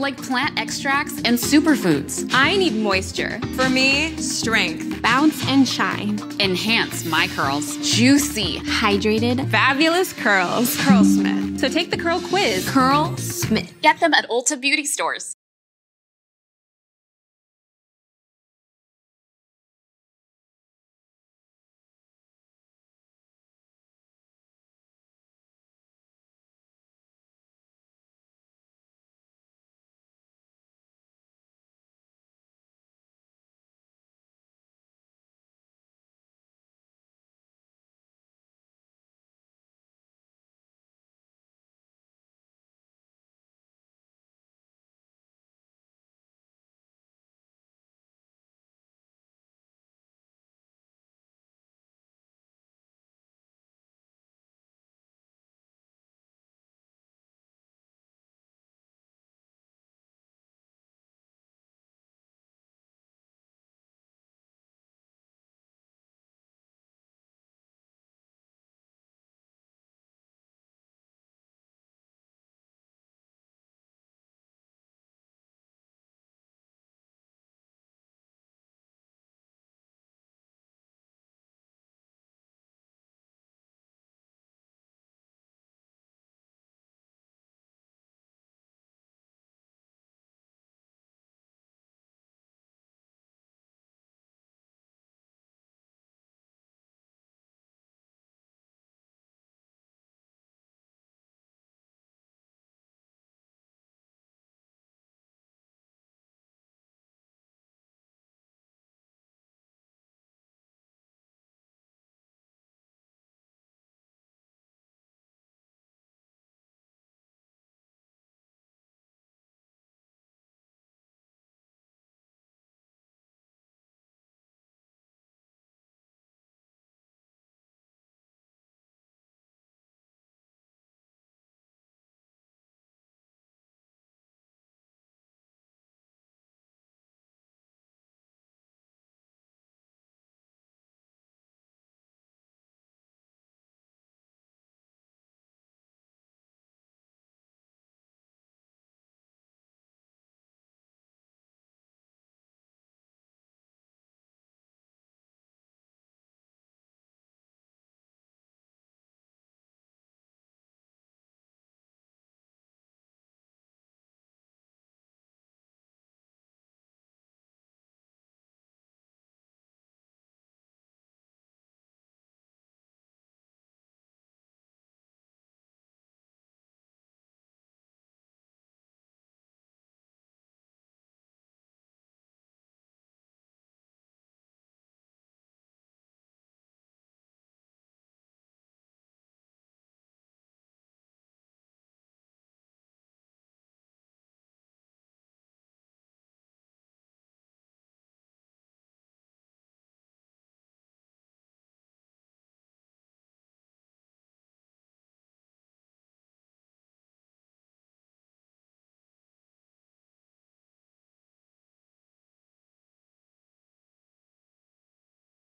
like plant extracts and superfoods. I need moisture. For me, strength. Bounce and shine. Enhance my curls. Juicy. Hydrated. Fabulous curls. Curlsmith. So take the curl quiz. Curlsmith. Get them at Ulta Beauty Stores.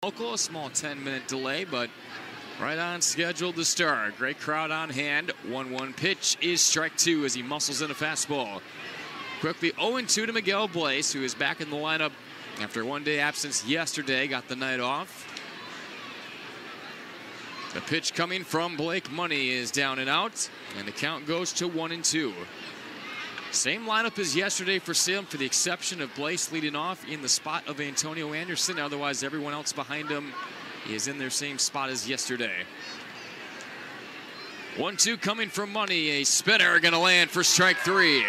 Local, a small 10 minute delay, but right on schedule to start. Great crowd on hand. 1 1 pitch is strike two as he muscles in a fastball. Quickly 0 2 to Miguel Bleis, who is back in the lineup after one day absence yesterday, got the night off. The pitch coming from Blake Money is down and out, and the count goes to 1 and 2. Same lineup as yesterday for Salem, for the exception of Bleis leading off in the spot of Antonio Anderson. Otherwise, everyone else behind him is in their same spot as yesterday. 1 2 coming from Money. A spinner going to land for strike three.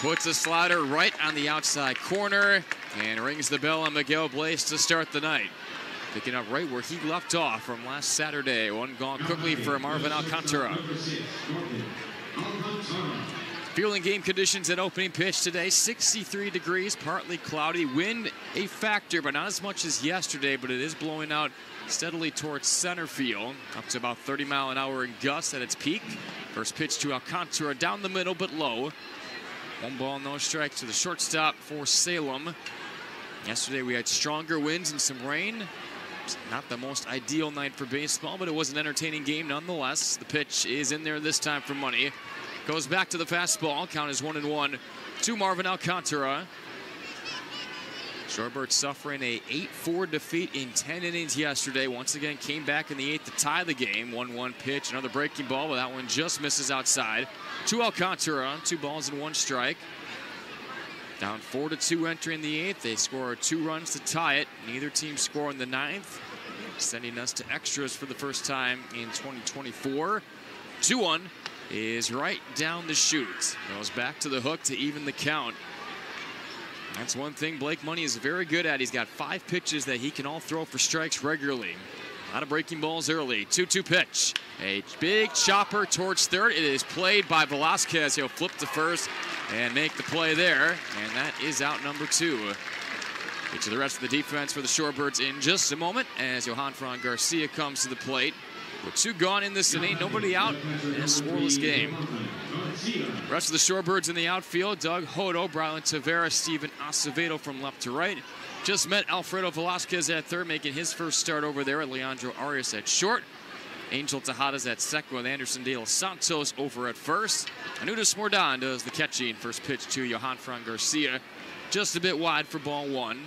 Puts a slider right on the outside corner and rings the bell on Miguel Bleis to start the night. Picking up right where he left off from last Saturday. One gone quickly for Marvin Alcantara. Feeling game conditions at opening pitch today 63 degrees, partly cloudy. Wind a factor, but not as much as yesterday, but it is blowing out steadily towards center field, up to about 30 mile an hour in gusts at its peak. First pitch to Alcantara down the middle, but low. One ball, no strike to the shortstop for Salem. Yesterday we had stronger winds and some rain. Not the most ideal night for baseball, but it was an entertaining game nonetheless. The pitch is in there this time for Money. Goes back to the fastball. Count is one and one to Marvin Alcantara. Shorebirds suffering a 8-4 defeat in 10 innings yesterday. Once again, came back in the eighth to tie the game. 1-1 pitch, another breaking ball, but that one just misses outside. To Alcantara, two balls and one strike. Down 4 to 2 entering the eighth. They score two runs to tie it. Neither team score in the ninth, sending us to extras for the first time in 2024. 2-1 is right down the chute. Goes back to the hook to even the count. That's one thing Blake Money is very good at. He's got five pitches that he can all throw for strikes regularly. A lot of breaking balls early. 2-2 pitch. A big chopper towards third. It is played by Velasquez. He'll flip to first and make the play there. And that is out number two. Get to the rest of the defense for the Shorebirds in just a moment as Johanfran Garcia comes to the plate. With two gone in this inning, nobody out, in a scoreless game. Rest of the Shorebirds in the outfield, Doug Hodo, Braylin Tavera, Steven Acevedo from left to right. Just met Alfredo Velasquez at third, making his first start over there at Leandro Arias at short. Angel Tejadas at second with Anderson De Los Santos over at first. Aneudis Mordan does the catching. First pitch to Johanfran Garcia. Just a bit wide for ball one.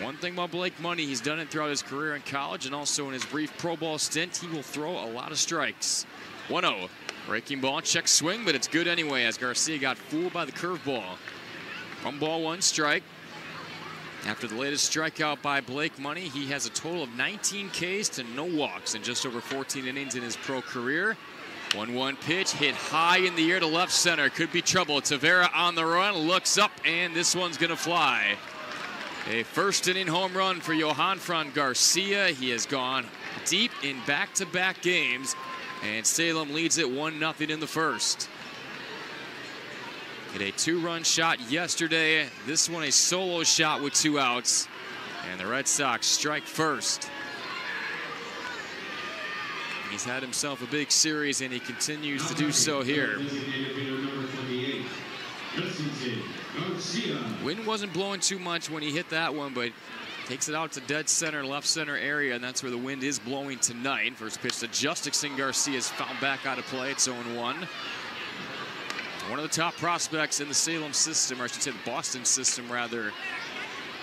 One thing about Blake Money, he's done it throughout his career in college and also in his brief pro ball stint. He will throw a lot of strikes. 1 0. Breaking ball, check swing, but it's good anyway as Garcia got fooled by the curveball. One ball, one strike. After the latest strikeout by Blake Money, he has a total of 19 Ks to no walks in just over 14 innings in his pro career. 1-1 pitch hit high in the air to left center. Could be trouble. Tavera on the run, looks up, and this one's going to fly. A first inning home run for Johanfran Garcia. He has gone deep in back-to-back -back games, and Salem leads it 1-0 in the first. Hit a two-run shot yesterday. This one a solo shot with two outs. And the Red Sox strike first. He's had himself a big series, and he continues to do so here. Wind wasn't blowing too much when he hit that one, but takes it out to dead center, left center area, and that's where the wind is blowing tonight. First pitch to Jhostynxon Garcia is fouled back out of play. It's 0-1. One of the top prospects in the Salem system, or I should say the Boston system, rather,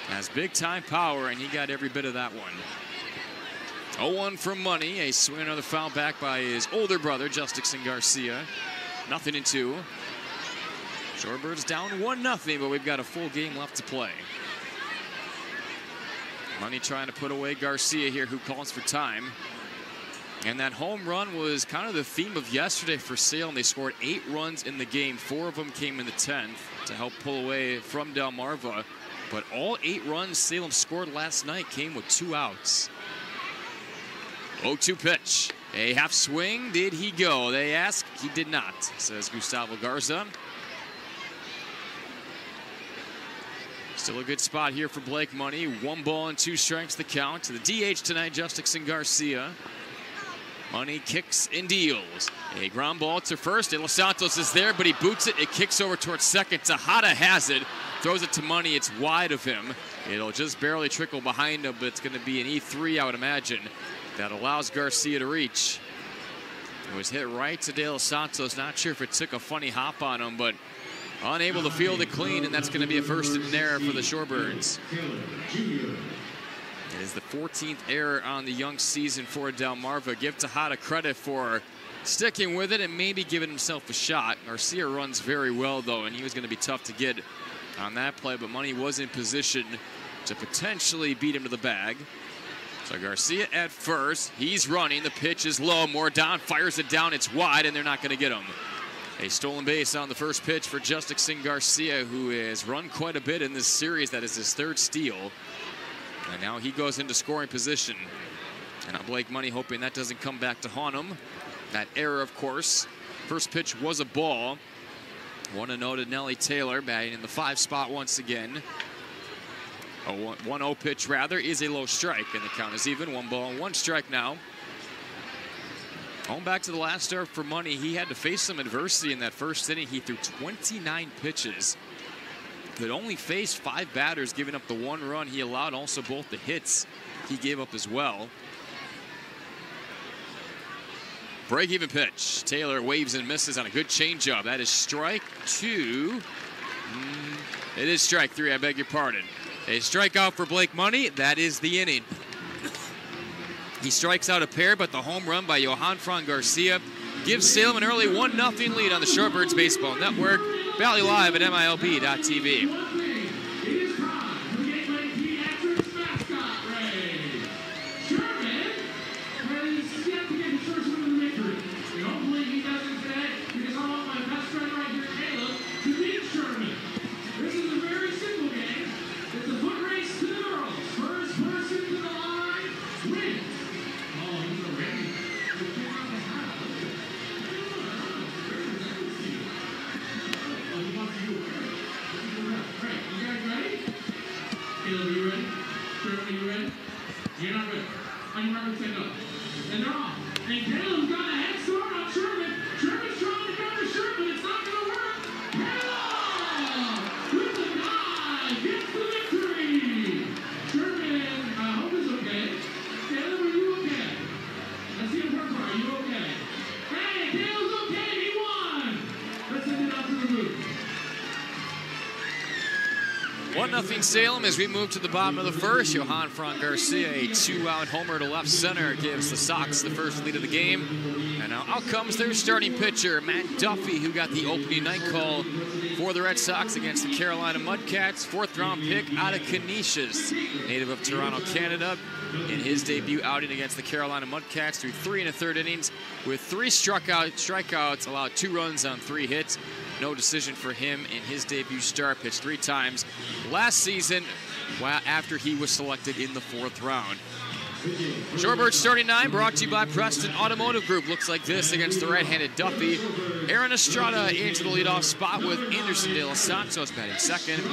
has big-time power, and he got every bit of that one. 0-1 from Money. A swing, another foul back by his older brother, Jhostynxon Garcia. Nothing in two. Shorebirds down 1-0, but we've got a full game left to play. Money trying to put away Garcia here, who calls for time. And that home run was kind of the theme of yesterday for Sale, and They scored eight runs in the game. Four of them came in the 10th to help pull away from Delmarva. But all eight runs Salem scored last night came with two outs. 0-2 pitch. A half swing. Did he go? They ask. He did not, says Gustavo Garza. Still a good spot here for Blake Money. One ball and two strikes the count. To the DH tonight, Jhostynxon Garcia. Money kicks and deals. A ground ball to first. De Los Santos is there, but he boots it. It kicks over towards second. Tejada has it. Throws it to Money. It's wide of him. It'll just barely trickle behind him, but it's going to be an E3, I would imagine, that allows Garcia to reach. It was hit right to De Los Santos. Not sure if it took a funny hop on him, but unable to field it clean, and that's going to be a first and an error for the Shorebirds. It is the 14th error on the young season for Delmarva. Give Tejada credit for sticking with it and maybe giving himself a shot. Garcia runs very well, though, and he was going to be tough to get on that play, but Money was in position to potentially beat him to the bag. So Garcia at first. He's running. The pitch is low. Mordan fires it down. It's wide, and they're not going to get him. A stolen base on the first pitch for Jhostynxon Garcia, who has run quite a bit in this series. That is his third steal. And now he goes into scoring position. And now Blake Money hoping that doesn't come back to haunt him. That error, of course. First pitch was a ball. One 0 to Nelly Taylor batting in the five spot once again. A 1-0 pitch, rather, is a low strike, and the count is even. One ball, one strike now. Going back to the last start for Money, he had to face some adversity in that first inning. He threw 29 pitches, but only faced five batters, giving up the one run he allowed, also both the hits he gave up as well. Break even pitch. Taylor waves and misses on a good changeup. That is strike two. Mm, it is strike three, I beg your pardon. A strikeout for Blake Money. That is the inning. He strikes out a pair, but the home run by Johanfran Garcia gives Salem an early 1 0 lead on the Shorebirds Baseball Network. Bally Live at MILB.TV. nothing Salem as we move to the bottom of the first. Johanfran Garcia, a two-out homer to left center, gives the Sox the first lead of the game. And now out comes their starting pitcher, Matt Duffy, who got the opening night call for the Red Sox against the Carolina Mudcats. Fourth round pick out of Canisius, native of Toronto, Canada. In his debut outing against the Carolina Mudcats through three and a third innings with three struck out, strikeouts, allowed two runs on three hits. No decision for him in his debut start. Pitched three times last season after he was selected in the fourth round. Shorebird starting nine brought to you by Preston Automotive Group. Looks like this against the right-handed Duffy. Aaron Estrada into the leadoff spot with Anderson De Los Santos batting second.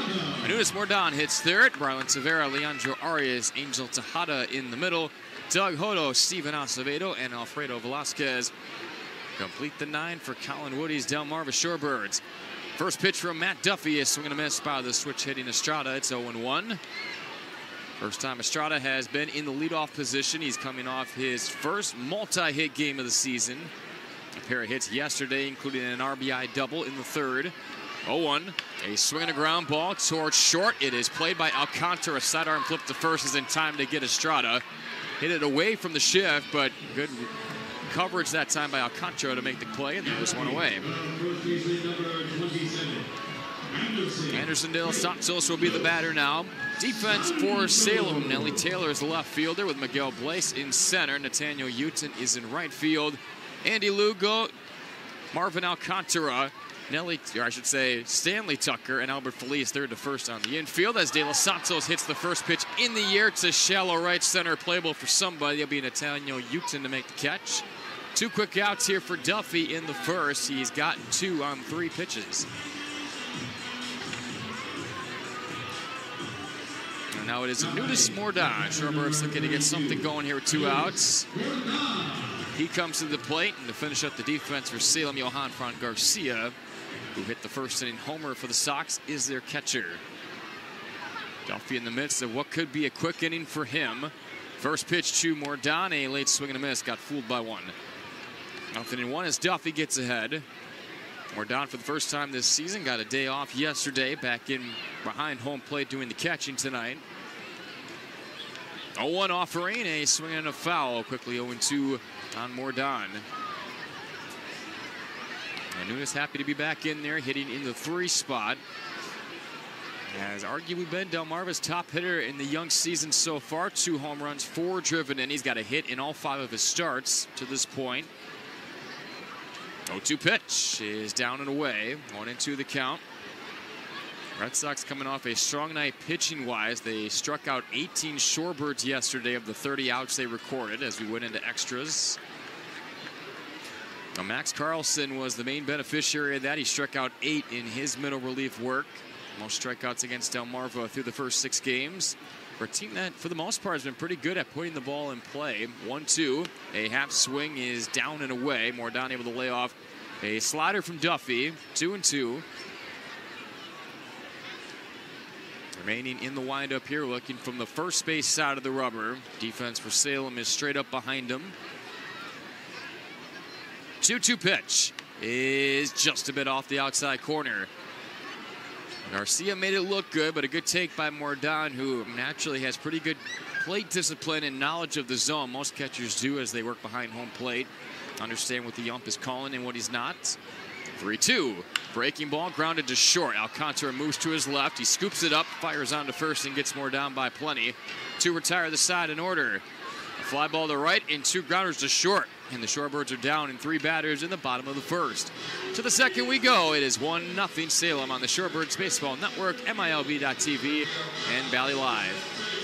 Aneudis Mordan hits third. Marlon Severa, Leandro Arias, Angel Tejada in the middle. Doug Hodo, Steven Acevedo, and Alfredo Velasquez complete the nine for Colin Woody's Delmarva Shorebirds. First pitch from Matt Duffy is swing and a miss by the switch hitting Estrada. It's 0-1. First time Estrada has been in the leadoff position. He's coming off his first multi-hit game of the season. A pair of hits yesterday, including an RBI double in the third. 0-1. A swing and a ground ball towards short. It is played by Alcantara. Sidearm flip to first is in time to get Estrada. Hit it away from the shift, but good coverage that time by Alcantara to make the play, and there was one away. Anderson De Los Santos will be the batter now. Defense for Salem. Nelly Taylor is the left fielder with Miguel Bleis in center. Natanael Yuten is in right field. Andy Lugo, Marvin Alcantara, Nelly, or I should say Stanley Tucker, and Albert Feliz third to first on the infield as De Los Santos hits the first pitch in the air to shallow right center. Playable for somebody. It'll be Natanael Yuten to make the catch. Two quick outs here for Duffy in the first. He's gotten two on three pitches. And now it is Nudis Mordan. Shorebirds looking to get something going here with two outs. He comes to the plate and to finish up the defense for Salem, Johanfran Garcia, who hit the first inning homer for the Sox, is their catcher. Duffy in the midst of what could be a quick inning for him. First pitch to Mordan, a late swing and a miss, got fooled by one. Nothing in one as Duffy gets ahead. Mordan for the first time this season. Got a day off yesterday. Back in behind home plate doing the catching tonight. 0-1 offering. A swing and a foul. Quickly 0-2 on Mordan. And Nunes happy to be back in there, hitting in the three spot. Has arguably been Delmarva's top hitter in the young season so far. Two home runs, four driven in. He's got a hit in all five of his starts to this point. 0-2 pitch is down and away. One and two the count. Red Sox coming off a strong night pitching-wise. They struck out 18 Shorebirds yesterday of the 30 outs they recorded as we went into extras. Now, Max Carlson was the main beneficiary of that. He struck out eight in his middle relief work. Most strikeouts against Delmarva through the first six games for a team that, for the most part, has been pretty good at putting the ball in play. 1-2. A half swing is down and away. Mordan able to lay off a slider from Duffy. 2 and 2. Remaining in the windup here, looking from the first base side of the rubber. Defense for Salem is straight up behind him. 2 2 pitch is just a bit off the outside corner. Garcia made it look good, but a good take by Mordan, who naturally has pretty good plate discipline and knowledge of the zone. Most catchers do as they work behind home plate, understand what the ump is calling and what he's not. 3 2. Breaking ball grounded to short. Alcantara moves to his left. He scoops it up, fires on to first, and gets Mordan by plenty. To retire the side in order. A fly ball to right and two grounders to short. And the Shorebirds are down in three batters in the bottom of the first. To the second we go. It is 1 0 Salem on the Shorebirds Baseball Network, MILB.TV, and Bally Live.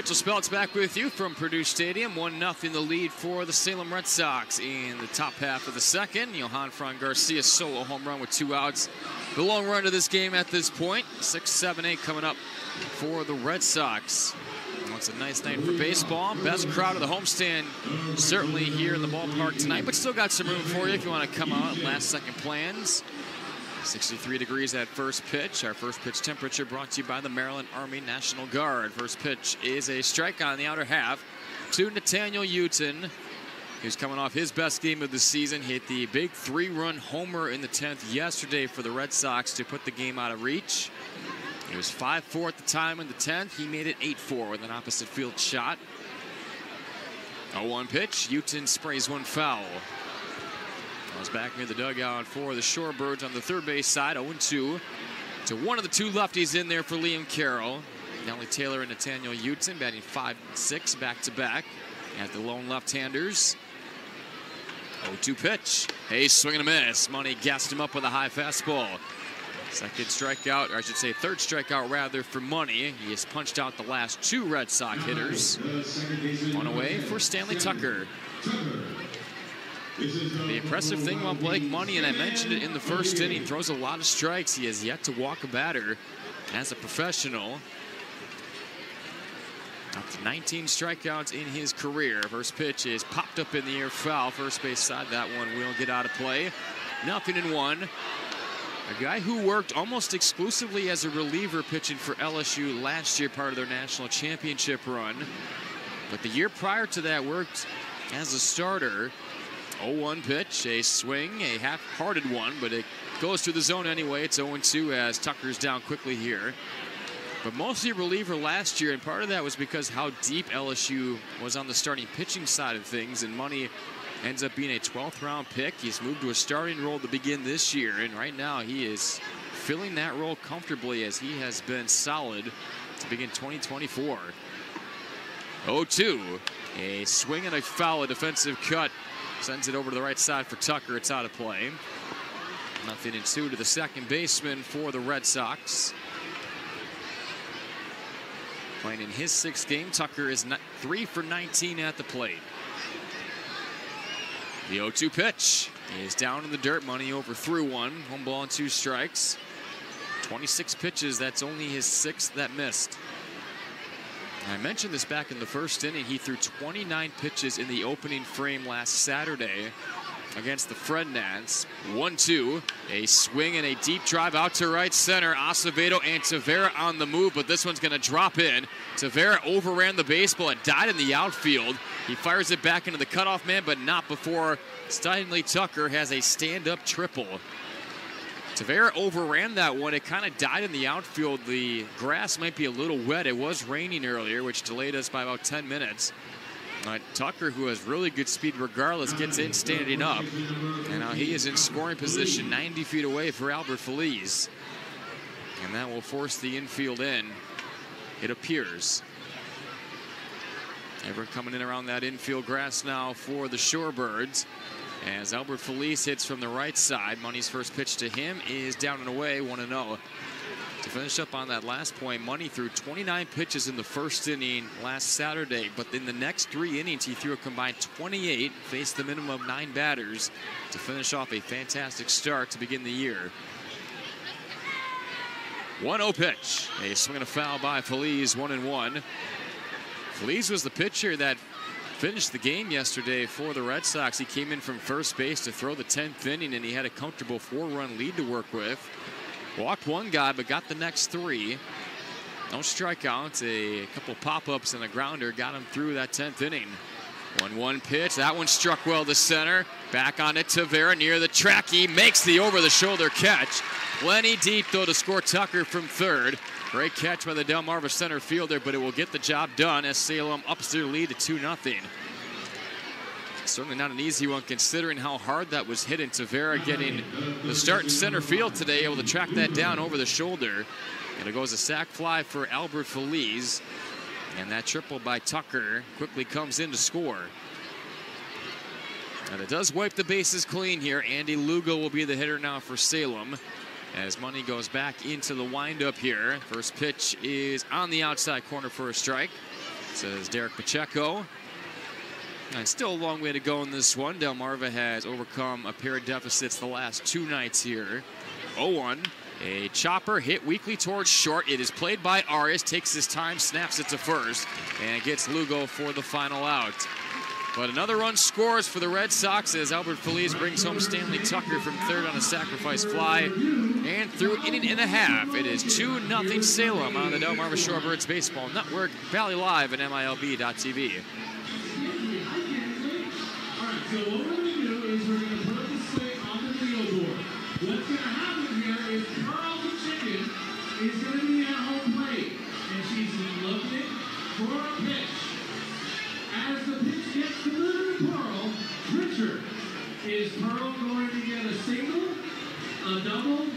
Mitchell Speltz back with you from Perdue Stadium. 1 0 the lead for the Salem Red Sox in the top half of the second. Johanfran Garcia solo home run with two outs. The long run to this game at this point. 6 7 8 coming up for the Red Sox. Well, it's a nice night for baseball. Best crowd of the homestand certainly here in the ballpark tonight, but still got some room for you if you want to come out. Last second plans. 63 degrees at first pitch. Our first pitch temperature brought to you by the Maryland Army National Guard. First pitch is a strike on the outer half to Natanael Yuten. He's coming off his best game of the season. Hit the big three-run homer in the 10th yesterday for the Red Sox to put the game out of reach. It was 5-4 at the time in the 10th. He made it 8-4 with an opposite field shot. 0-1 pitch. Yuten sprays one foul. Was back near the dugout for the Shorebirds on the third base side, 0-2 to one of the two lefties in there for Liam Carroll. Nelly Taylor and Natanael Yuten batting 5-6 back-to-back at the lone left-handers. 0-2 pitch. Hey, swinging a miss. Money gassed him up with a high fastball. Second strikeout, or I should say third strikeout rather, for Money. He has punched out the last two Red Sox hitters. One away for Stanley Tucker. The impressive thing about Blake Money, and I mentioned it in the first inning, throws a lot of strikes. He has yet to walk a batter as a professional. Up to 19 strikeouts in his career. First pitch is popped up in the air foul. First base side, that one will get out of play. Nothing in one. A guy who worked almost exclusively as a reliever pitching for LSU last year, part of their national championship run. But the year prior to that worked as a starter. 0-1 pitch, a swing, a half-hearted one, but it goes to the zone anyway. It's 0-2 as Tucker's down quickly here. But mostly a reliever last year, and part of that was because how deep LSU was on the starting pitching side of things, and Money ends up being a 12th round pick. He's moved to a starting role to begin this year, and right now he is filling that role comfortably as he has been solid to begin 2024. 0-2, a swing and a foul, a defensive cut Sends it over to the right side for Tucker. It's out of play. Nothing in two to the second baseman for the Red Sox. Playing in his sixth game, Tucker is three for 19 at the plate. The 0-2 pitch is down in the dirt. Money over through one. Home ball and two strikes. 26 pitches. That's only his sixth that missed. I mentioned this back in the first inning. He threw 29 pitches in the opening frame last Saturday against the Frednats. 1-2. A swing and a deep drive out to right center. Acevedo and Tavera on the move, but this one's going to drop in. Tavera overran the baseball. and died in the outfield. He fires it back into the cutoff man, but not before Stanley Tucker has a stand-up triple. Tavera overran that one. It kind of died in the outfield. The grass might be a little wet. It was raining earlier, which delayed us by about 10 minutes. Uh, Tucker, who has really good speed regardless, gets in standing up. And now he is in scoring position 90 feet away for Albert Feliz. And that will force the infield in, it appears. Ever coming in around that infield grass now for the Shorebirds. As Albert Feliz hits from the right side, Money's first pitch to him is down and away, 1 0. To finish up on that last point, Money threw 29 pitches in the first inning last Saturday, but in the next three innings, he threw a combined 28, faced the minimum of nine batters to finish off a fantastic start to begin the year. 1-0 pitch. A swing and a foul by Feliz, one and one. Feliz was the pitcher that finished the game yesterday for the Red Sox. He came in from first base to throw the 10th inning, and he had a comfortable four-run lead to work with. Walked one guy, but got the next three. No strikeouts, a couple pop-ups and a grounder got him through that 10th inning. 1-1 pitch, that one struck well to center. Back on it, Tavera near the track. He makes the over-the-shoulder catch. Plenty deep, though, to score Tucker from third. Great catch by the Delmarva center fielder, but it will get the job done as Salem ups their lead to 2-0. Certainly not an easy one considering how hard that was hit. And Tavera getting the start in center field today, able to track that down over the shoulder. And it goes a sac fly for Albert Feliz. And that triple by Tucker quickly comes in to score. And it does wipe the bases clean here. Andy Lugo will be the hitter now for Salem. As Money goes back into the windup here. First pitch is on the outside corner for a strike. Says Derek Pacheco. And still a long way to go in this one. Delmarva has overcome a pair of deficits the last two nights here. 0-1. A chopper hit weakly towards short. It is played by Arias, takes his time, snaps it to first, and gets Lugo for the final out. But another run scores for the Red Sox as Albert Feliz brings home Stanley Tucker from third on a sacrifice fly. And through inning and a half, it is 2-0 Salem on the Delmarva Shorebirds Baseball Network, Bally Live and MILB.TV. is Pearl going to get a single, a double,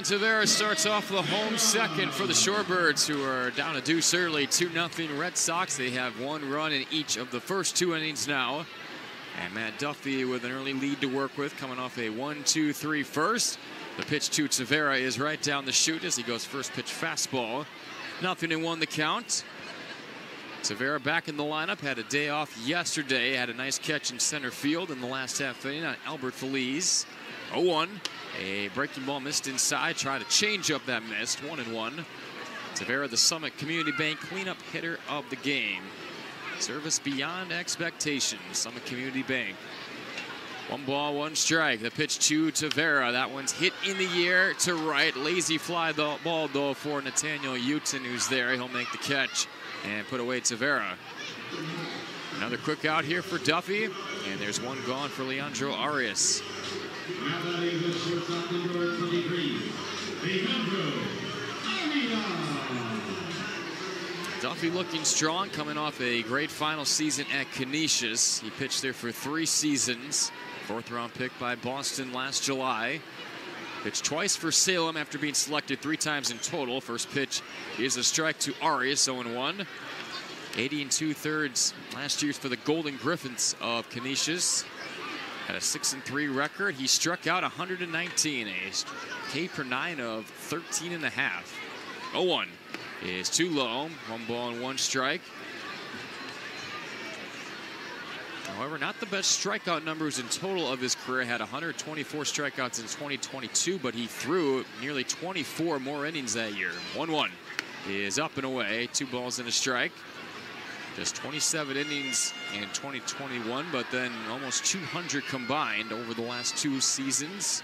Marlon starts off the home second for the Shorebirds, who are down a deuce early, 2-0 Red Sox. They have one run in each of the first two innings now. And Matt Duffy with an early lead to work with, coming off a 1-2-3 first. The pitch to Tavera is right down the chute as he goes first pitch fastball. Nothing in one the count. Tavera back in the lineup, had a day off yesterday, had a nice catch in center field in the last half inning on Albert Feliz. 0-1. A breaking ball missed inside, try to change up that missed, 1 and 1. Tavera, the Summit Community Bank cleanup hitter of the game. Service beyond expectations, Summit Community Bank. One ball, one strike. The pitch to Tavera. That one's hit in the air to right. Lazy fly the ball though for Natanael Yuten, who's there. He'll make the catch and put away Tavera. Another quick out here for Duffy, and there's one gone for Leandro Arias. Now shortstop number 23, Alejandro Armida. Duffy looking strong, coming off a great final season at Canisius. He pitched there for three seasons. Fourth round pick by Boston last July. Pitched twice for Salem after being selected three times in total. First pitch is a strike to Arias, 0-1. 80 and two thirds last year for the Golden Griffins of Canisius. Had a 6 and 3 record. He struck out 119, a K per nine of 13 and a half. 0-1 is too low. One ball and one strike. However, not the best strikeout numbers in total of his career. Had 124 strikeouts in 2022, but he threw nearly 24 more innings that year. 1-1 is up and away. Two balls and a strike. Just 27 innings in 2021, but then almost 200 combined over the last two seasons.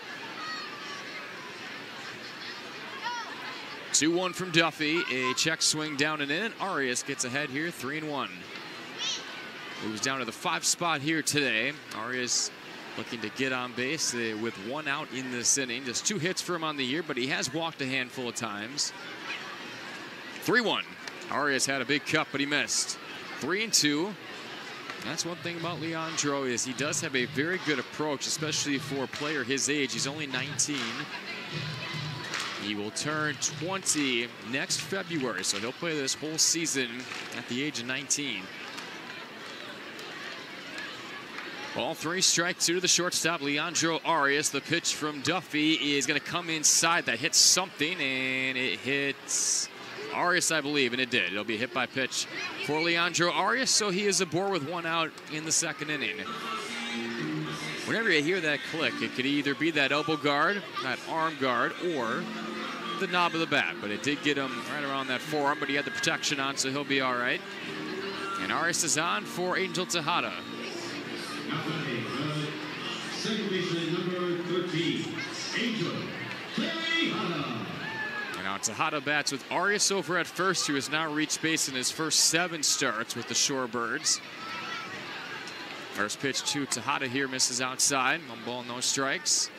2-1 from Duffy. A check swing down and in. Arias gets ahead here, 3 and 1. Moves down to the five spot here today. Arias looking to get on base uh, with one out in this inning. Just two hits for him on the year, but he has walked a handful of times. 3-1. Arias had a big cut, but he missed. 3 and 2. That's one thing about Leandro is he does have a very good approach, especially for a player his age. He's only 19. He will turn 20 next February, so he'll play this whole season at the age of 19. Ball three, strike two to the shortstop, Leandro Arias. The pitch from Duffy is going to come inside. That hits something, and it hits Arias, I believe, and it did. It'll be hit by pitch for Leandro Arias, so he is aboard with one out in the second inning. Whenever you hear that click, it could either be that elbow guard, that arm guard, or the knob of the bat. But it did get him right around that forearm, but he had the protection on, so he'll be all right. And Arias is on for Angel Tejada. Now batting the second baseman number 13, Angel Tejada. And now Tejada bats with Arias over at first, who has now reached base in his first seven starts with the Shorebirds. First pitch to Tejada here misses outside. One ball, no strikes.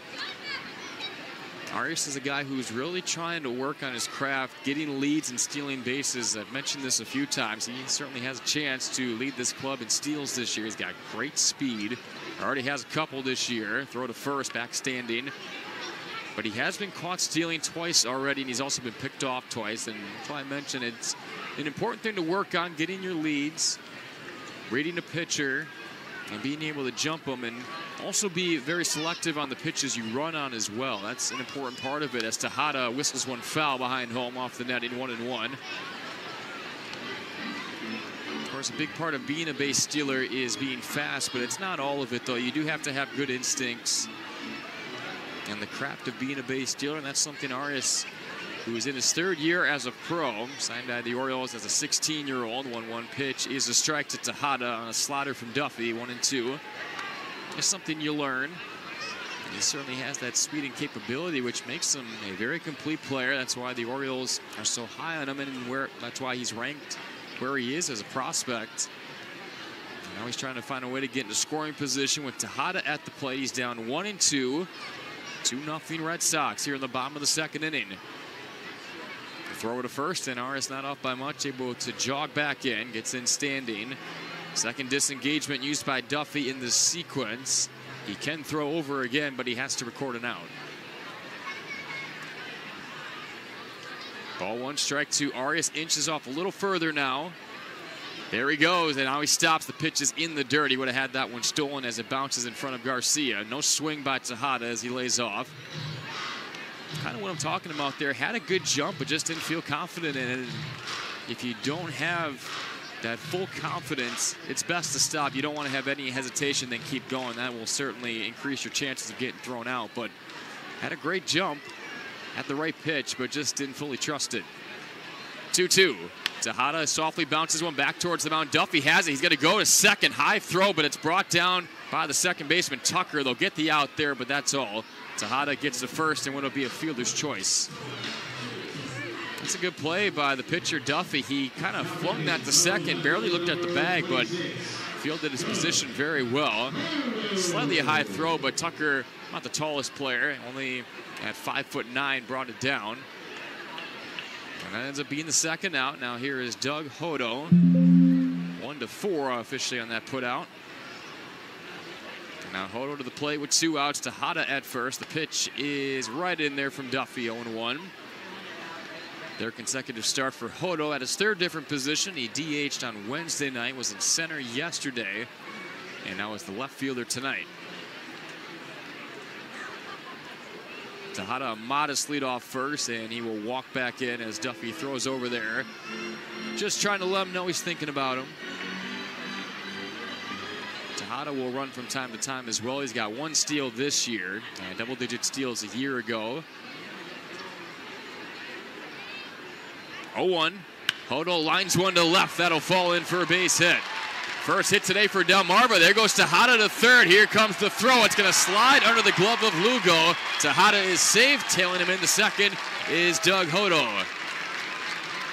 Arias is a guy who's really trying to work on his craft, getting leads and stealing bases. I've mentioned this a few times. He certainly has a chance to lead this club in steals this year. He's got great speed. Already has a couple this year. Throw to first, back standing. But he has been caught stealing twice already, and he's also been picked off twice. And that's why I mentioned it's an important thing to work on, getting your leads, reading the pitcher, and being able to jump them and also be very selective on the pitches you run on as well. That's an important part of it as Tejada whistles one foul behind home off the netting, one and one. Of course, a big part of being a base stealer is being fast, but it's not all of it, though. You do have to have good instincts and the craft of being a base stealer, and that's something Arias, who is in his third year as a pro, signed by the Orioles as a 16-year-old. 1-1 pitch is a strike to Tejada on a slider from Duffy, one and two. It's something you learn. And he certainly has that speed and capability, which makes him a very complete player. That's why the Orioles are so high on him, and where that's why he's ranked where he is as a prospect. Now he's trying to find a way to get into scoring position with Tejada at the plate. He's down one and two. 2 nothing Red Sox here in the bottom of the second inning. Throw to first, and Arias not off by much, able to jog back in, gets in standing. Second disengagement used by Duffy in the sequence. He can throw over again, but he has to record an out. Ball one strike two. Arias inches off a little further now. There he goes, and now he stops. The pitch is in the dirt. He would have had that one stolen as it bounces in front of Garcia. No swing by Tejada as he lays off. Kind of what I'm talking about there. Had a good jump, but just didn't feel confident in it. If you don't have that full confidence, it's best to stop. You don't want to have any hesitation, then keep going. That will certainly increase your chances of getting thrown out. But had a great jump, had the right pitch, but just didn't fully trust it. 2-2. Tejada softly bounces one back towards the mound. Duffy has it. He's going to go to second. High throw, but it's brought down by the second baseman, Tucker. They'll get the out there, but that's all. Tejada gets the first, and what will be a fielder's choice. That's a good play by the pitcher, Duffy. He kind of flung that to second, barely looked at the bag, but fielded his position very well. Slightly a high throw, but Tucker, not the tallest player, only at five foot nine, brought it down. And that ends up being the second out. Now here is Doug Hodo. One to four officially on that put out. Now Hodo to the plate with two outs. Tejada at first. The pitch is right in there from Duffy, 0-1. Their consecutive start for Hodo at his third different position. He DH'd on Wednesday night, was in center yesterday, and now is the left fielder tonight. Tejada a modest lead off first, and he will walk back in as Duffy throws over there. Just trying to let him know he's thinking about him. Tejada will run from time to time as well. He's got one steal this year, double-digit steals a year ago. 0-1. Hodo lines one to left. That'll fall in for a base hit. First hit today for Delmarva. There goes Tejada to third. Here comes the throw. It's going to slide under the glove of Lugo. Tejada is safe. Tailing him in the second is Doug Hodo.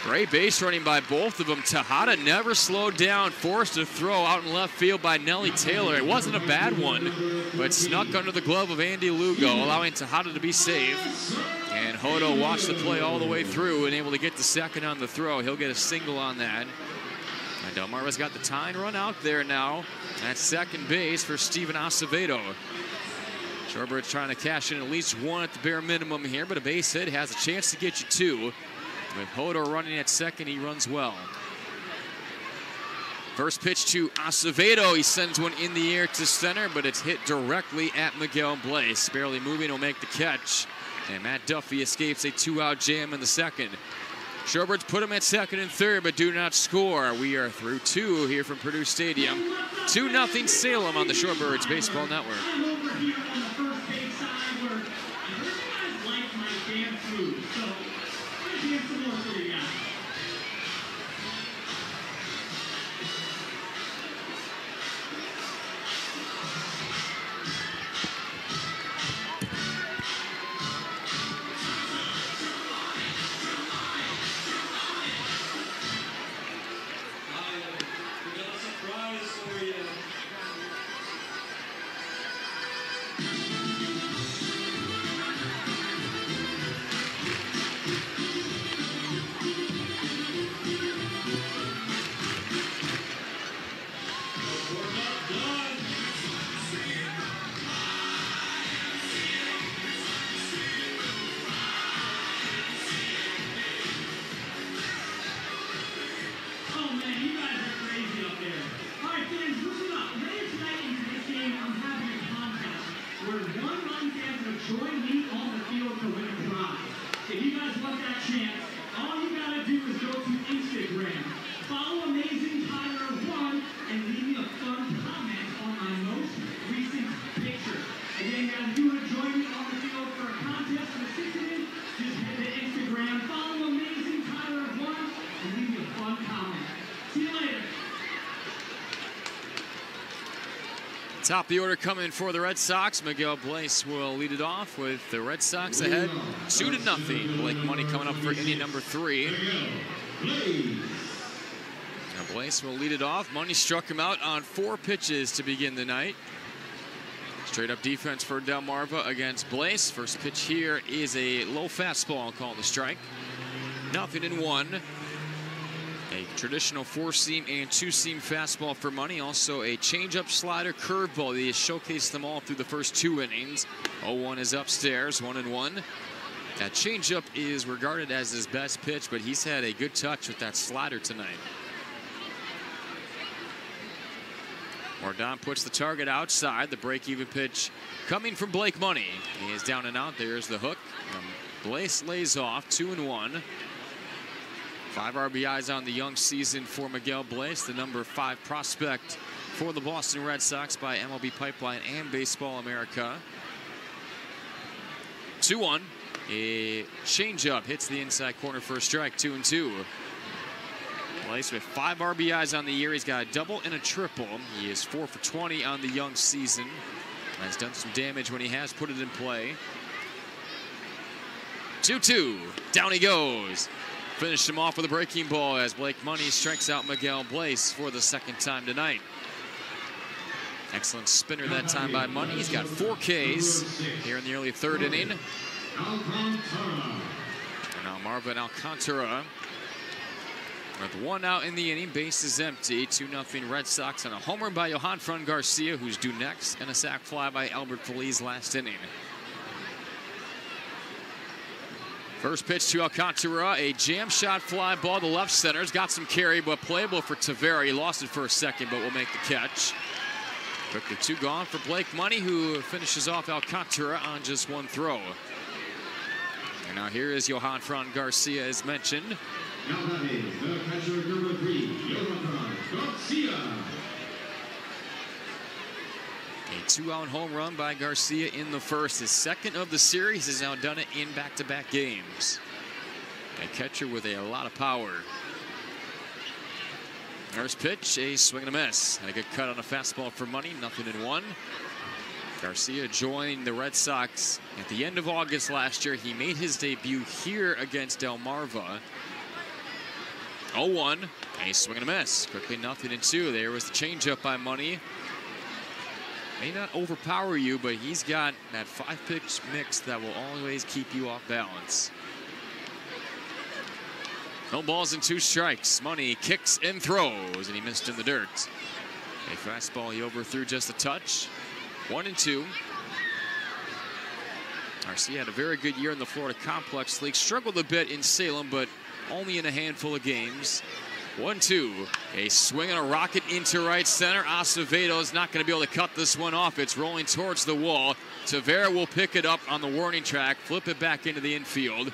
Great base running by both of them. Tejada never slowed down, forced a throw out in left field by Nelly Taylor. It wasn't a bad one, but snuck under the glove of Andy Lugo, allowing Tejada to be safe. And Hodo watched the play all the way through and able to get the second on the throw. He'll get a single on that. Delmarva's got the tying run out there now at second base for Steven Acevedo. Shorebirds trying to cash in at least one at the bare minimum here, but a base hit has a chance to get you two. With Hodo running at second, he runs well. First pitch to Acevedo. He sends one in the air to center, but it's hit directly at Miguel Bleis. Barely moving, he'll make the catch. And Matt Duffy escapes a two-out jam in the second. Shorebirds put him at second and third, but do not score. We are through two here from Perdue Stadium. 2-0 Salem on the Shorebirds Baseball Network. Top of the order coming for the Red Sox. Miguel Bleis will lead it off with the Red Sox ahead, two to nothing. Blake Money coming up for inning number three. Now Bleis will lead it off. Money struck him out on four pitches to begin the night. Straight up defense for Delmarva against Bleis. First pitch here is a low fastball called the strike. Nothing in one. A traditional four-seam and two-seam fastball for Money. Also a change-up slider curveball. They showcased them all through the first two innings. 0-1 is upstairs, one and one. That changeup is regarded as his best pitch, but he's had a good touch with that slider tonight. Mordan puts the target outside. The break-even pitch coming from Blake Money. He is down and out. There's the hook. Bleis lays off, two and one. Five RBIs on the young season for Miguel Bleis, the number five prospect for the Boston Red Sox by MLB Pipeline and Baseball America. 2-1. A changeup hits the inside corner for a strike, two and two. Bleis with five RBIs on the year. He's got a double and a triple. He is four for 20 on the young season. Has done some damage when he has put it in play. 2-2. Down he goes. Finished him off with a breaking ball as Blake Money strikes out Miguel Bleis for the second time tonight. Excellent spinner that time by Money. He's got four Ks here in the early third inning. And now Marvin Alcantara with one out in the inning, base is empty. 2-0 Red Sox and a homer by Johanfran Garcia, who's due next, and a sac fly by Albert Feliz last inning. First pitch to Alcantara, a jam shot fly ball to left center. He's got some carry, but playable for Tavera. He lost it for a second, but will make the catch. Quickly two gone for Blake Money, who finishes off Alcantara on just one throw. And now here is Johanfran Garcia, as mentioned. Now batting, the catcher number three, Johanfran Garcia. Two-out home run by Garcia in the first. His second of the series has now done it in back-to-back games. A catcher with a lot of power. First pitch, a swing and a miss. And a good cut on a fastball for Money, nothing in one. Garcia joined the Red Sox at the end of August last year. He made his debut here against Delmarva. 0-1, a swing and a miss. Quickly nothing in two. There was the changeup by Money. May not overpower you, but he's got that five-pitch mix that will always keep you off balance. No balls and two strikes. Money kicks and throws, and he missed in the dirt. A fastball he overthrew just a touch. One and two. Garcia had a very good year in the Florida Complex League. Struggled a bit in Salem, but only in a handful of games. One, two. A swing and a rocket into right center. Acevedo is not going to be able to cut this one off. It's rolling towards the wall. Tavera will pick it up on the warning track, flip it back into the infield.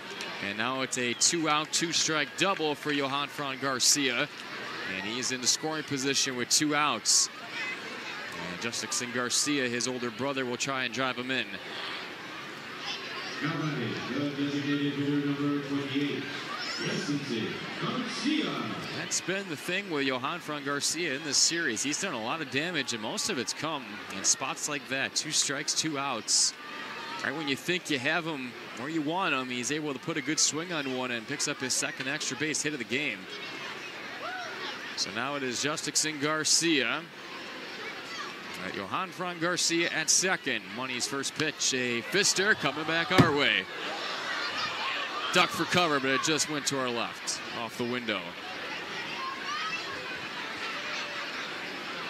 And now it's a two-out, two-strike double for Johanfran Garcia. And he's in the scoring position with two outs. And Justin Garcia, his older brother, will try and drive him in. Now batting, the designated hitter number 28, Vincent Garcia. That's been the thing with Johanfran Garcia in this series. He's done a lot of damage, and most of it's come in spots like that. Two strikes, two outs. Right when you think you have him where you want him, he's able to put a good swing on one and picks up his second extra base hit of the game. So now it is Justin Garcia. Right, Johanfran Garcia at second. Money's first pitch, a fister coming back our way. Duck for cover, but it just went to our left, off the window.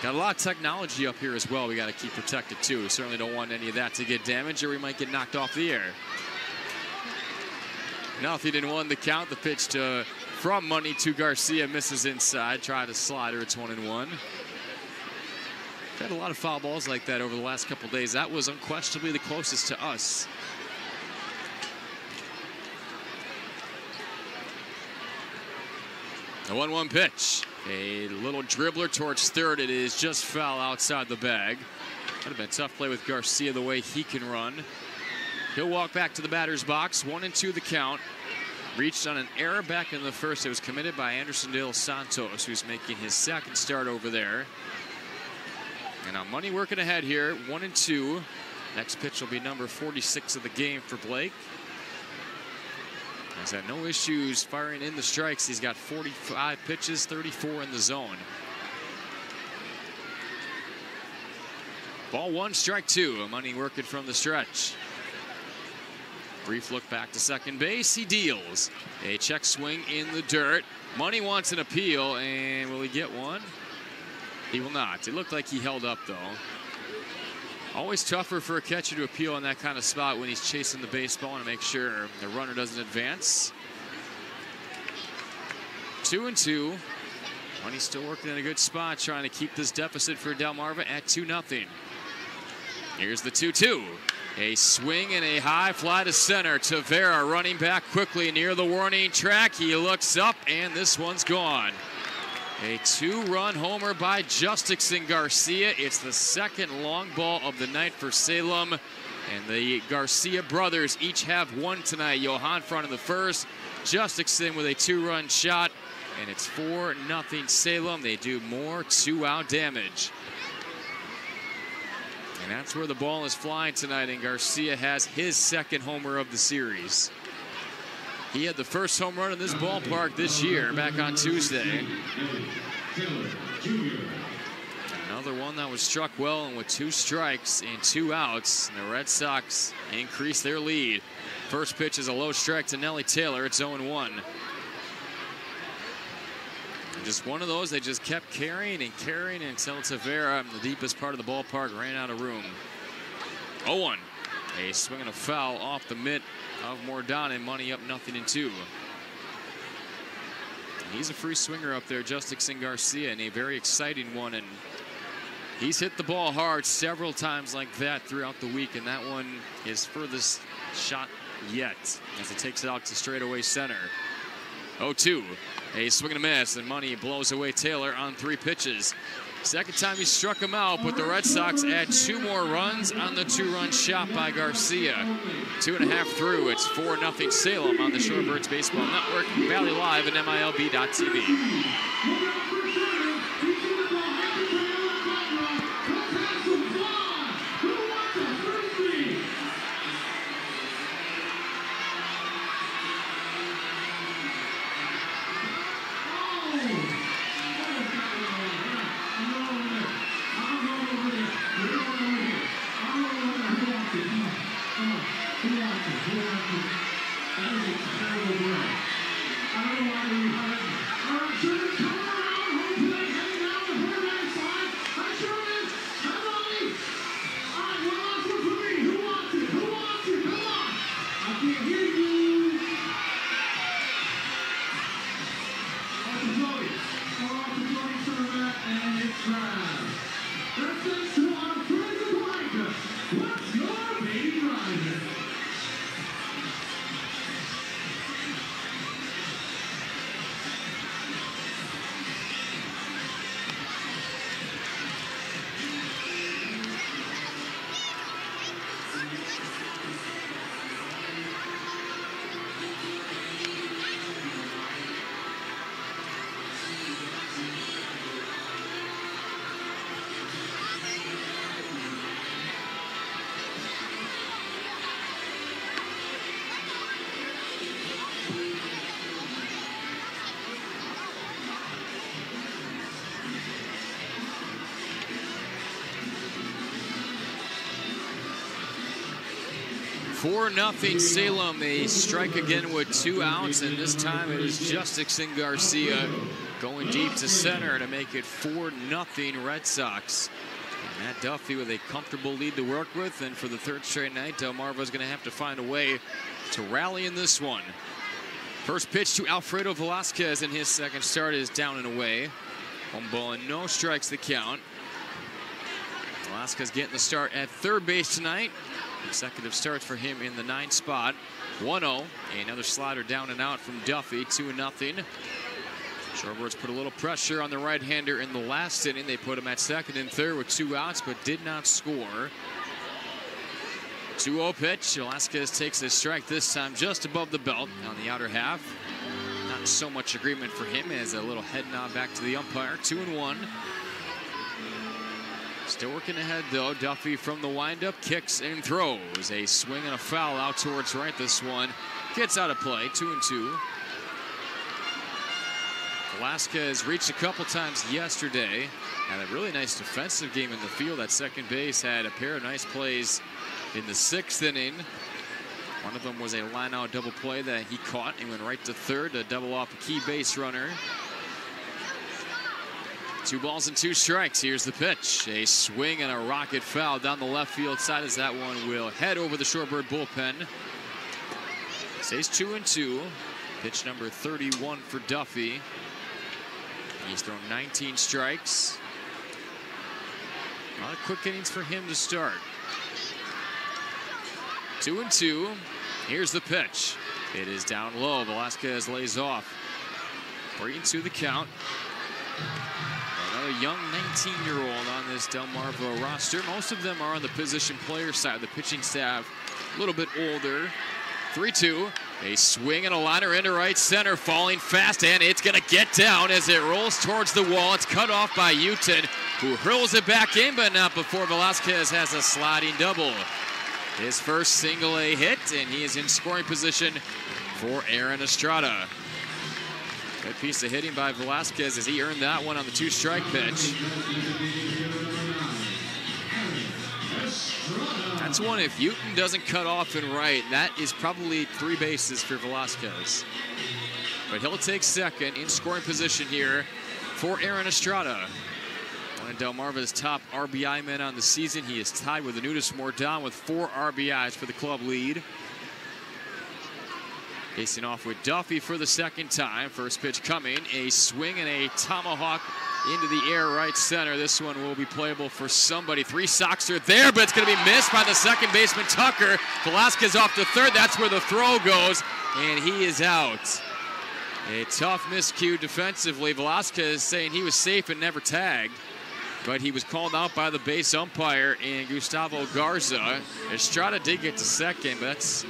Got a lot of technology up here as well. We got to keep protected too. Certainly don't want any of that to get damaged, or we might get knocked off the air. Nothing in one. The count. The pitch to from Money to Garcia misses inside. Try to slider. It's one and one. Had a lot of foul balls like that over the last couple days. That was unquestionably the closest to us. The 1 1 pitch. A little dribbler towards third. It is just foul outside the bag. Would have been a tough play with Garcia the way he can run. He'll walk back to the batter's box. One and two the count. Reached on an error back in the first. It was committed by Anderson De Santos, who's making his second start over there. And now Money working ahead here. One and two. Next pitch will be number 46 of the game for Blake. He's had no issues firing in the strikes. He's got 45 pitches, 34 in the zone. Ball one, strike two. Money working from the stretch. Brief look back to second base. He deals. A check swing in the dirt. Money wants an appeal, and will he get one? He will not. It looked like he held up, though. Always tougher for a catcher to appeal in that kind of spot when he's chasing the baseball and to make sure the runner doesn't advance. Two and two. Money's still working in a good spot, trying to keep this deficit for Delmarva at 2 0. Here's the 2 2. A swing and a high fly to center. Tavera running back quickly near the warning track. He looks up, and this one's gone. A two-run homer by Justin Garcia. It's the second long ball of the night for Salem. And the Garcia brothers each have one tonight. Johanfran in the first. Justin with a two-run shot. and it's 4 nothing Salem. They do more two out damage. And that's where the ball is flying tonight, and Garcia has his second homer of the series. He had the first home run in this ballpark this year, back on Tuesday. Another one that was struck well, and with two strikes and two outs, the Red Sox increase their lead. First pitch is a low strike to Nelly Taylor. It's 0 1. Just one of those they just kept carrying and carrying until Tavera, in the deepest part of the ballpark, ran out of room. 0 1. A swing and a foul off the mitt of Mordan and Money up nothing in two. He's a free swinger up there, Justin Garcia, and a very exciting one. And he's hit the ball hard several times like that throughout the week, and that one is furthest shot yet as it takes it out to straightaway center. 0-2. A swing and a miss, and Money blows away Taylor on three pitches. Second time he struck him out, but the Red Sox add two more runs on the two-run shot by Garcia. Two and a half through, it's 4-0 Salem on the Shorebirds Baseball Network, Bally Live, and MILB.TV. nothing Salem. They strike again with two outs, and this time it is Jhostynxon Garcia going deep to center to make it four nothing Red Sox. And Matt Duffy with a comfortable lead to work with, and for the third straight night, Delmarva's going to have to find a way to rally in this one. First pitch to Alfredo Velasquez in his second start is down and away. One ball and no strikes the count. Velasquez getting the start at third base tonight. Consecutive starts for him in the ninth spot. 1-0. Another slider down and out from Duffy. 2 0. Shorebirds put a little pressure on the right-hander in the last inning. They put him at second and third with two outs, but did not score. 2-0 pitch. Velasquez takes a strike this time just above the belt on the outer half. Not so much agreement for him as a little head nod back to the umpire. 2 and 1. Still working ahead though. Duffy from the windup kicks and throws. A swing and a foul out towards right. This one gets out of play. Two and two. Velasquez reached a couple times yesterday. Had a really nice defensive game in the field at second base. Had a pair of nice plays in the sixth inning. One of them was a line out double play that he caught and went right to third to double off a key base runner. Two balls and two strikes. Here's the pitch. A swing and a rocket foul down the left field side as that one will head over the Shorebird bullpen. Stays two and two. Pitch number 31 for Duffy. He's thrown 19 strikes. A lot of quick innings for him to start. Two and two. Here's the pitch. It is down low. Velasquez lays off. Three and two the count. Another young 19-year-old on this Delmarva roster. Most of them are on the position player side. The pitching staff a little bit older. 3 2. A swing and a liner into right center, falling fast, and it's going to get down as it rolls towards the wall. It's cut off by Yuten, who hurls it back in, but not before Velasquez has a sliding double. His first single A hit, and he is in scoring position for Aaron Estrada. Good piece of hitting by Velasquez as he earned that one on the two strike pitch. That's one if Yuten doesn't cut off and right, that is probably three bases for Velasquez. But he'll take second in scoring position here for Aaron Estrada. One of Delmarva's top RBI men on the season. He is tied with Aneudis Mordan with four RBIs for the club lead. Facing off with Duffy for the second time. First pitch coming, a swing and a tomahawk into the air right center. This one will be playable for somebody. Red Sox are there, but it's going to be missed by the second baseman Tucker. Velasquez off to third. That's where the throw goes, and he is out. A tough miscue defensively. Velasquez saying he was safe and never tagged, but he was called out by the base umpire and Gustavo Garza. Estrada did get to second, but that's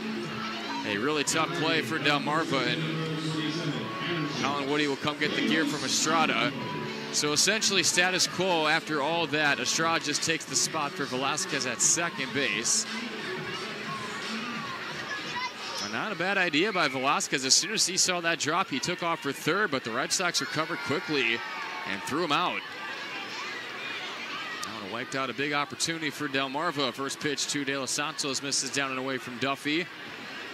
a really tough play for Delmarva, and Colin Woody will come get the gear from Estrada. So essentially status quo after all that. Estrada just takes the spot for Velasquez at second base. Not a bad idea by Velasquez. As soon as he saw that drop, he took off for third, but the Red Sox recovered quickly and threw him out. Now wiped out a big opportunity for Delmarva. First pitch to De Los Santos misses down and away from Duffy.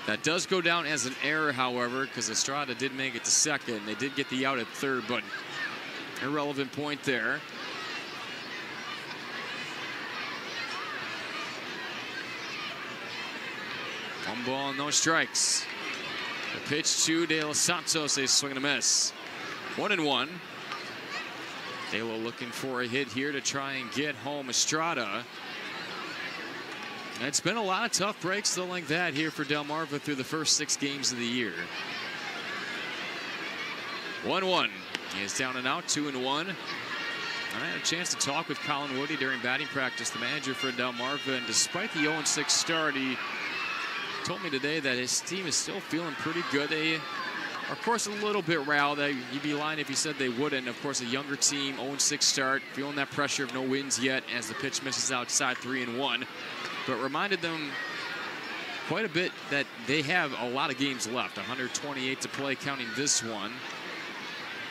That does go down as an error, however, because Estrada did make it to second. They did get the out at third, but Irrelevant point there. One ball, no strikes. The pitch to De Los Santos, a swing and a miss. One and one. Dalo looking for a hit here to try and get home Estrada. It's been a lot of tough breaks though like that here for Delmarva through the first six games of the year. 1-1. He is down and out, two and one. I had a chance to talk with Colin Woody during batting practice, the manager for Delmarva, and despite the 0-6 start, he told me today that his team is still feeling pretty good. They are, of course, a little bit riled. You'd be lying if you said they wouldn't. Of course, a younger team, 0-6 start, feeling that pressure of no wins yet as the pitch misses outside, three and one. But reminded them quite a bit that they have a lot of games left, 128 to play, counting this one.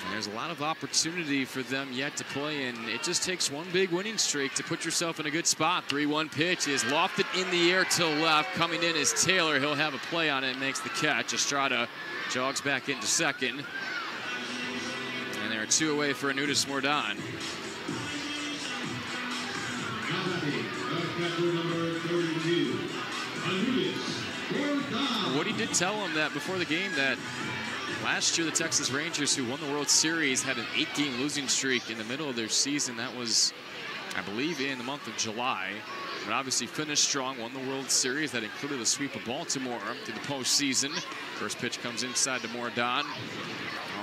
And there's a lot of opportunity for them yet to play, and it just takes one big winning streak to put yourself in a good spot. 3-1 pitch is lofted in the air to left. Coming in is Taylor. He'll have a play on it and makes the catch. Estrada jogs back into second. And they're two away for Aneudis Mordan. Woody did tell him that before the game that Last year, the Texas Rangers, who won the World Series, had an eight-game losing streak in the middle of their season. That was, I believe, in the month of July. But obviously finished strong, won the World Series. That included a sweep of Baltimore to the postseason. First pitch comes inside to Mordan.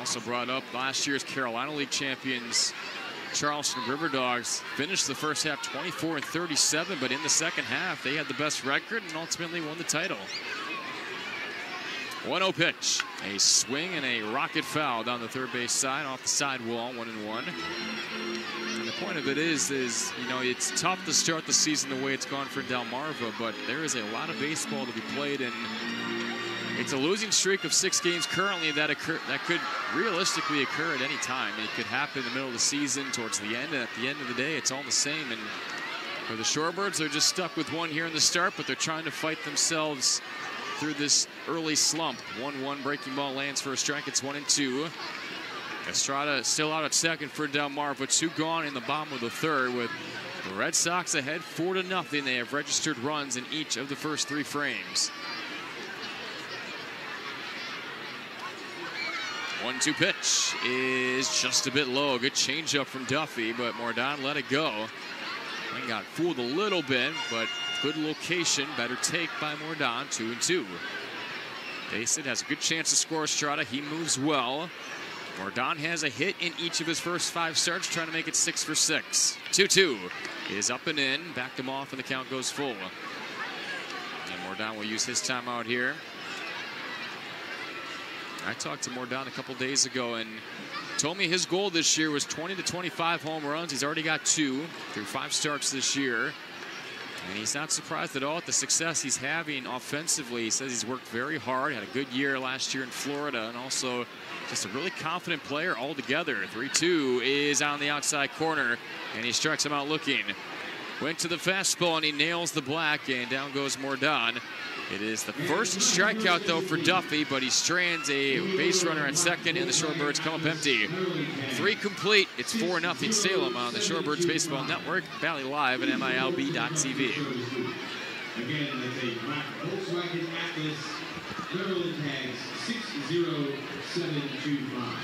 Also brought up last year's Carolina League champions, Charleston River Dogs finished the first half 24 and 37, but in the second half, they had the best record and ultimately won the title. 1-0 pitch. A swing and a rocket foul down the third base side off the side wall, one and one. And the point of it is, is you know, it's tough to start the season the way it's gone for Delmarva, but there is a lot of baseball to be played, and it's a losing streak of six games currently that occur that could realistically occur at any time. It could happen in the middle of the season, towards the end, and at the end of the day, it's all the same. And for the Shorebirds, they're just stuck with one here in the start, but they're trying to fight themselves through this early slump. 1-1 breaking ball lands for a strike. It's one and two. Estrada still out at second for Delmar, but Two gone in the bottom of the third with the Red Sox ahead four to nothing. They have registered runs in each of the first three frames. One-two pitch is just a bit low. Good changeup from Duffy, but Mordan let it go. And got fooled a little bit, but Good location, better take by Mordan, two and two. Basin has a good chance to score Estrada. He moves well. Mordan has a hit in each of his first five starts, trying to make it six for six. 2-2 is up and in. Backed him off, and the count goes full. And Mordan will use his timeout here. I talked to Mordan a couple days ago and told me his goal this year was 20 to 25 home runs. He's already got two through five starts this year. And he's not surprised at all at the success he's having offensively. He says he's worked very hard, had a good year last year in Florida, and also just a really confident player altogether. 3 2 is on the outside corner, and he strikes him out looking. Went to the fastball, and he nails the black, and down goes Mordan. It is the first strikeout, though, for Duffy, but he strands a base runner at second, and the Shorebirds come up empty. Three complete. It's 4 0 Salem on the Shorebirds Baseball Network, Bally Live, and MILB.TV. Again, that's a black Volkswagen Atlas Maryland tags 60725.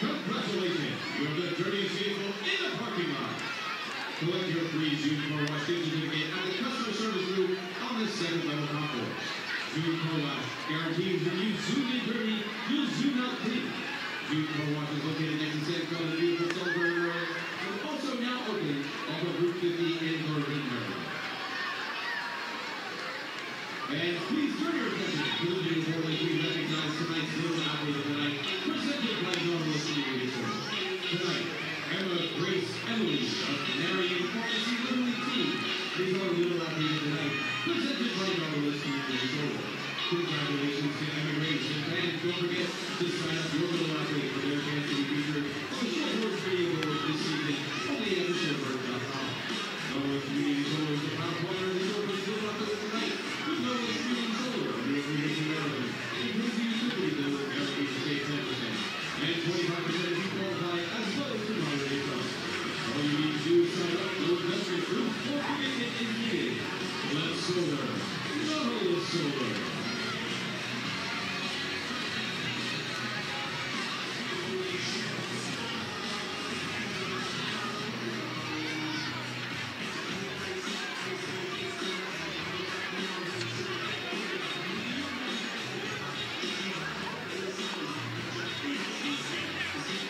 Congratulations, you have the dirtiest vehicle in the parking lot. Collect your free June Car Wash certificate at the customer service group on the second level concourse. Car Wash guarantees that you zoom in dirty, you'll zoom out clean. Car Wash is located next to San Carlos beautiful Salisbury Road, and also now open off of Route 50 in Berlin, Maryland. And please turn your attention to the board as we recognize tonight's little operator Emily of Pharmacy Little League. Team is our little operator tonight, presented by Community Service. Congratulations to Emma Grace, and don't forget to sign up your little operator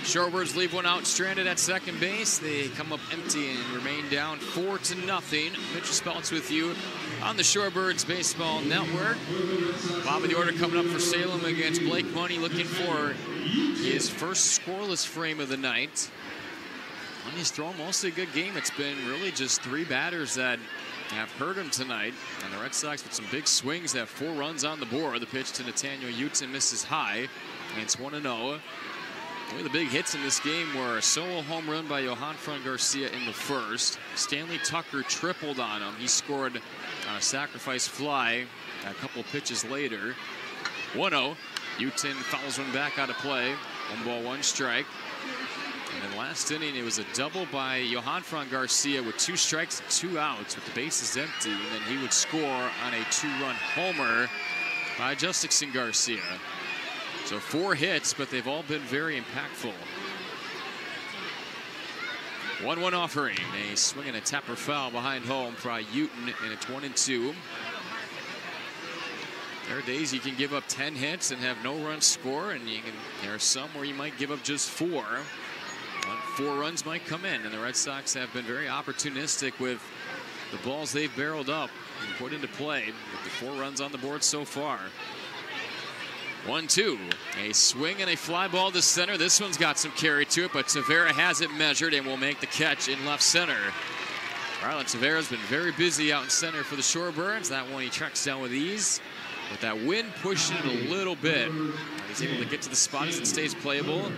Shorebirds leave one out stranded at second base. They come up empty and remain down four to nothing. Mitchell Speltz with you on the Shorebirds Baseball Network. Bob of the order coming up for Salem against Blake Money, looking for his first scoreless frame of the night. Money's thrown mostly a good game. It's been really just three batters that have hurt him tonight. And the Red Sox with some big swings have four runs on the board. The pitch to Natanael Yuten misses high. And it's 1 0. One of the big hits in this game were a solo home run by Johanfran Garcia in the first. Stanley Tucker tripled on him. He scored on a sacrifice fly a couple pitches later. 1-0. Yuten fouls one back out of play. One ball, one strike. And then last inning, it was a double by Johanfran Garcia with two strikes and two outs with the bases empty. And then he would score on a two-run homer by Justin Garcia. So four hits, but they've all been very impactful. 1-1 offering. A swing and a tapper foul behind home for Yuten, and it's 1 and 2. There are days you can give up 10 hits and have no runs score, and you can, there are some where you might give up just four. Four runs might come in, and the Red Sox have been very opportunistic with the balls they've barreled up and put into play with the four runs on the board so far. One, two. A swing and a fly ball to center. This one's got some carry to it, but Tavera has it measured and will make the catch in left center. Braylin Tavera's been very busy out in center for the Shorebirds. That one he tracks down with ease. With that wind pushing it a little bit, he's able to get to the spot as it stays playable.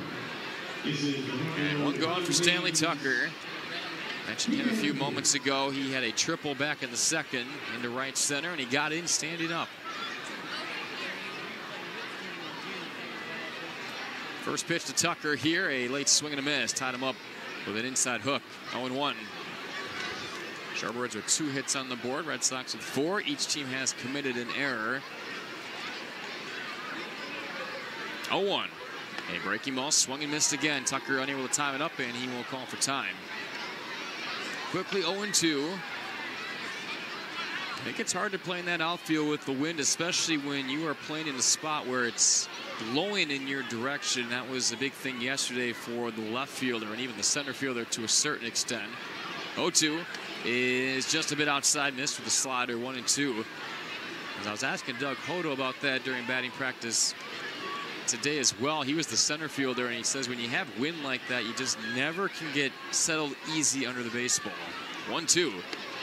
And one gone for Stanley Tucker. Mentioned him a few moments ago. He had a triple back in the second into right center, and he got in standing up. First pitch to Tucker here, a late swing and a miss. Tied him up with an inside hook. 0-1. Shorebirds with two hits on the board. Red Sox with four. Each team has committed an error. 0-1. A breaking ball, swung and missed again. Tucker unable to time it up, and he will call for time. Quickly 0-2. I think it's hard to play in that outfield with the wind, especially when you are playing in a spot where it's blowing in your direction. That was a big thing yesterday for the left fielder and even the center fielder to a certain extent. 0-2 is just a bit outside, missed with the slider, one and two. As I was asking Doug Hodo about that during batting practice today as well. He was the center fielder, and he says when you have wind like that, you just never can get settled easy under the baseball. One two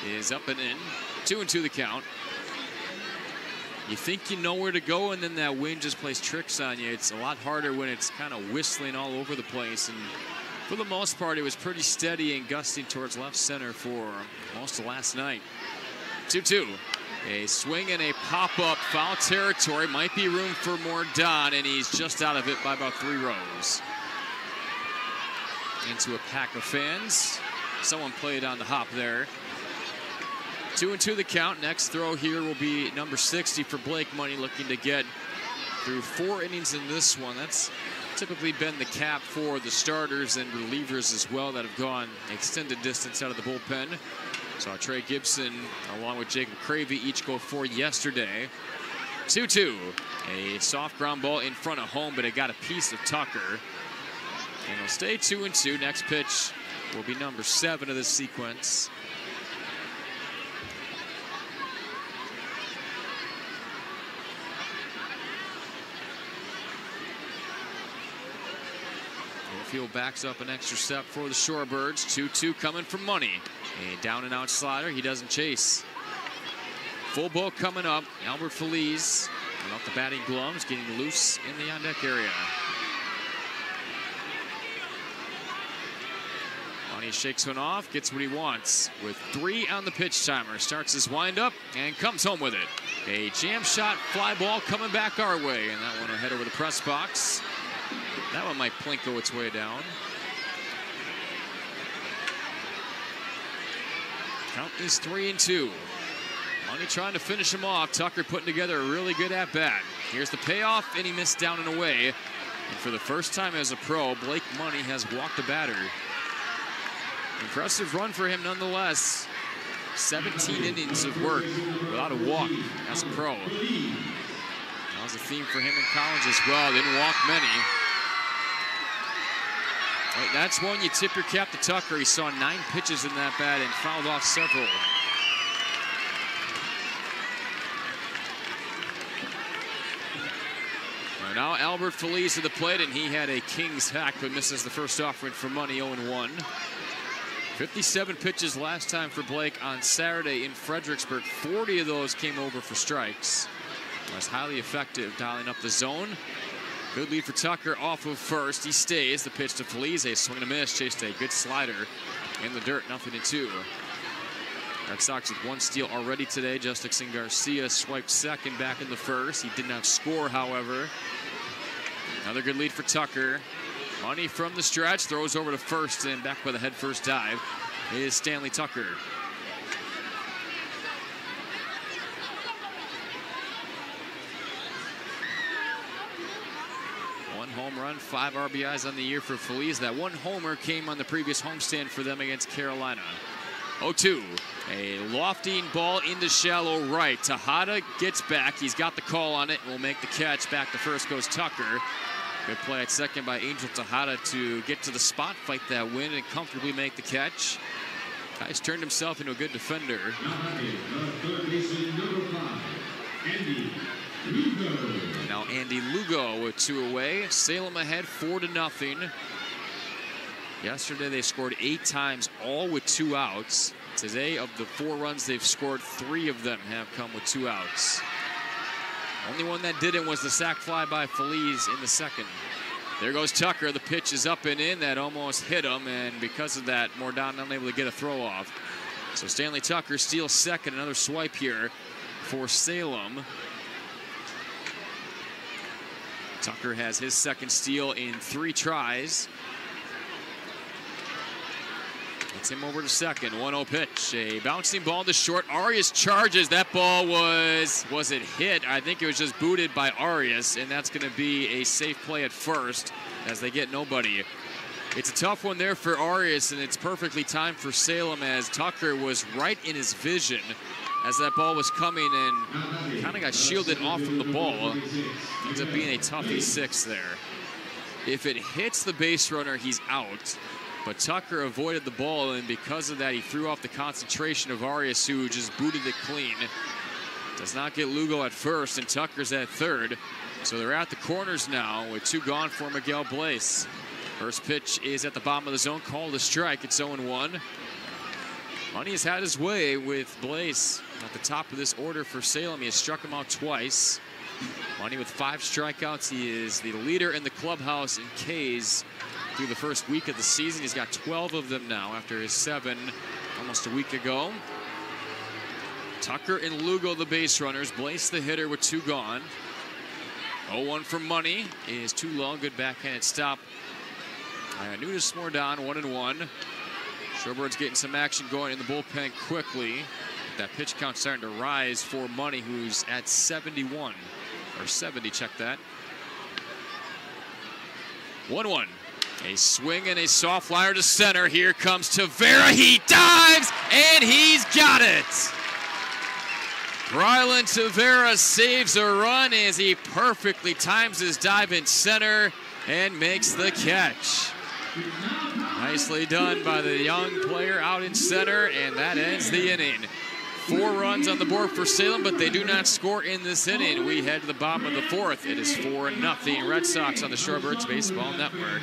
is up and in. Two and two the count. You think you know where to go, and then that wind just plays tricks on you. It's a lot harder when it's kind of whistling all over the place. And for the most part, it was pretty steady and gusting towards left center for most of last night. 2 2. A swing and a pop up foul territory. Might be room for Mordan, and he's just out of it by about three rows. Into a pack of fans. Someone played on the hop there. Two and two the count. Next throw here will be number 60 for Blake Money, looking to get through four innings in this one. That's typically been the cap for the starters and relievers as well that have gone extended distance out of the bullpen. Saw Trey Gibson along with Jacob Cravey each go four yesterday. 2-2. A soft ground ball in front of home, but it got a piece of Tucker. And it'll stay two and two. Next pitch will be number seven of this sequence. Field backs up an extra step for the Shorebirds. 2-2 coming from Money. A down and out slider. He doesn't chase. Full ball coming up. Albert Feliz without the batting gloves, getting loose in the on deck area. Money shakes one off, gets what he wants with three on the pitch timer. Starts his windup and comes home with it. A jam shot fly ball coming back our way, and that one head over the press box. That one might plinko its way down. Count is three and two. Money trying to finish him off. Tucker putting together a really good at bat. Here's the payoff, and he missed down and away. And for the first time as a pro, Blake Money has walked a batter. Impressive run for him nonetheless. 17 innings of work without a walk as a pro. That was a theme for him in college as well. Didn't walk many. That's one you tip your cap to Tucker. He saw nine pitches in that bat and fouled off several. Now Albert Feliz to the plate, and he had a king's hack, but misses the first offering for Money, 0-1. 57 pitches last time for Blake on Saturday in Fredericksburg. 40 of those came over for strikes. Was highly effective dialing up the zone. Good lead for Tucker off of first. He stays. The pitch to Feliz. A swing and a miss. Chased a good slider in the dirt. Nothing in two. Red Sox with one steal already today. Jhostynxon Garcia swiped second back in the first. He did not score, however. Another good lead for Tucker. Money from the stretch. Throws over to first and back with a head first dive is Stanley Tucker. Home run, five RBIs on the year for Feliz. That one homer came on the previous homestand for them against Carolina. 0-2. A lofting ball into shallow right. Tejada gets back. He's got the call on it. Will make the catch. Back to first goes Tucker. Good play at second by Angel Tejada to get to the spot, fight that win, and comfortably make the catch. Guy's turned himself into a good defender. Now Andy Lugo with two away. Salem ahead four to nothing. Yesterday they scored eight times, all with two outs. Today, of the four runs they've scored, three of them have come with two outs. Only one that didn't was the sac fly by Feliz in the second. There goes Tucker. The pitch is up and in. That almost hit him, and because of that, Mordan unable to get a throw off. So Stanley Tucker steals second. Another swipe here for Salem. Tucker has his second steal in three tries. Gets him over to second. 1-0 pitch. A bouncing ball to short. Arias charges. That ball was, was it hit? I think it was just booted by Arias, and that's going to be a safe play at first as they get nobody. It's a tough one there for Arias, and it's perfectly timed for Salem as Tucker was right in his vision as that ball was coming and kind of got shielded off from the ball. Ends up being a toughy six there. If it hits the base runner, he's out. But Tucker avoided the ball, and because of that, he threw off the concentration of Arias, who just booted it clean. Does not get Lugo at first, and Tucker's at third. So they're at the corners now with two gone for Miguel Bleis. First pitch is at the bottom of the zone, called a strike. It's 0 1. Money has had his way with Bleis at the top of this order for Salem. He has struck him out twice. Money with five strikeouts. He is the leader in the clubhouse in Ks through the first week of the season. He's got 12 of them now after his seven almost a week ago. Tucker and Lugo, the base runners. Bleis, the hitter, with two gone. 0-1 for Money is too low. Good backhanded stop. Uh, more down. one and one. Shorebirds getting some action going in the bullpen quickly. That pitch count starting to rise for Money, who's at 71 or 70. Check that. 1 1. A swing and a soft flyer to center. Here comes Tavera. He dives and he's got it. Braylin Tavera saves a run as he perfectly times his dive in center and makes the catch. Nicely done by the young player out in center, and that ends the inning. Four runs on the board for Salem, but they do not score in this inning. We head to the bottom of the fourth. It is 4 0 Red Sox on the Shorebirds Baseball Network.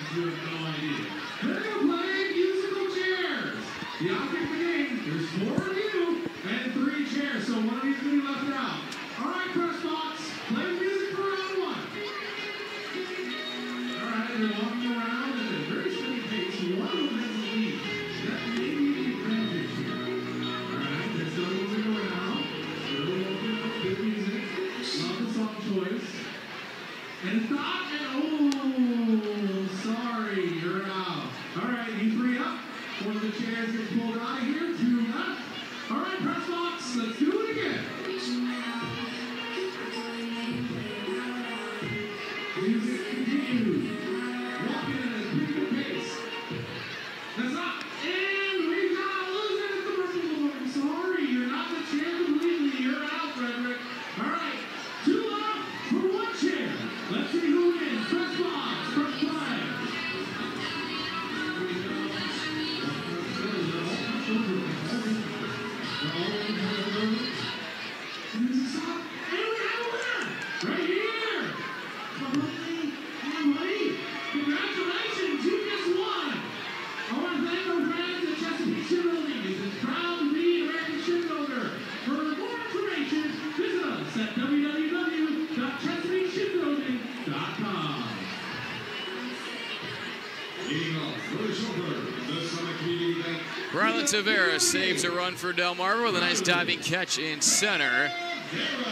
Tavera saves a run for Delmarva with a nice diving catch in center.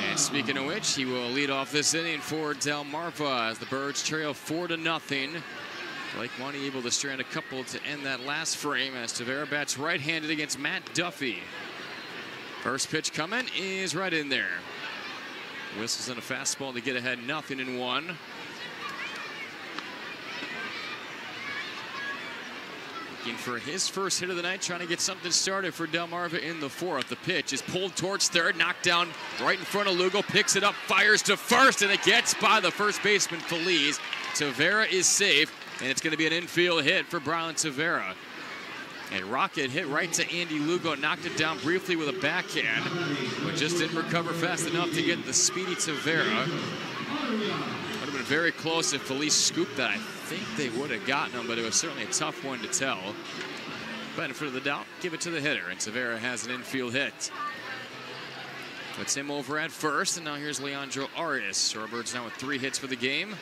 And speaking of which, he will lead off this inning for Delmarva as the Birds trail four to nothing. Blake Money able to strand a couple to end that last frame as Tavera bats right-handed against Matt Duffy. First pitch coming is right in there. Whistles in a fastball to get ahead, nothing in one. Looking for his first hit of the night, trying to get something started for Delmarva in the fourth. The pitch is pulled towards third, knocked down right in front of Lugo, picks it up, fires to first, and it gets by the first baseman, Feliz. Tavera is safe, and it's going to be an infield hit for Braylin Tavera. And Rocket hit right to Andy Lugo, knocked it down briefly with a backhand, but just didn't recover fast enough to get the speedy Tavera. Been very close if Feliz scooped that. I think they would have gotten him, but it was certainly a tough one to tell. Benefit of the doubt, give it to the hitter, and Tavera has an infield hit. Puts him over at first, and now here's Leandro Arias. Shorebirds now with three hits for the game.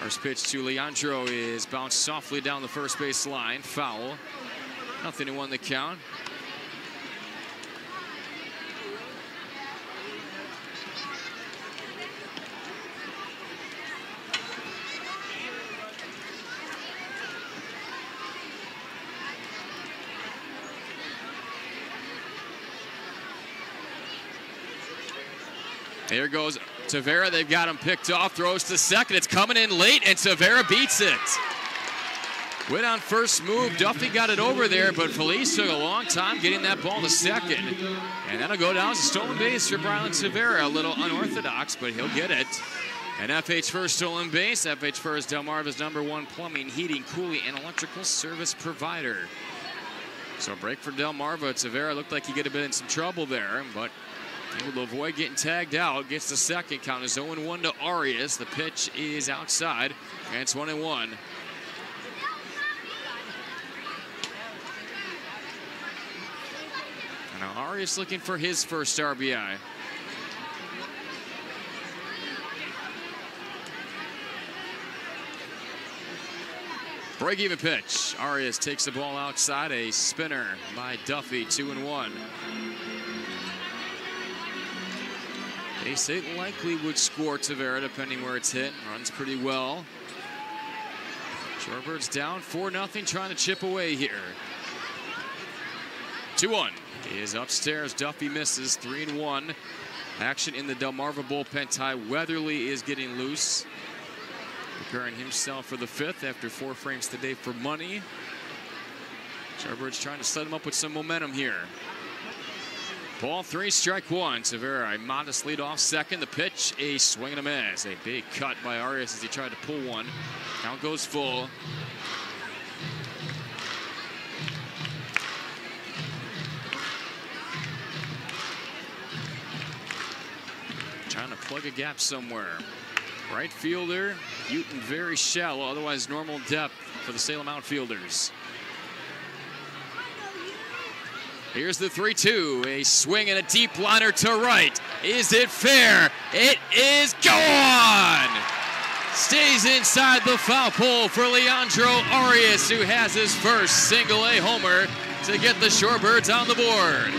First pitch to Leandro is bounced softly down the first base line. Foul. Nothing to one the count. Here goes Tavera. They've got him picked off. Throws to second. It's coming in late, and Tavera beats it. Went on first move. Duffy got it over there, but Feliz took a long time getting that ball to second. And that'll go down as a stolen base for Braylin Tavera. A little unorthodox, but he'll get it. And FH Furr stolen base. FH Furr Delmarva's number one plumbing, heating, cooling, and electrical service provider. So break for Delmarva. Tavera looked like he could have been in some trouble there, but Avoid getting tagged out. Gets the second count is 0-1 to Arias. The pitch is outside, and it's 1-1. And now Arias looking for his first RBI. Break even pitch. Arias takes the ball outside. A spinner by Duffy, two and one. They say likely would score Tavera depending where it's hit. Runs pretty well. Shorebirds down 4 0, trying to chip away here. 2 1 is upstairs. Duffy misses 3 and 1. Action in the Delmarva bullpen tie. Weatherly is getting loose. Preparing himself for the fifth after four frames today for money. Shorebirds trying to set him up with some momentum here. Ball three, strike one. Tavera, a modest lead off second. The pitch, a swing and a miss. A big cut by Arias as he tried to pull one. Count goes full. Trying to plug a gap somewhere. Right fielder, Yuten very shallow, otherwise normal depth for the Salem outfielders. Here's the 3 2. A swing and a deep liner to right. Is it fair? It is gone! Stays inside the foul pole for Leandro Arias, who has his first single A homer to get the Shorebirds on the board.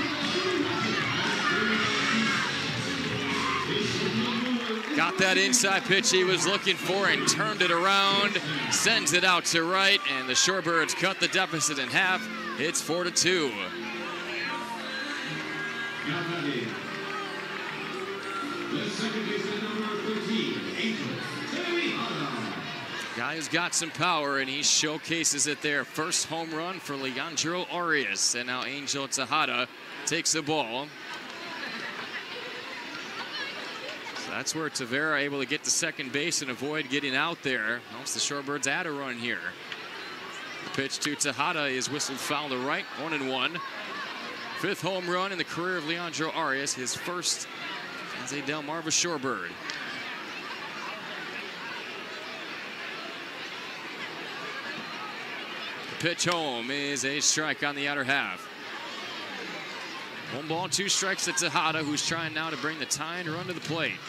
Got that inside pitch he was looking for and turned it around. Sends it out to right, and the Shorebirds cut the deficit in half. It's 4 to 2. Guy who's got some power, and he showcases it there. First home run for Leandro Arias, and now Angel Tejada takes the ball. So that's where Tavera able to get to second base and avoid getting out there. Helps the Shorebirds add a run here. The pitch to Tejada is whistled foul to right, one and one. Fifth home run in the career of Leandro Arias, his first as a Delmarva Shorebird. Pitch home is a strike on the outer half. One ball, two strikes to Tejada, who's trying now to bring the tying run to the plate.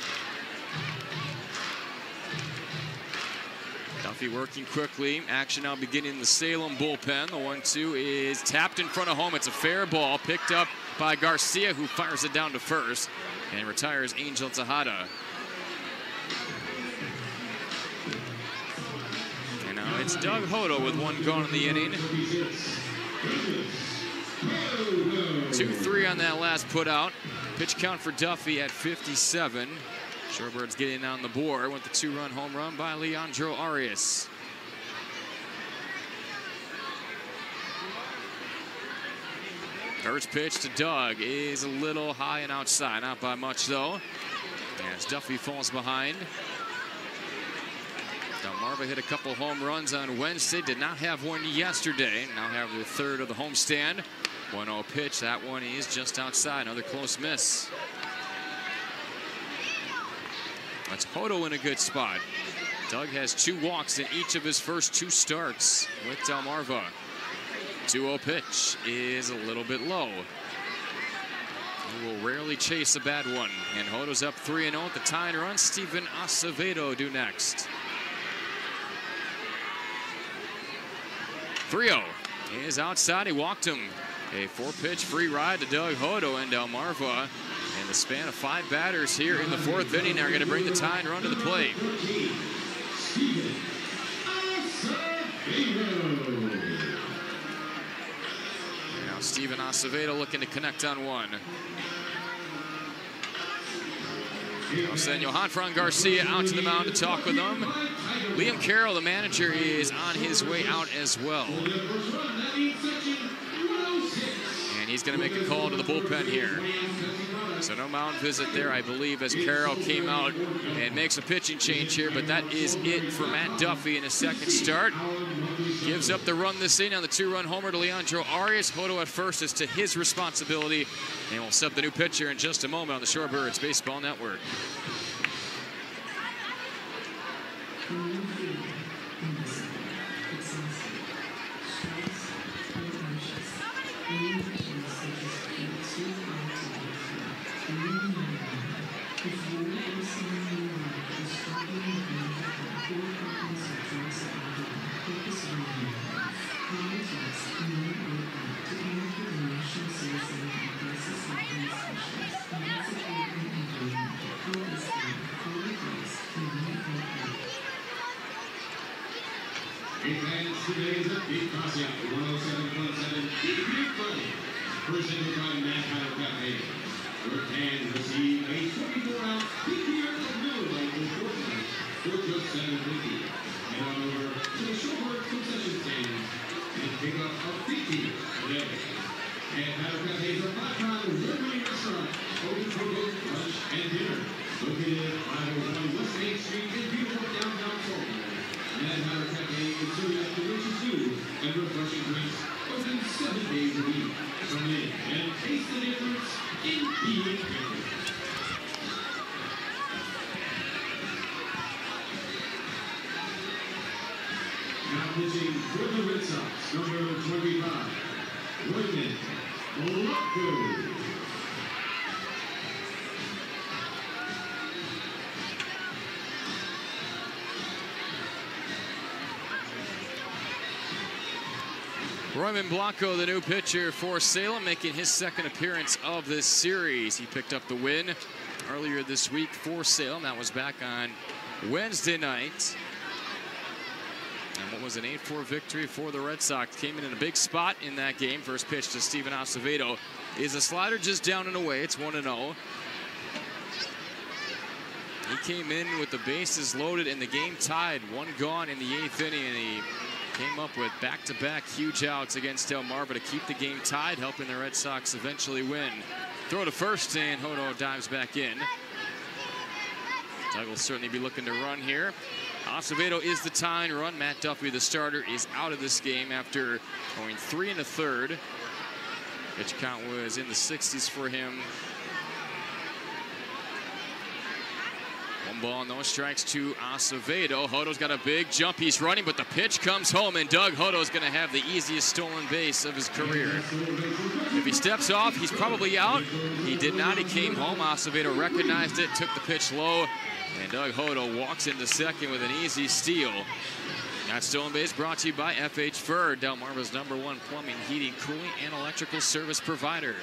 Duffy working quickly. Action now beginning in the Salem bullpen. The one-two is tapped in front of home. It's a fair ball picked up by Garcia, who fires it down to first and retires Angel Tejada. And now it's Doug Hodo with one gone in the inning. 2-3 on that last put out. Pitch count for Duffy at 57. Shorebirds getting on the board with the two-run home run by Leandro Arias. First pitch to Doug is a little high and outside, not by much though. As Duffy falls behind. Delmarva hit a couple home runs on Wednesday, did not have one yesterday. Now have the third of the homestand. 1-0 pitch, that one is just outside, another close miss. That's Hodo in a good spot. Doug has two walks in each of his first two starts with Delmarva. 2-0 pitch is a little bit low. He will rarely chase a bad one. And Hodo's up 3-0 at the tying run. Steven Acevedo do next. 3-0 is outside. He walked him. A four-pitch free ride to Doug Hodo and Delmarva. And the span of five batters here in the fourth inning are going to bring the tying run to the plate. Now Steven Acevedo looking to connect on one. I'll send Johan Garcia out to the mound to talk with them. Liam Carroll, the manager, is on his way out as well. And he's going to make a call to the bullpen here. So no mound visit there, I believe, as Carroll came out and makes a pitching change here. But that is it for Matt Duffy in his second start. Gives up the run this inning on the two-run homer to Leandro Arias. Hodo at first is to his responsibility. And we'll sub the new pitcher in just a moment on the Shorebirds Baseball Network. Fans today is at Pete Kasia, 107.7 Deep Creek Friday. Presented by Matt Hatter Cafe. Your fans receive a 24-ounce PPR of Miller Lite for just $7.50. Head on over to the Shorebird concession stand and pick up a 50 today. Delicious food and refreshing drinks open seven days a week. Come in and taste the difference in being different. Now pitching for the Red Sox, number 25, Royman Blanco. Royman Blanco, the new pitcher for Salem, making his second appearance of this series. He picked up the win earlier this week for Salem. That was back on Wednesday night. And what was an 8-4 victory for the Red Sox. Came in in a big spot in that game. First pitch to Steven Acevedo is a slider just down and away. It's 1-0. He came in with the bases loaded and the game tied. One gone in the eighth inning and he Came up with back-to-back huge outs against Delmarva to keep the game tied, helping the Red Sox eventually win. Throw to first, and Hodo dives back in. Doug will certainly be looking to run here. Acevedo is the tying run. Matt Duffy, the starter, is out of this game after going three and a third. Pitch count was in the 60s for him. One ball, no strikes to Acevedo. Hodo's got a big jump. He's running, but the pitch comes home, and Doug Hodo's going to have the easiest stolen base of his career. If he steps off, he's probably out. He did not. He came home. Acevedo recognized it, took the pitch low, and Doug Hodo walks into second with an easy steal. That stolen base brought to you by FH Furr, Delmarva's number one plumbing, heating, cooling, and electrical service provider.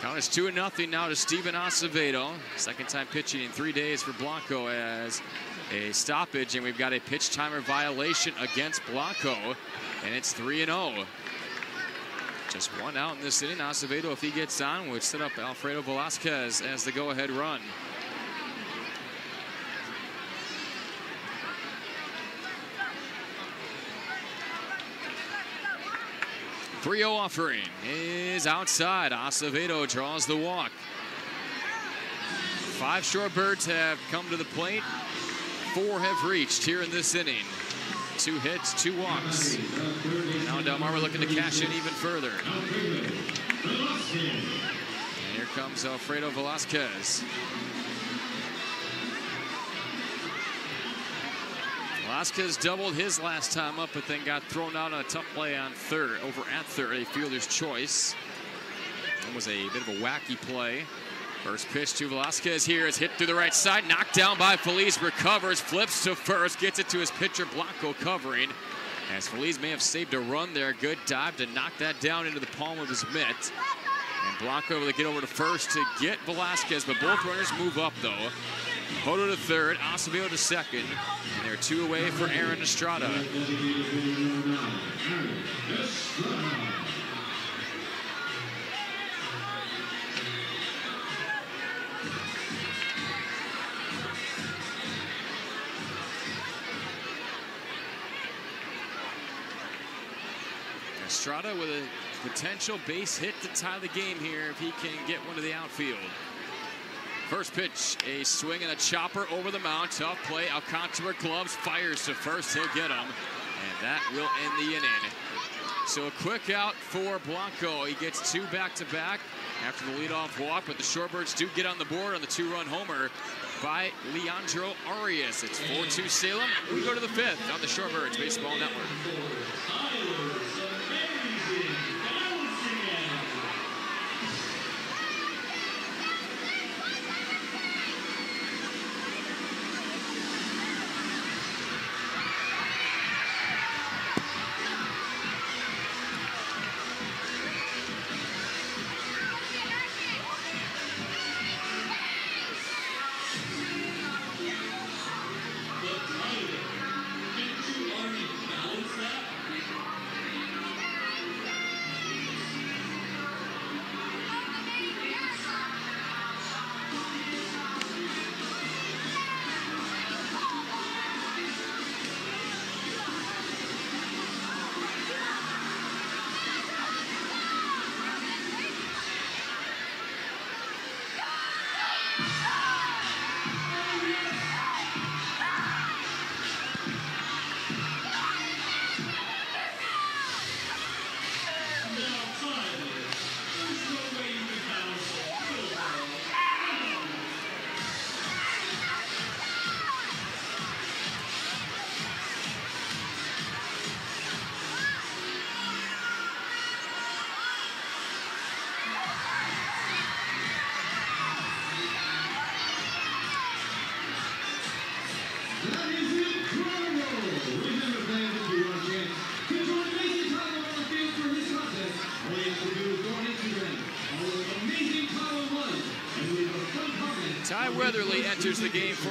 Count is 2 0 now to Steven Acevedo. Second time pitching in three days for Blanco as a stoppage, and we've got a pitch timer violation against Blanco, and it's 3 0. Just one out in this inning. Acevedo, if he gets on, would set up Alfredo Velasquez as the go ahead run. Three 0 offering is outside. Acevedo draws the walk. Five shorebirds have come to the plate. Four have reached here in this inning. Two hits, two walks. Now Delmarva looking to cash in even further. And here comes Alfredo Velasquez. Velasquez doubled his last time up, but then got thrown out on a tough play on third, over at third, a fielder's choice. That was a bit of a wacky play. First pitch to Velasquez here is hit through the right side, knocked down by Feliz, recovers, flips to first, gets it to his pitcher Blanco covering. As Feliz may have saved a run there, good dive to knock that down into the palm of his mitt. And Blanco able to get over to first to get Velasquez, but both runners move up though. Hodo to third, Acevedo to second, and they're two away for Aaron Estrada. Estrada with a potential base hit to tie the game here if he can get one to the outfield. First pitch, a swing and a chopper over the mound. Tough play. Alcantara gloves, fires to first. He'll get him. And that will end the inning. So a quick out for Blanco. He gets two back-to-back after the leadoff walk, but the Shorebirds do get on the board on the two-run homer by Leandro Arias. It's 4-2 Salem. We go to the fifth on the Shorebirds Baseball Network.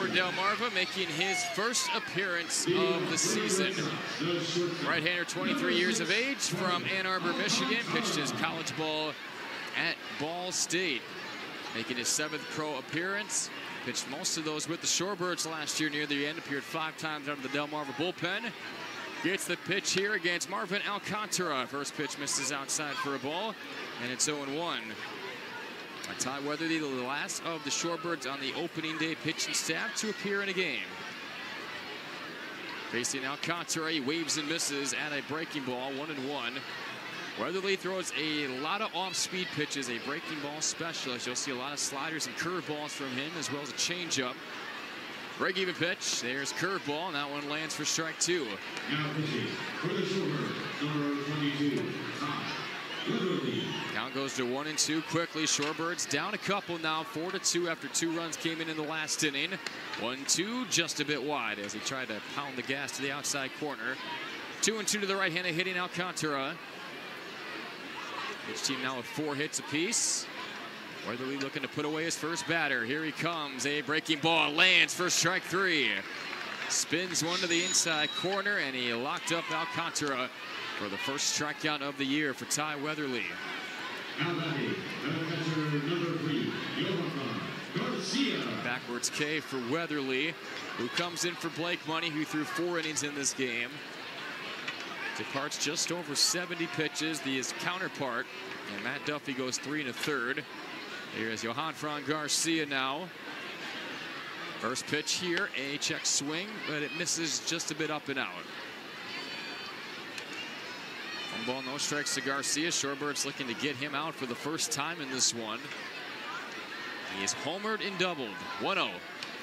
Delmarva, making his first appearance of the season. Right-hander, 23 years of age, from Ann Arbor, Michigan, pitched his college ball at Ball State, making his seventh pro appearance. Pitched most of those with the Shorebirds last year near the end. Appeared five times out of the Delmarva bullpen. Gets the pitch here against Marvin Alcantara. First pitch misses outside for a ball, and it's 0-1. Ty Weatherly, the last of the Shorebirds on the opening day pitching staff to appear in a game. Facing Alcantara, he waves and misses at a breaking ball, one and one. Weatherly throws a lot of off-speed pitches, a breaking ball specialist. You'll see a lot of sliders and curveballs from him, as well as a changeup. Break-even pitch. There's curveball, and that one lands for strike two. Now pitching for the Shorebirds, number 22, Ty Weatherly. Count goes to one and two quickly. Shorebirds down a couple now, four to two after two runs came in in the last inning. One two, just a bit wide as he tried to pound the gas to the outside corner. Two and two to the right handed hitting Alcantara. Each team now with four hits apiece. Weatherly looking to put away his first batter. Here he comes. A breaking ball lands for strike three. Spins one to the inside corner, and he locked up Alcantara for the first strikeout of the year for Ty Weatherly. Backwards K for Weatherly, who comes in for Blake Money, who threw four innings in this game. Departs just over 70 pitches. The his counterpart, and Matt Duffy goes three and a third. Here is Johanfran Garcia now. First pitch here, a check swing, but it misses just a bit up and out. One ball, no strikes to Garcia. Shorebirds looking to get him out for the first time in this one. He is homered and doubled. 1-0.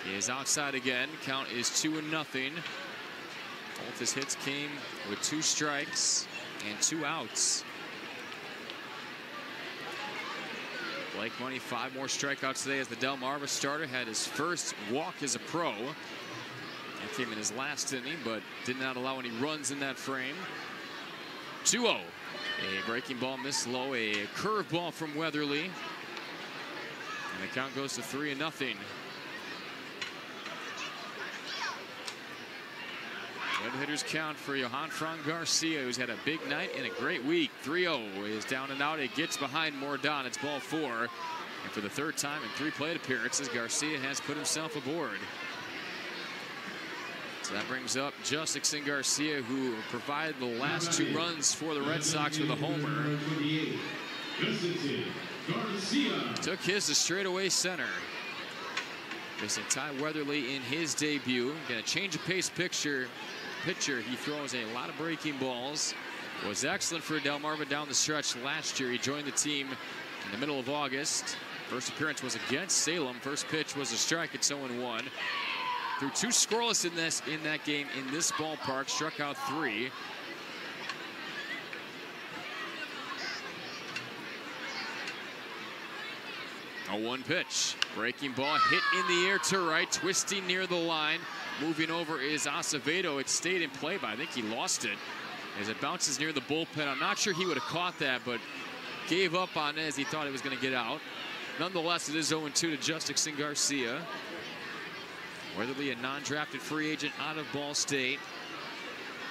He is outside again. Count is two and nothing. Both his hits came with two strikes and two outs. Blake Money, five more strikeouts today as the Delmarva starter had his first walk as a pro. That came in his last inning, but did not allow any runs in that frame. 2-0. A breaking ball missed low, a curveball from Weatherly. And the count goes to three and nothing. Good hitters count for Johanfran Garcia, who's had a big night and a great week. 3-0 is down and out. It gets behind Mordan. It's ball four. And for the third time in three plate appearances, Garcia has put himself aboard. So that brings up Jhostynxon Garcia, who provided the last two runs for the Red Sox with a homer. Number 28, Jhostynxon Garcia. Took his to straightaway center. Facing Ty Weatherly in his debut. Got a change of pace picture pitcher. He throws a lot of breaking balls. Was excellent for Delmarva down the stretch last year. He joined the team in the middle of August. First appearance was against Salem. First pitch was a strike at 0-1. Threw two scoreless in this in that game in this ballpark. Struck out three. A one pitch. Breaking ball hit in the air to right, twisting near the line. Moving over is Acevedo. It stayed in play, but I think he lost it as it bounces near the bullpen. I'm not sure he would have caught that, but gave up on it as he thought it was going to get out. Nonetheless, it is 0-2 to Jhostynxon Garcia. Weatherly, a non-drafted free agent out of Ball State.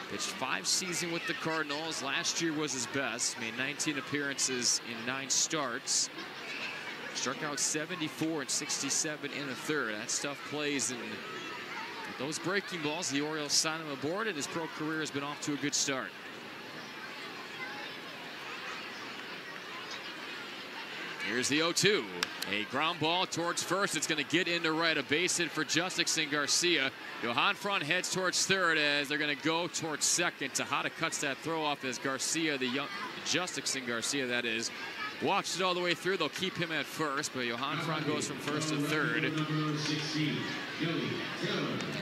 Pitched five seasons with the Cardinals. Last year was his best. Made 19 appearances in nine starts. Struck out 74 and 67 in the third. That stuff plays and those breaking balls, the Orioles sign him aboard and his pro career has been off to a good start. Here's the 0-2. A ground ball towards first. It's going to get into right. A base hit for Jhostynxon Garcia. Johanfran heads towards third as they're going to go towards second. Tejada cuts that throw off as Garcia, the young Jhostynxon Garcia, that is, Watched it all the way through. They'll keep him at first, but Johanfran goes from first to third. And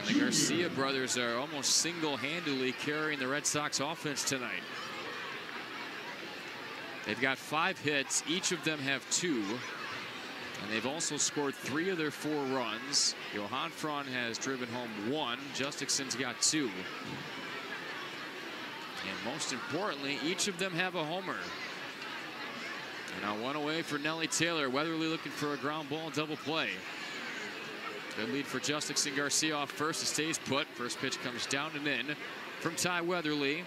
the Garcia brothers are almost single-handedly carrying the Red Sox offense tonight. They've got five hits. Each of them have two. And they've also scored three of their four runs. Johanfran has driven home one. Jhostynxon's got two. And most importantly, each of them have a homer. And now one away for Nelly Taylor. Weatherly looking for a ground ball double play. Good lead for Jhostynxon Garcia off first. It stays put. First pitch comes down and in from Ty Weatherly.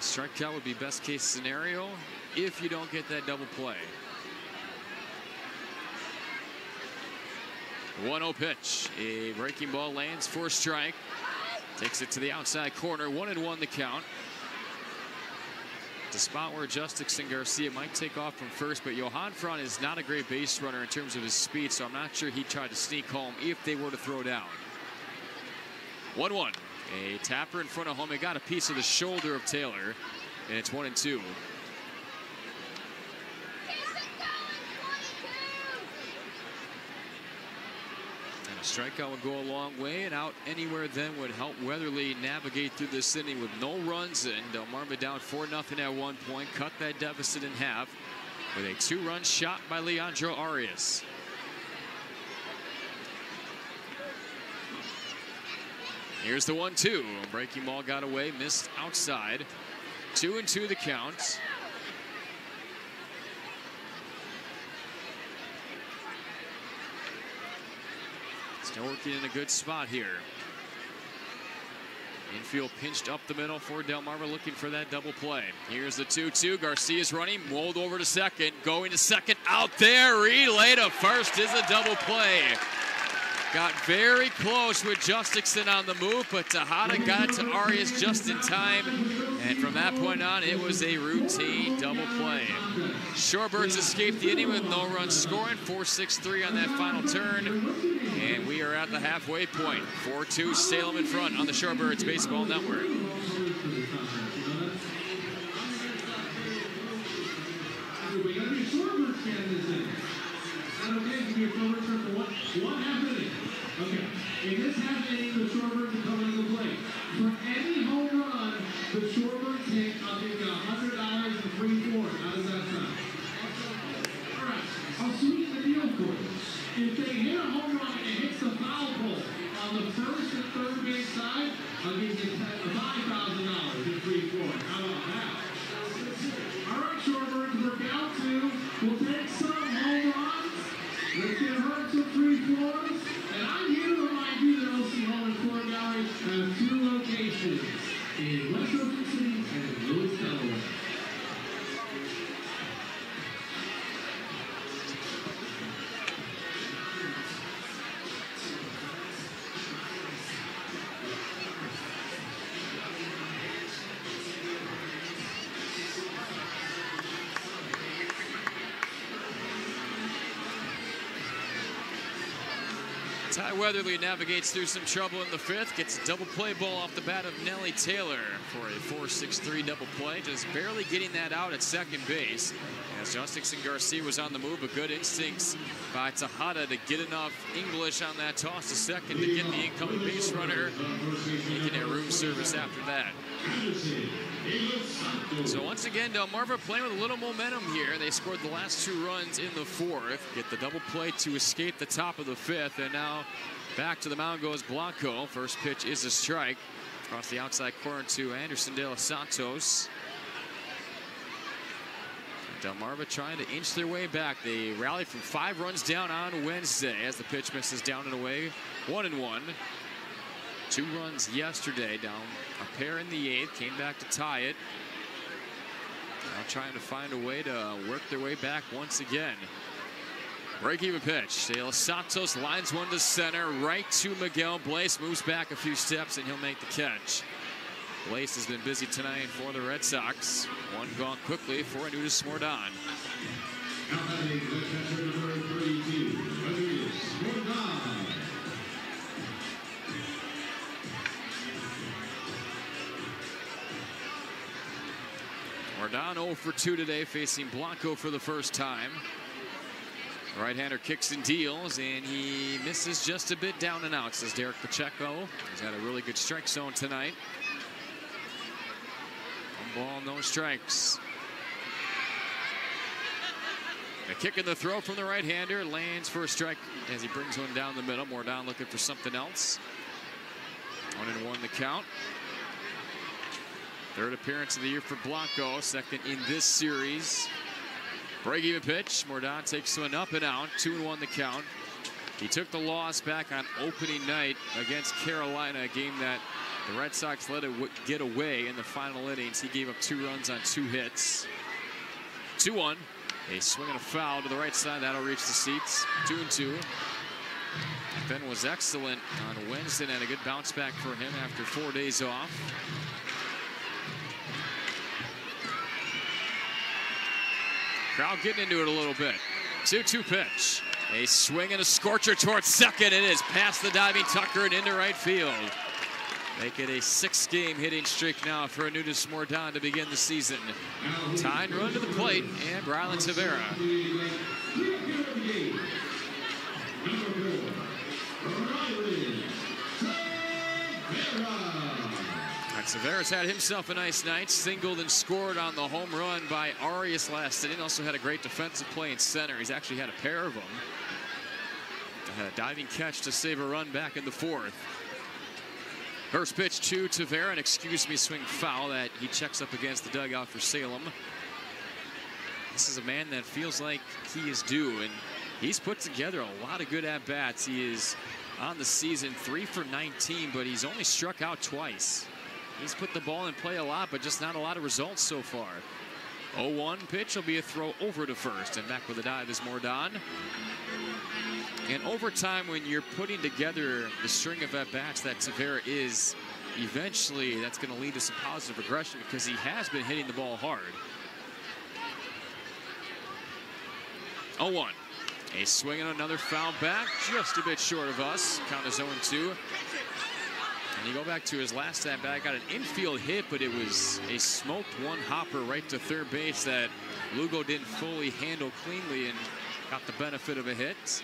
Strikeout would be best case scenario if you don't get that double play. 1-0 pitch. A breaking ball lands for strike. Takes it to the outside corner. One and one the count. The spot where Jhostynxon Garcia might take off from first, but Johanfran is not a great base runner in terms of his speed, so I'm not sure he tried to sneak home if they were to throw down. 1-1. A tapper in front of home. He got a piece of the shoulder of Taylor, and it's one and two. strikeout would go a long way, and out anywhere then would help Weatherly navigate through this inning with no runs in. Delmarva down 4 0 at one point, cut that deficit in half with a two run shot by Leandro Arias. Here's the 1 2. Breaking ball got away, missed outside. Two and two the count. Still working in a good spot here. Infield pinched up the middle for Delmarva looking for that double play. Here's the 2-2. Garcia's running, rolled over to second, going to second, out there, relay to first is a double play. Got very close with Jhostynxon on the move, but Tejada got it to Arias just in time. And from that point on, it was a routine double play. Shorebirds escaped the inning with no runs scoring, 4-6-3 on that final turn. And we are at the halfway point. 4-2 Salem in front on the Shorebirds Baseball Network. What happened? Okay. In this half inning, the Shorebirds are coming into play. Weatherly navigates through some trouble in the fifth, gets a double play ball off the bat of Nellie Taylor for a 4-6-3 double play, just barely getting that out at second base. As Jhostynxon Garcia was on the move, but good instincts by Tejada to get enough English on that toss to second to get the incoming base runner, making a room service after that. So once again, Delmarva playing with a little momentum here. They scored the last two runs in the fourth, get the double play to escape the top of the fifth, and now back to the mound goes Blanco. First pitch is a strike. Across the outside corner to Anderson De Los Santos. Delmarva trying to inch their way back. They rallied from five runs down on Wednesday as the pitch misses down and away. One and one. Two runs yesterday, down a pair in the eighth, came back to tie it. Now trying to find a way to work their way back once again. Break even pitch. De Los Santos lines one to center, right to Miguel Bleis, moves back a few steps, and he'll make the catch. Bleis has been busy tonight for the Red Sox. One gone quickly for Aneudis Mordan. Now batting the catcher number 32, Aneudis Mordan. Mordan 0 for 2 today, facing Blanco for the first time. Right-hander kicks and deals, and he misses just a bit down and out, says Derek Pacheco. He's had a really good strike zone tonight. Ball, no strikes. A kick in the throw from the right-hander lands for a strike as he brings one down the middle. Mordan looking for something else. One and one the count. Third appearance of the year for Blanco, second in this series. Break even pitch. Mordan takes one up and out. Two and one the count. He took the loss back on opening night against Carolina, a game that the Red Sox let it get away in the final innings. He gave up two runs on two hits. 2 1. A swing and a foul to the right side. That'll reach the seats. 2 and 2. Ben was excellent on Wednesday and a good bounce back for him after four days off. Crowd getting into it a little bit. 2-2 pitch. A swing and a scorcher towards second. It is past the diving Tucker and into right field. Make it a six-game hitting streak now for Aneudis Mordan to begin the season. Tying run to the plate and Braylin Tavera. Tavera's had himself a nice night. Singled and scored on the home run by Arias last inning. Also had a great defensive play in center. He's actually had a pair of them. Had a diving catch to save a run back in the fourth. First pitch to Tavera, an excuse me swing foul that he checks up against the dugout for Salem. This is a man that feels like he is due, and he's put together a lot of good at-bats. He is on the season three for 19, but he's only struck out twice. He's put the ball in play a lot, but just not a lot of results so far. 0-1 pitch will be a throw over to first, and back with a dive is Mordan. And over time, when you're putting together the string of at-bats that Tavera is, eventually that's going to lead to some positive regression because he has been hitting the ball hard. 0-1. A swing and another foul back, just a bit short of us. Count is 0-2. And you go back to his last at bat, got an infield hit, but it was a smoked one hopper right to third base that Lugo didn't fully handle cleanly and got the benefit of a hit.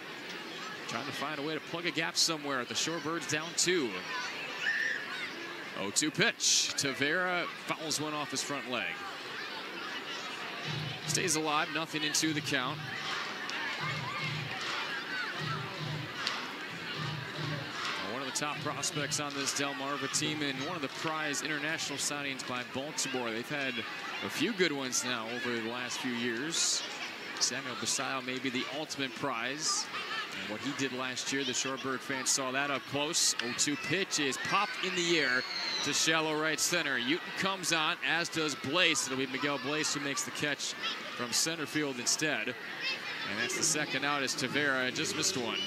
Trying to find a way to plug a gap somewhere. At the Shorebirds down two. 0-2 pitch. Tavera fouls one off his front leg. Stays alive, nothing into the count. One of the top prospects on this Delmarva team and one of the prize international signings by Baltimore. They've had a few good ones now over the last few years. Samuel Basallo may be the ultimate prize. And what he did last year, the Shorebird fans saw that up close. 0-2 pitch is popped in the air to shallow right center. Yuten comes on, as does Bleis. It'll be Miguel Bleis who makes the catch from center field instead. And that's the second out as Tavera just missed one.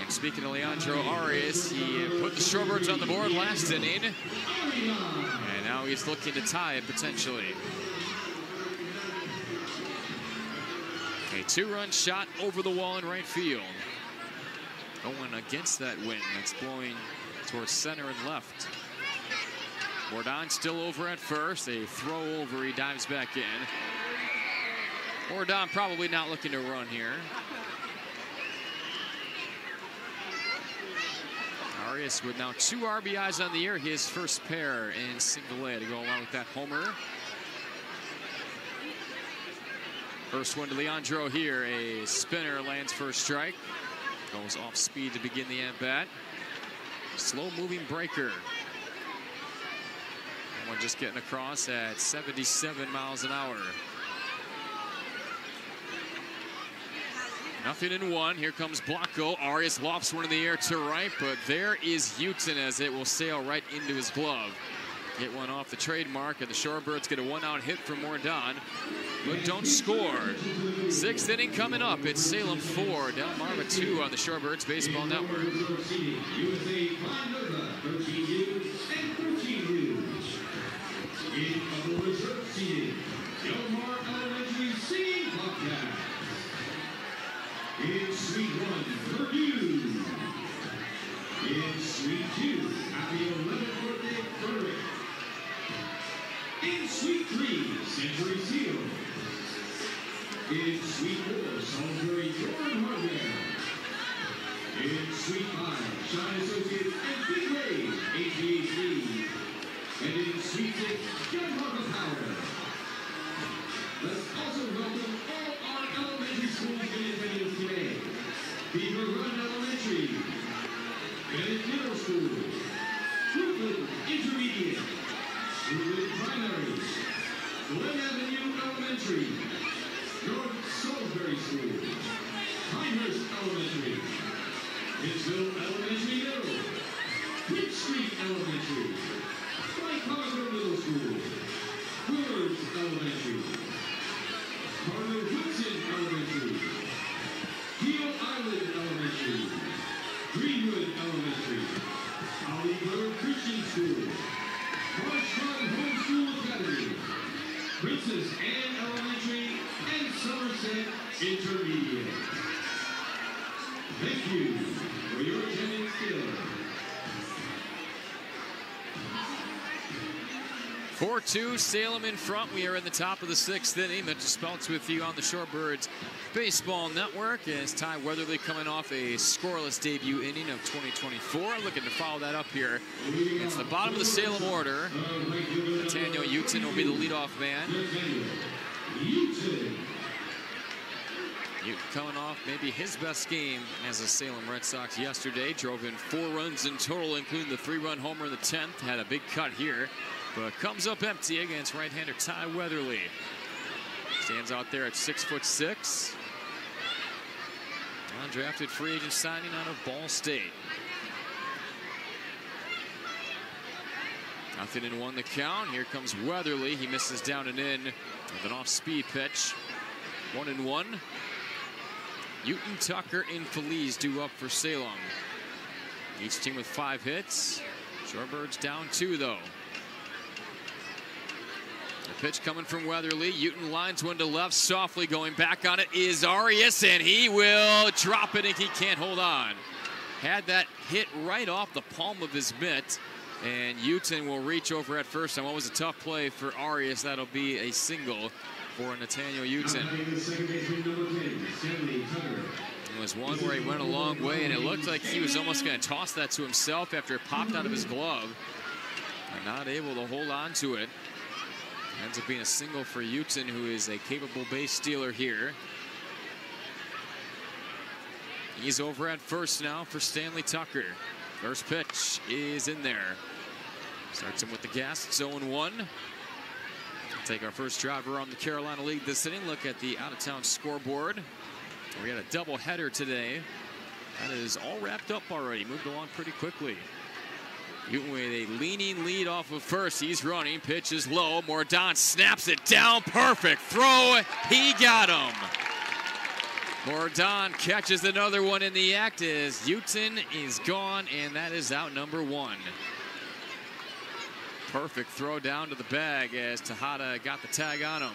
And speaking of Leandro Arias, he put the Shorebirds on the board last inning. And now he's looking to tie it potentially. A two-run shot over the wall in right field. going against that wind that's blowing towards center and left. Mordan still over at first. A throw over. He dives back in. Mordan probably not looking to run here. Arias with now two RBIs on the year. His first pair in single A to go along with that homer. First one to Leandro here. A spinner lands a strike. Goes off speed to begin the at bat. Slow moving breaker. That one just getting across at 77 miles an hour. Nothing in one. Here comes Blanco. Arias lofts one in the air to right, but there is Yuten as it will sail right into his glove. Hit one off the trademark, and the Shorebirds get a one-out hit from Mordan, but don't score. Sixth inning coming up. It's Salem 4, Delmarva 2 on the Shorebirds Baseball Network. USA Prime Nova, 13 News and 13 News. In Suite 1, Perdue. In Suite 2, Happy 11th Birthday, Frederick. In Suite 3, Century Seal. In Suite 4, Salisbury Jordan Hardware. In Suite 5, Shine Associates and Big Ray, HVAC. And in Suite 6, John Harper Power. Let's also welcome all our elementary schools in today. Beaver Run Elementary, Bennett Middle School, Brooklyn Intermediate, Brooklyn Primary, Glen Avenue Elementary, North Salisbury School, Pinehurst Elementary, Pittsville Elementary Middle, Pitt Street Elementary, Parker Middle School, Willards Elementary, Carter Woodson Elementary, Deal Island Elementary, Greenwood Elementary, Hollywood Christian School, Marshall Homeschool Academy, Princess Anne Elementary, and Somerset Intermediate. Thank you for your attendance today. 4-2, Salem in front. We are in the top of the sixth inning. Mitch Speltz with you on the Shorebirds Baseball Network as Ty Weatherly coming off a scoreless debut inning of 2024. Looking to follow that up here. It's the bottom of the Salem order. Nathaniel Yuten will be the leadoff man. Coming off maybe his best game as a Salem Red Sox yesterday. Drove in four runs in total, including the three-run homer in the 10th. Had a big cut here, but comes up empty against right-hander Ty Weatherly. Stands out there at six foot six. Undrafted free agent signing out of Ball State. Nothing in one the count. Here comes Weatherly. He misses down and in with an off-speed pitch. One and one. Yuten Tucker and Feliz due up for Salem. Each team with five hits. Shorebirds down two, though. The pitch coming from Weatherly. Yuten lines one to left, softly going back on it is Arias, and he will drop it, and he can't hold on. Had that hit right off the palm of his mitt, and Yuten will reach over at first. And what was a tough play for Arias? That'll be a single for Nathaniel Yuten. Batting the second baseman, number 10, Stanley Tucker. It was one where he went a long way, and it looked like he was almost going to toss that to himself after it popped out of his glove. And not able to hold on to it. Ends up being a single for Yuten, who is a capable base stealer here. He's over at first now for Stanley Tucker. First pitch is in there. Starts him with the gas. It's 0-1. Take our first driver on the Carolina League this inning. Look at the out-of-town scoreboard. We got a double header today. That is all wrapped up already. Moved along pretty quickly. With a leaning lead off of first. He's running. Pitch is low. Mordan snaps it down. Perfect throw. He got him. Mordan catches another one in the act as Yuten is gone, and that is out number one. Perfect throw down to the bag as Tejada got the tag on him.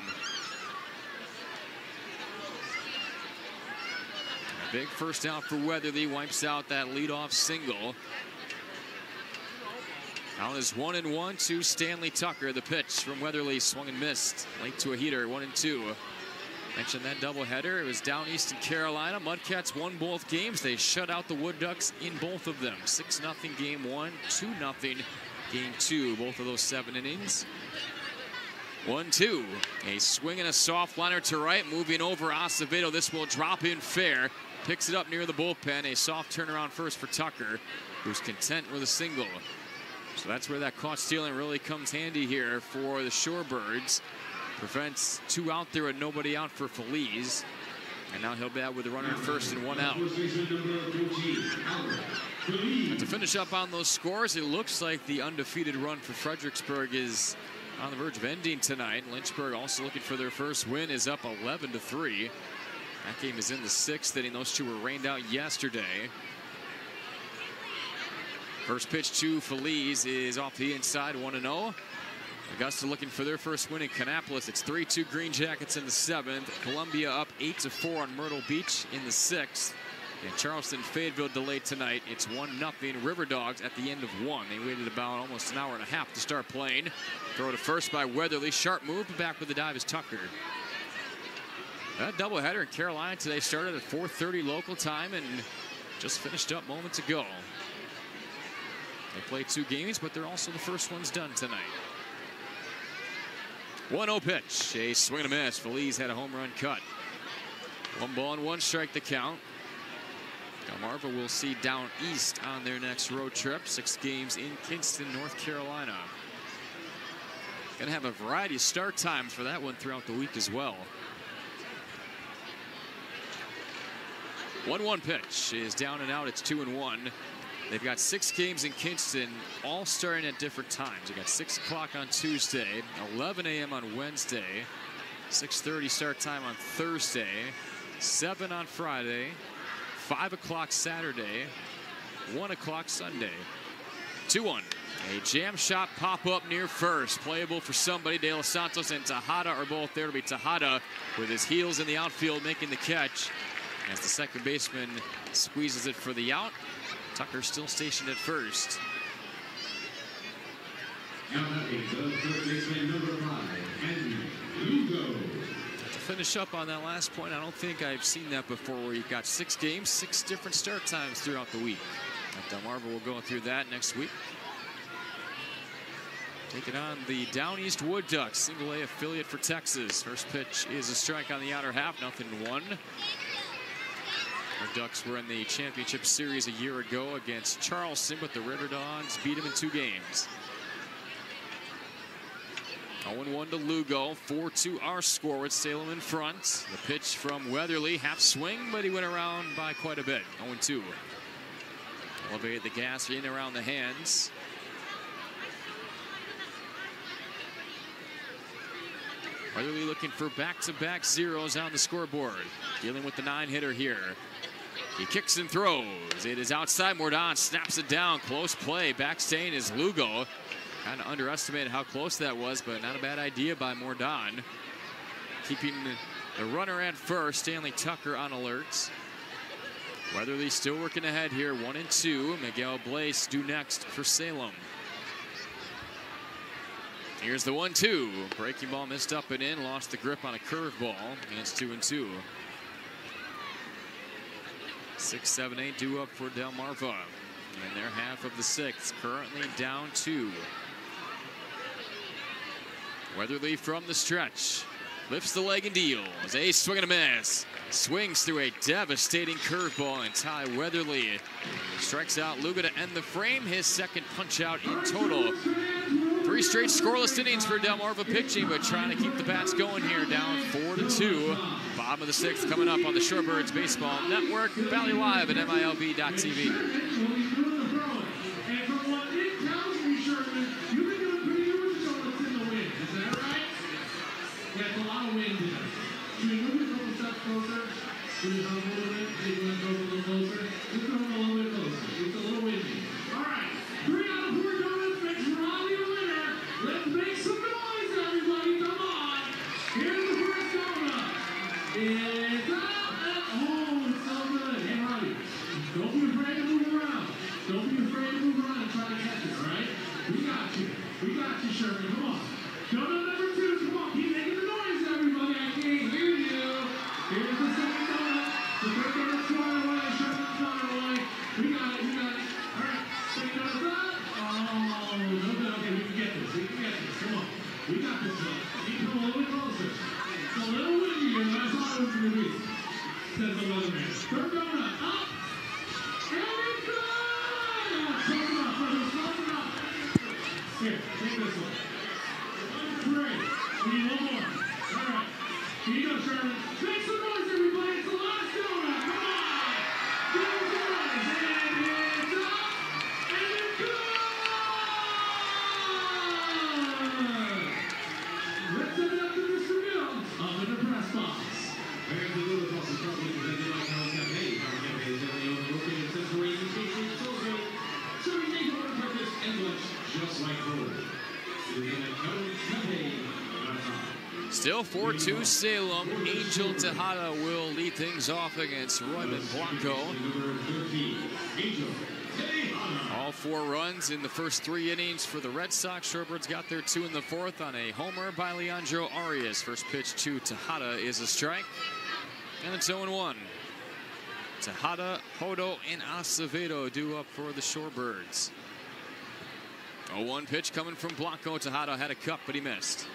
Big first out for Weatherly, wipes out that leadoff single. Count is one and one to Stanley Tucker. The pitch from Weatherly swung and missed. Late to a heater, one and two. Mentioned that doubleheader. It was down east in Carolina. Mudcats won both games. They shut out the Wood Ducks in both of them. 6 0 game one, 2 0 game two. Both of those seven innings. 1 2. A swing and a soft liner to right. Moving over Acevedo. This will drop in fair. Picks it up near the bullpen. A soft turnaround first for Tucker, who's content with a single. So that's where that caught stealing really comes handy here for the Shorebirds. Prevents two out there and nobody out for Feliz. And now he'll bat with a runner at first and one out. And to finish up on those scores, it looks like the undefeated run for Fredericksburg is on the verge of ending tonight. Lynchburg also looking for their first win is up 11 to 3. That game is in the sixth inning. Those two were rained out yesterday. First pitch to Feliz is off the inside, 1 0. Augusta looking for their first win in Kannapolis. It's 3-2 Green Jackets in the seventh. Columbia up 8-4 on Myrtle Beach in the sixth. And Charleston Fayetteville delayed tonight. It's 1-0 River Dogs at the end of one. They waited about almost an hour and a half to start playing. Throw to first by Weatherly. Sharp move, back with the dive is Tucker. That doubleheader in Carolina today started at 4.30 local time and just finished up moments ago. They played two games, but they're also the first ones done tonight. 1-0 pitch, a swing and a miss. Feliz had a home run cut. One ball and one strike the count. Delmarva will see down east on their next road trip. Six games in Kinston, North Carolina. Going to have a variety of start times for that one throughout the week as well. 1-1 pitch is down and out. It's 2 and 1. They've got six games in Kinston, all starting at different times. They got 6 o'clock on Tuesday, 11 a.m. on Wednesday, 6.30 start time on Thursday, 7 on Friday, 5 o'clock Saturday, 1 o'clock Sunday. 2-1. A jam shot pop up near first. Playable for somebody. De Los Santos and Tejada are both there. to be Tejada with his heels in the outfield making the catch as the second baseman squeezes it for the out. Tucker still stationed at first. To finish up on that last point, I don't think I've seen that before where you've got six games, six different start times throughout the week. Delmarva will go through that next week. Taking on the Down East Wood Ducks, single A affiliate for Texas. First pitch is a strike on the outer half, nothing one. The Ducks were in the championship series a year ago against Charleston, but the River Dogs beat them in two games. 0-1 to Lugo, 4-2 our score with Salem in front. The pitch from Weatherly, half swing, but he went around by quite a bit. 0-2. Elevated the gas in around the hands. Weatherly looking for back-to-back -back zeros on the scoreboard. Dealing with the nine-hitter here. He kicks and throws. It is outside. Mordan snaps it down. Close play. Backstaying is Lugo. Kind of underestimated how close that was, but not a bad idea by Mordan. Keeping the runner at first. Stanley Tucker on alerts. Weatherly still working ahead here. One and two. Miguel Bleis due next for Salem. Here's the one two. Breaking ball missed up and in. Lost the grip on a curveball. And it's two and two. Six, seven, eight due up for Delmarva. In their half of the sixth, currently down two. Weatherly from the stretch. Lifts the leg and deals. A swing and a miss. Swings through a devastating curveball, and Ty Weatherly strikes out Lugo to end the frame. His second punch out in total. Three straight scoreless innings for Delmarva pitching, but trying to keep the bats going here, down four to two. Bottom of the sixth coming up on the Shorebirds Baseball Network. Bally Live at MILB.TV. Says the up. And it's good. Here, take this. One Still 4-2 Salem. Angel Tejada will lead things off against Royman Blanco. Number 13, Angel Tejada. All four runs in the first three innings for the Red Sox. Shorebirds got their two in the fourth on a homer by Leandro Arias. First pitch to Tejada is a strike. And it's 0-1. Tejada, Hodo, and Acevedo do up for the Shorebirds. 0-1 pitch coming from Blanco. Tejada had a cup, but he missed.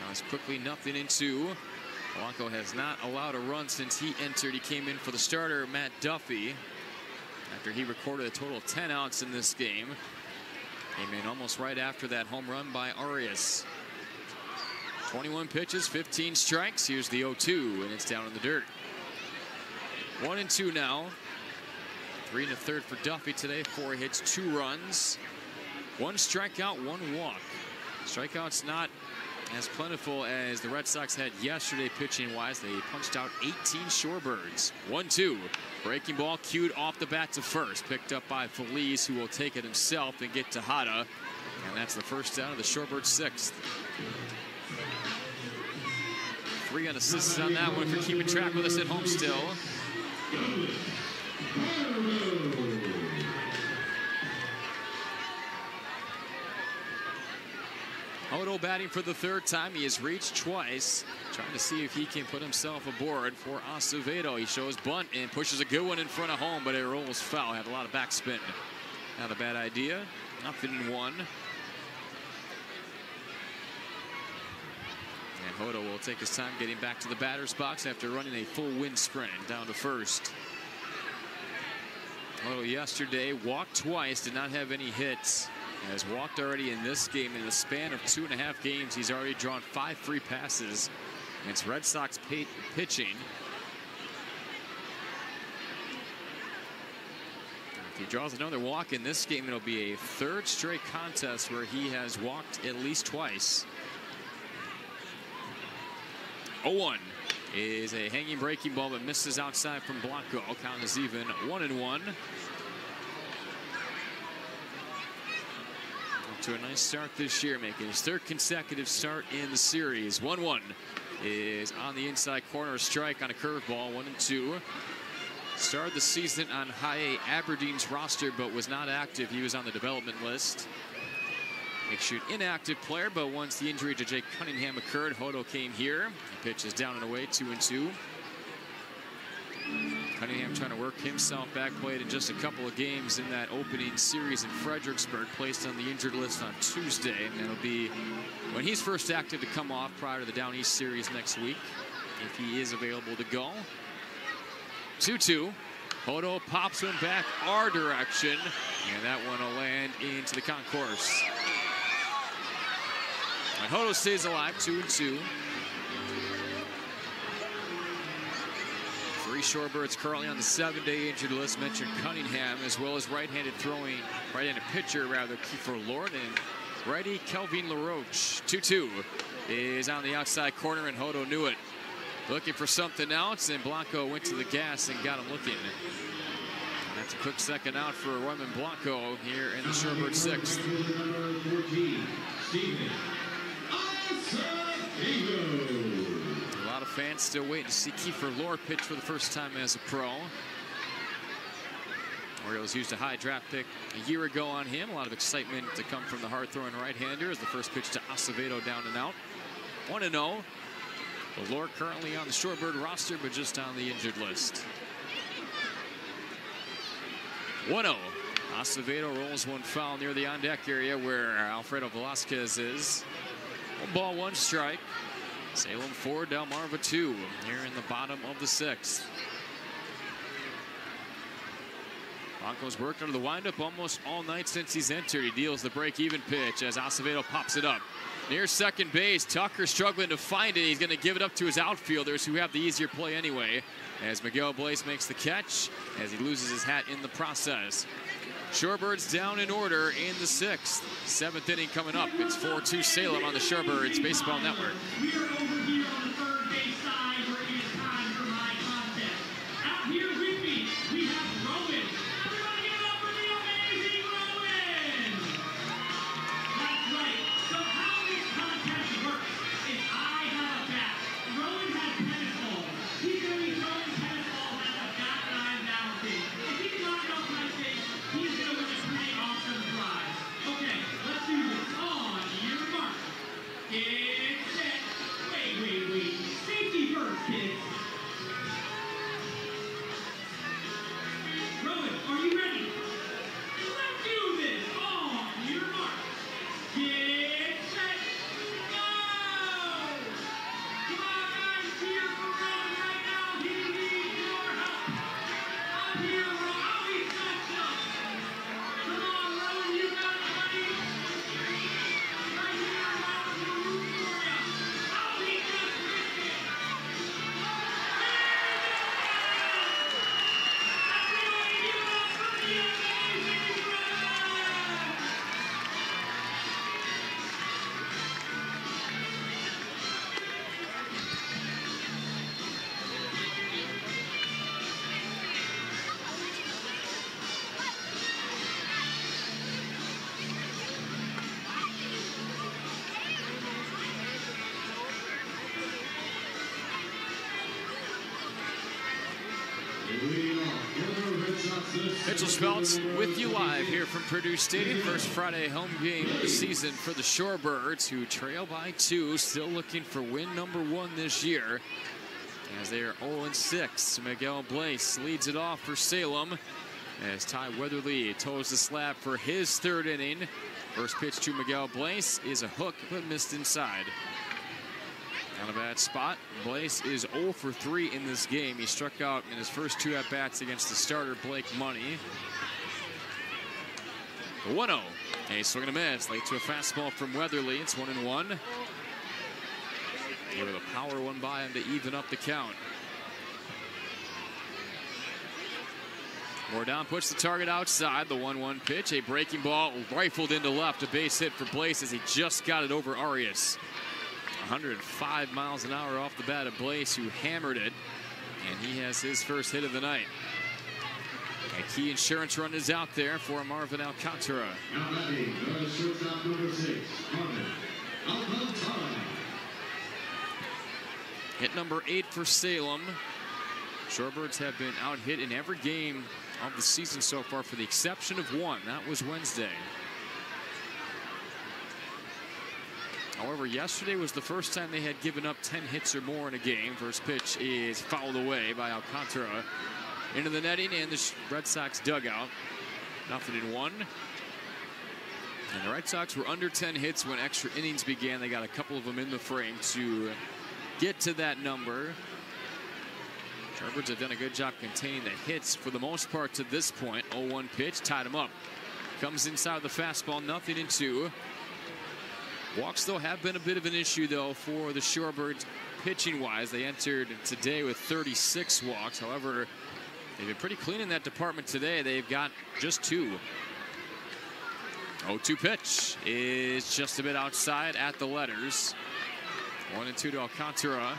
Now it's quickly nothing into. Blanco has not allowed a run since he entered. He came in for the starter, Matt Duffy after he recorded a total of 10 outs in this game. Came in almost right after that home run by Arias. 21 pitches, 15 strikes. Here's the 0-2, and it's down in the dirt. One and two now. Three and a third for Duffy today. Four hits, two runs. One strikeout, one walk. Strikeouts not as plentiful as the Red Sox had yesterday pitching wise. They punched out 18 Shorebirds. 1-2. Breaking ball cued off the bat to first. Picked up by Feliz, who will take it himself and get Tejada. And that's the first out of the Shorebirds sixth. Three on assists on that one for keeping track with us at home still. Hodo batting for the third time. He has reached twice, trying to see if he can put himself aboard for Acevedo. He shows bunt and pushes a good one in front of home, but it rolls foul. Had a lot of backspin. Not a bad idea. Nothing in one. And Hodo will take his time getting back to the batter's box after running a full wind sprint down to first. Hodo yesterday walked twice, did not have any hits. Has walked already in this game. In the span of two and a half games, he's already drawn five free passes against Red Sox pitching. If he draws another walk in this game, it'll be a third straight contest where he has walked at least twice. 0-1 is a hanging breaking ball that misses outside from Blanco. Count is even one and one. To a nice start this year, making his third consecutive start in the series. 1-1 is on the inside corner, strike on a curveball, one and two. Started the season on high A Aberdeen's roster, but was not active. He was on the development list. Makes you an inactive player, but once the injury to Jake Cunningham occurred, Hodo came here. The pitch is down and away, two and two. Cunningham trying to work himself back, played in just a couple of games in that opening series in Fredericksburg, placed on the injured list on Tuesday. And it'll be when he's first active to come off prior to the Down East series next week, if he is available to go. 2-2. Hodo pops one back our direction, and that one will land into the concourse. And Hodo stays alive, 2 and 2. Three Shorebirds currently on the seven-day injured list. Mentioned Cunningham, as well as right-handed throwing, right-handed pitcher rather, Kiefer Lord and righty Kelvin LaRoche. 2-2 is on the outside corner, and Hodo knew it. Looking for something else, and Blanco went to the gas and got him looking. That's a quick second out for Royman Blanco here in the Shorebird sixth. Number 14, Steven Acevedo. A lot of fans still waiting to see Kiefer Lore pitch for the first time as a pro. Orioles used a high draft pick a year ago on him. A lot of excitement to come from the hard-throwing right-hander as the first pitch to Acevedo down and out. 1-0. Valor currently on the Shorebird roster, but just on the injured list. 1-0. Acevedo rolls one foul near the on-deck area where Alfredo Velasquez is. One ball, one strike. Salem four, Delmarva two here in the bottom of the sixth. Broncos worked under the windup almost all night since he's entered. He deals the break-even pitch as Acevedo pops it up. Near second base, Tucker struggling to find it. He's going to give it up to his outfielders who have the easier play anyway. As Miguel Bleis makes the catch as he loses his hat in the process. Shorebirds down in order in the sixth. Seventh inning coming up. It's 4-2 Salem on the Shorebirds Baseball Network. Live here from Perdue Stadium. First Friday home game of the season for the Shorebirds, who trail by two, still looking for win number one this year. As they are 0-6, Miguel Bleis leads it off for Salem. As Ty Weatherly toes the slab for his third inning. First pitch to Miguel Bleis is a hook, but missed inside. Not a bad spot. Bleis is 0 for 3 in this game. He struck out in his first two at-bats against the starter, Blake Money. The 1-0. A swing and a miss. Late to a fastball from Weatherly. It's 1 and 1. Give it a power one by him to even up the count. Mordan puts the target outside. The 1-1 pitch. A breaking ball rifled into left. A base hit for Bleis as he just got it over Arias. 105 miles an hour off the bat of Bleis, who hammered it. And he has his first hit of the night. A key insurance run is out there for Marvin Alcantara. Now batting, the shortstop number six, Marvin Alcantara. Hit number eight for Salem. Shorebirds have been out hit in every game of the season so far, for the exception of one. That was Wednesday. However, yesterday was the first time they had given up 10 hits or more in a game. First pitch is fouled away by Alcantara into the netting and the Red Sox dugout. Nothing in one. And the Red Sox were under 10 hits when extra innings began. They got a couple of them in the frame to get to that number. Shorebirds have done a good job containing the hits for the most part to this point. 0-1 pitch, tied him up. Comes inside the fastball, nothing in two. Walks, though, have been a bit of an issue, though, for the Shorebirds pitching-wise. They entered today with 36 walks. However, they've been pretty clean in that department today. They've got just two. 0-2 pitch is just a bit outside at the letters. One and two to Alcantara.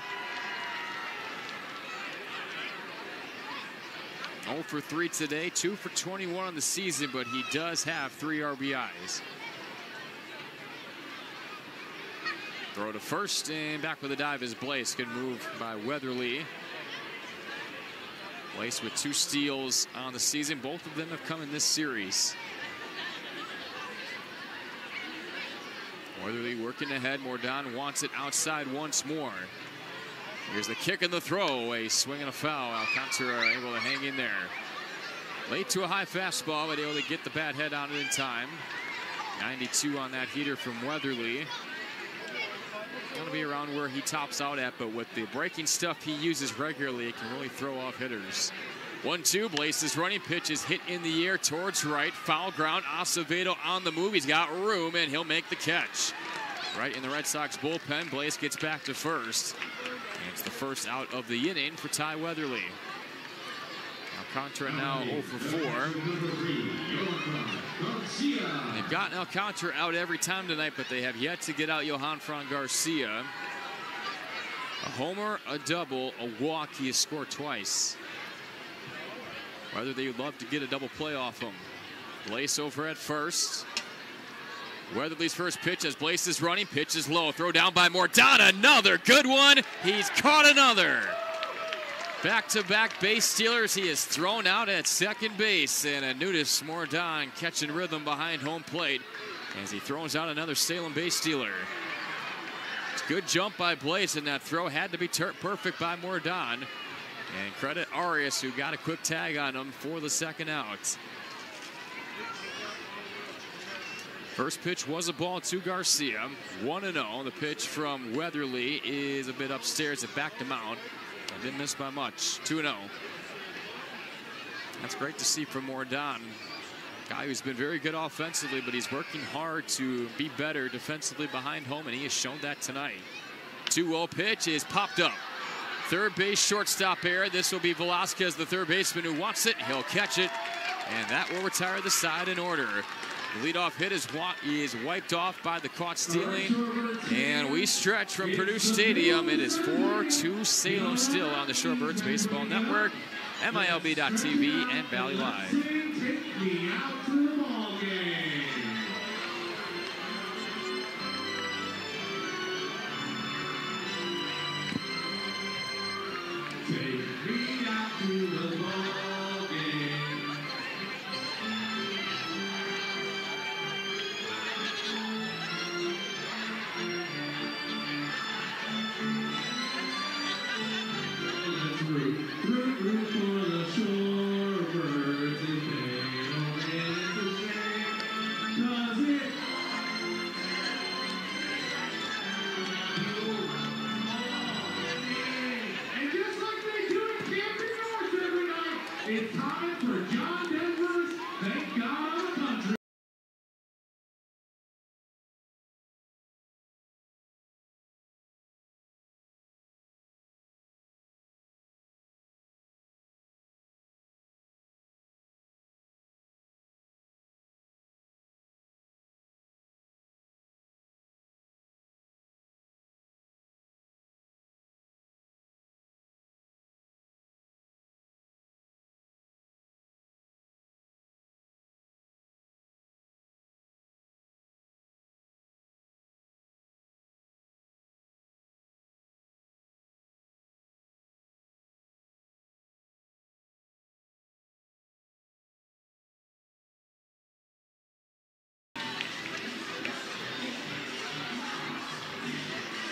0 for 3 today, 2 for 21 on the season, but he does have three RBIs. Throw to first and back with a dive is Bleis. Good move by Weatherly. Bleis with two steals on the season. Both of them have come in this series. Weatherly working ahead. Mordan wants it outside once more. Here's the kick and the throw. A swing and a foul. Alcantara able to hang in there. Late to a high fastball, but able to get the bat head on it in time. 92 on that heater from Weatherly. Going to be around where he tops out at, but with the breaking stuff he uses regularly, it can really throw off hitters. One two, Bleis is running pitch is hit in the air towards right. Foul ground. Acevedo on the move. He's got room and he'll make the catch. Right in the Red Sox bullpen. Bleis gets back to first. And it's the first out of the inning for Ty Weatherly. Alcantara now 0 for 4. They've gotten Alcantara out every time tonight, but they have yet to get out Johanfran Garcia. A homer, a double, a walk. He has scored twice. Whether they would love to get a double play off him. Bleis over at first. Weatherly's first pitch as Bleis is running. Pitch is low. Throw down by Mordan. Another good one. He's caught another. Back-to-back base stealers. He is thrown out at second base. And Aneudis Mordan catching rhythm behind home plate as he throws out another Salem base stealer. Good jump by Bleis, and that throw had to be perfect by Mordan. And credit Arias, who got a quick tag on him for the second out. First pitch was a ball to Garcia. 1 0. The pitch from Weatherly is a bit upstairs. at back to him out. Didn't miss by much. 2 0. That's great to see from Mordan. Guy who's been very good offensively, but he's working hard to be better defensively behind home, and he has shown that tonight. 2 0 pitch is popped up. Third base shortstop error. This will be Velasquez, the third baseman who wants it. He'll catch it, and that will retire the side in order. Leadoff hit is, is wiped off by the caught stealing. And we stretch from Perdue Stadium. It is 4-2 Salem still on the Shorebirds Baseball Network, MILB.TV, and Bally Live.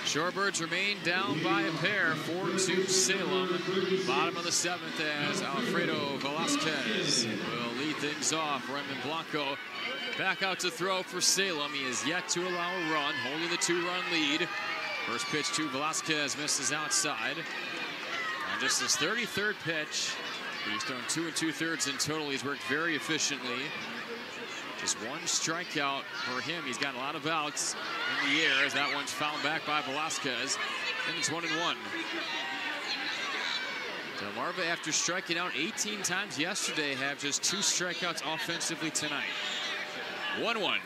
Shorebirds remain down by a pair, 4-2 Salem. Bottom of the seventh as Alfredo Velasquez will lead things off. Royman Blanco back out to throw for Salem. He is yet to allow a run, holding the two-run lead. First pitch to Velasquez misses outside. And just his 33rd pitch. He's thrown two and two-thirds in total. He's worked very efficiently. Just one strikeout for him. He's got a lot of outs in the air as that one's fouled back by Velasquez. And it's one and one. Delmarva, after striking out 18 times yesterday, have just two strikeouts offensively tonight. 1-1.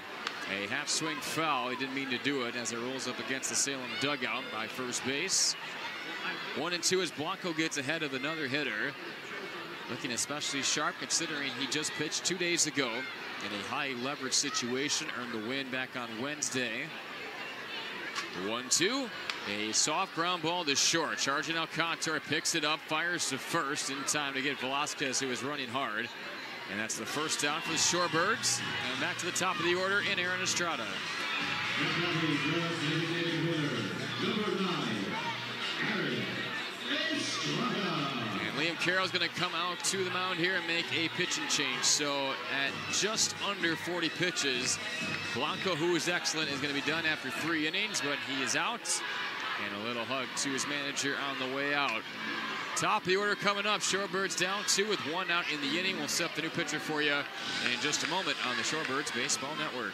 A half swing foul. He didn't mean to do it as it rolls up against the Salem dugout by first base. One and two as Blanco gets ahead of another hitter. Looking especially sharp considering he just pitched two days ago in a high leverage situation. Earned the win back on Wednesday. One, two. A soft ground ball to short. Charging Alcantara picks it up, fires to first in time to get Velasquez, who is running hard. And that's the first down for the Shorebirds. And back to the top of the order in Aaron Estrada. Carroll's going to come out to the mound here and make a pitching change. So at just under 40 pitches, Blanco, who is excellent, is going to be done after three innings, but he is out. And a little hug to his manager on the way out. Top of the order coming up. Shorebirds down two with one out in the inning. We'll set up the new pitcher for you in just a moment on the Shorebirds Baseball Network.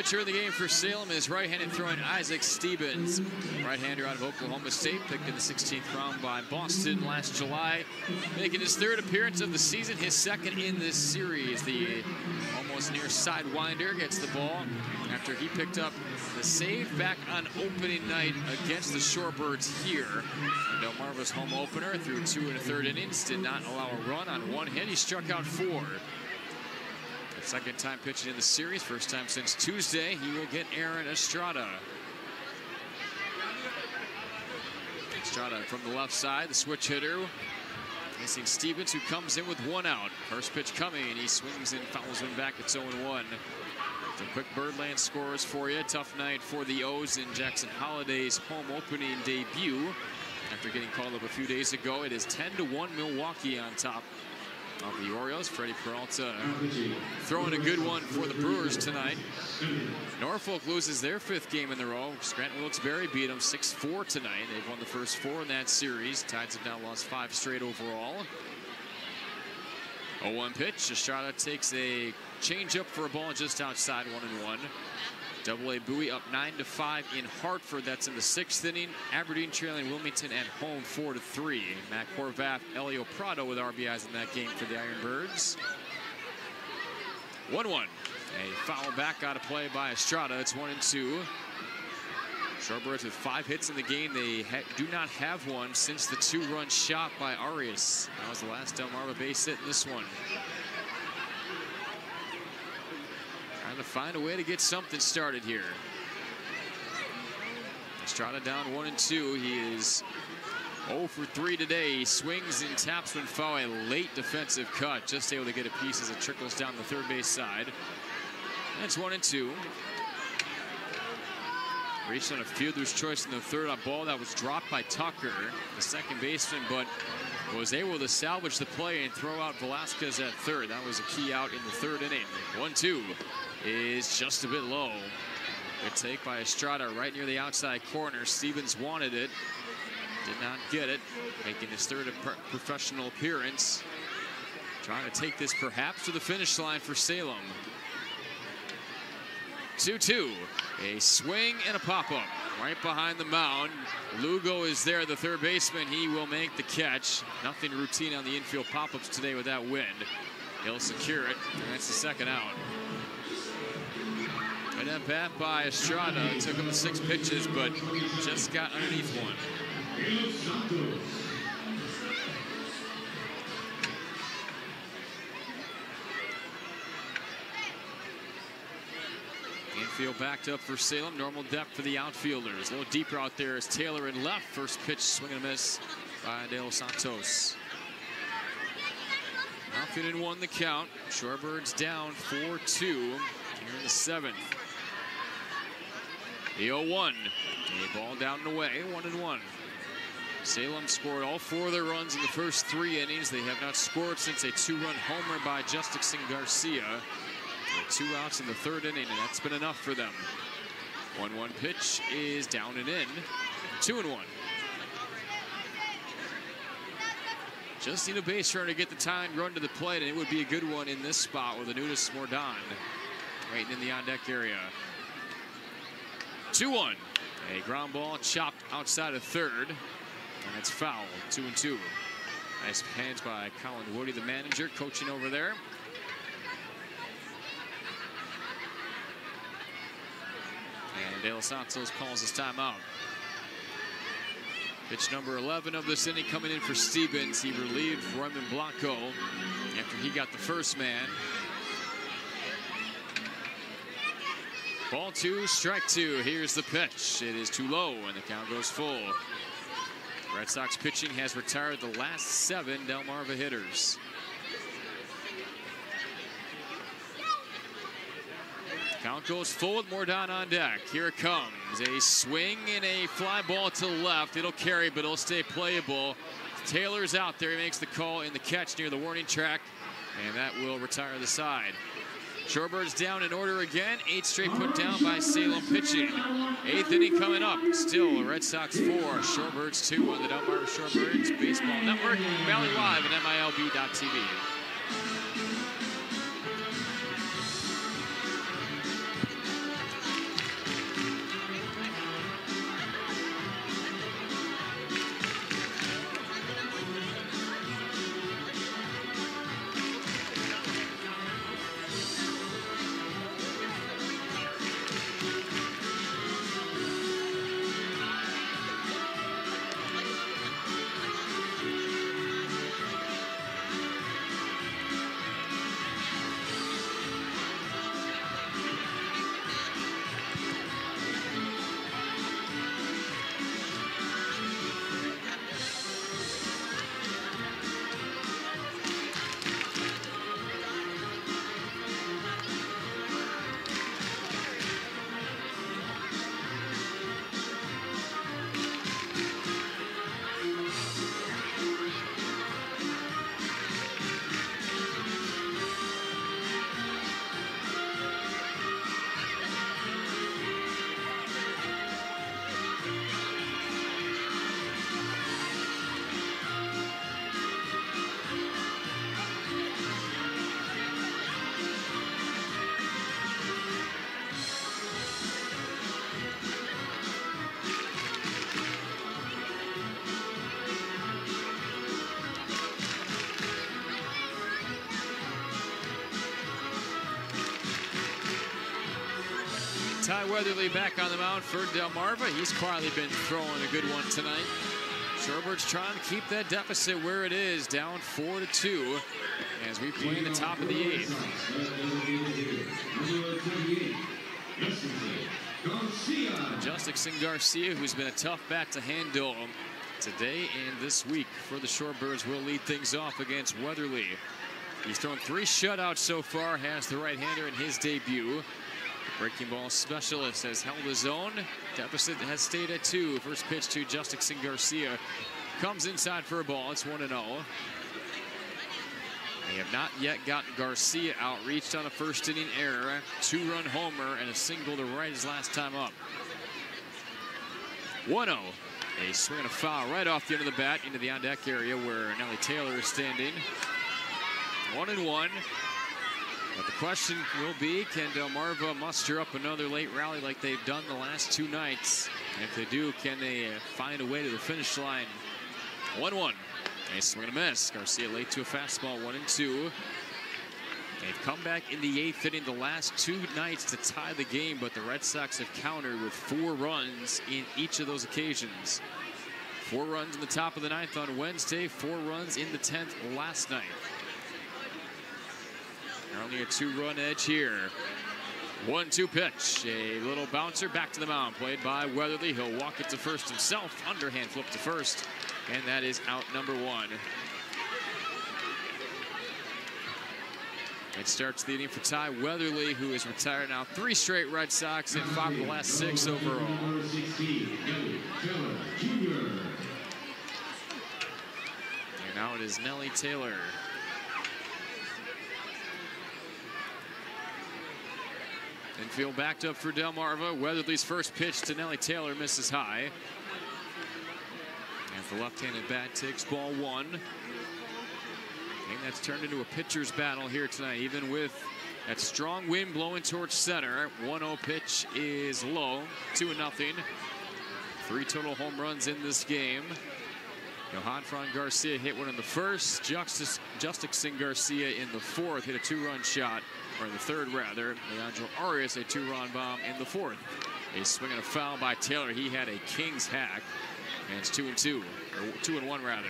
Pitcher in the game for Salem is right-handed throwing Isaac Stevens. Right-hander out of Oklahoma State, picked in the 16th round by Boston last July. Making his third appearance of the season, his second in this series. The almost near sidewinder gets the ball after he picked up the save back on opening night against the Shorebirds here. Delmarva's home opener through two and a third innings, did not allow a run on one hit. He struck out four. Second time pitching in the series, first time since Tuesday. He will get Aaron Estrada. Estrada from the left side, the switch hitter. Facing Stevens, who comes in with one out. First pitch coming, he swings and fouls one back. It's 0-1. Some quick Birdland scores for you. Tough night for the O's in Jackson Holliday's home opening debut. After getting called up a few days ago, it is 10-1 Milwaukee on top of the Orioles. Freddy Peralta throwing a good one for the Brewers tonight. Norfolk loses their fifth game in the row. Scranton Wilkes-Barre beat them 6-4 tonight. They've won the first four in that series. Tides have now lost five straight overall. 0-1 pitch. Estrada takes a changeup for a ball just outside one and one. Double A Bowie up 9 to 5 in Hartford. That's in the sixth inning. Aberdeen trailing Wilmington at home 4 to 3. Mac Horvath, Elio Prado with RBIs in that game for the Ironbirds. 1 1. A foul back out of play by Estrada. It's 1 and 2. Shorebirds with five hits in the game. They do not have one since the two run shot by Arias. That was the last Delmarva base hit in this one. Trying to find a way to get something started here. Estrada down one and two. He is 0 for 3 today. He swings and taps when foul. A late defensive cut. Just able to get a piece as it trickles down the third base side. That's one and two. Reached on a fielder's choice in the third on ball that was dropped by Tucker, the second baseman, but was able to salvage the play and throw out Velasquez at third. That was a key out in the third inning. One two is just a bit low. Good take by Estrada right near the outside corner. Stevens wanted it, did not get it, making his third professional appearance. Trying to take this perhaps to the finish line for Salem. 2-2. A swing and a pop-up right behind the mound. Lugo is there, the third baseman. He will make the catch. Nothing routine on the infield pop-ups today with that wind. He'll secure it, and that's the second out. Good at bat by Estrada. Took him six pitches, but just got underneath one. Infield backed up for Salem. Normal depth for the outfielders. A little deeper out there is Taylor in left. First pitch, swing and a miss by De Los Santos. Outfielded won the count. Shorebirds down 4-2. here in the seventh. The 0-1. A ball down and away, one and one. Salem scored all four of their runs in the first three innings. They have not scored since a two-run homer by Jhostynxon Garcia. Two outs in the third inning, and that's been enough for them. 1-1 pitch is down and in. Two and one. Just need a base runner to get the time run to the plate, and it would be a good one in this spot with Aneudis Mordan waiting in the on-deck area. 2-1. A ground ball chopped outside of third, and it's foul. Two and two. Nice hands by Colin Woody, the manager, coaching over there. And De Los Santos calls his timeout. Pitch number 11 of this inning coming in for Stevens. He relieved Royman Blanco after he got the first man. Ball two, strike two. Here's the pitch. It is too low, and the count goes full. Red Sox pitching has retired the last seven Delmarva hitters. Count goes full with Mordan on deck. Here it comes. A swing and a fly ball to the left. It'll carry, but it'll stay playable. Taylor's out there. He makes the call in the catch near the warning track, and that will retire the side. Shorebirds down in order again. Eight straight put down by Salem pitching. Eighth inning coming up. Still Red Sox four, Shorebirds two on the Delmarva Shorebirds Baseball Network. Bally Live at MILB.TV. back on the mound for Delmarva. He's quietly been throwing a good one tonight. Shorebirds trying to keep that deficit where it is, down four to two, as we play in the top of the eighth. Jhostynxon Garcia, who's been a tough bat to handle today and this week for the Shorebirds, will lead things off against Weatherly. He's thrown three shutouts so far, has the right-hander in his debut. Breaking ball specialist has held his own. Deficit has stayed at two. First pitch to Jhostynxon Garcia. Comes inside for a ball. It's 1 0. They have not yet gotten Garcia out. Reached on a first inning error. Two run homer and a single to right his last time up. 1 0. A swing and a foul right off the end of the bat into the on deck area where Nelly Taylor is standing. One and one. But the question will be, can Delmarva muster up another late rally like they've done the last two nights? And if they do, can they uh, find a way to the finish line? 1-1. A swing and a miss. Garcia late to a fastball, one and two. They've come back in the eighth inning the last two nights to tie the game, but the Red Sox have countered with four runs in each of those occasions. Four runs in the top of the ninth on Wednesday, four runs in the 10th last night. Only a two-run edge here. One-two pitch. A little bouncer back to the mound. Played by Weatherly. He'll walk it to first himself. Underhand flip to first. And that is out number one. It starts the inning for Ty Weatherly, who is retired now three straight Red Sox and five of the last six overall. 16, Nelly And now it is Nelly Taylor. Infield backed up for Delmarva. Weatherly's first pitch to Nelly Taylor misses high. And the left-handed bat takes ball one. And that's turned into a pitcher's battle here tonight, even with that strong wind blowing towards center. 1-0 pitch is low, 2 nothing. Three total home runs in this game. Johanfran Garcia hit one in the first. Justice Jhostynxon Garcia in the fourth hit a two-run shot, or in the third rather. Leandro Arias a two-run bomb in the fourth. A swing and a foul by Taylor. He had a king's hack, and it's two and two, or two and one rather.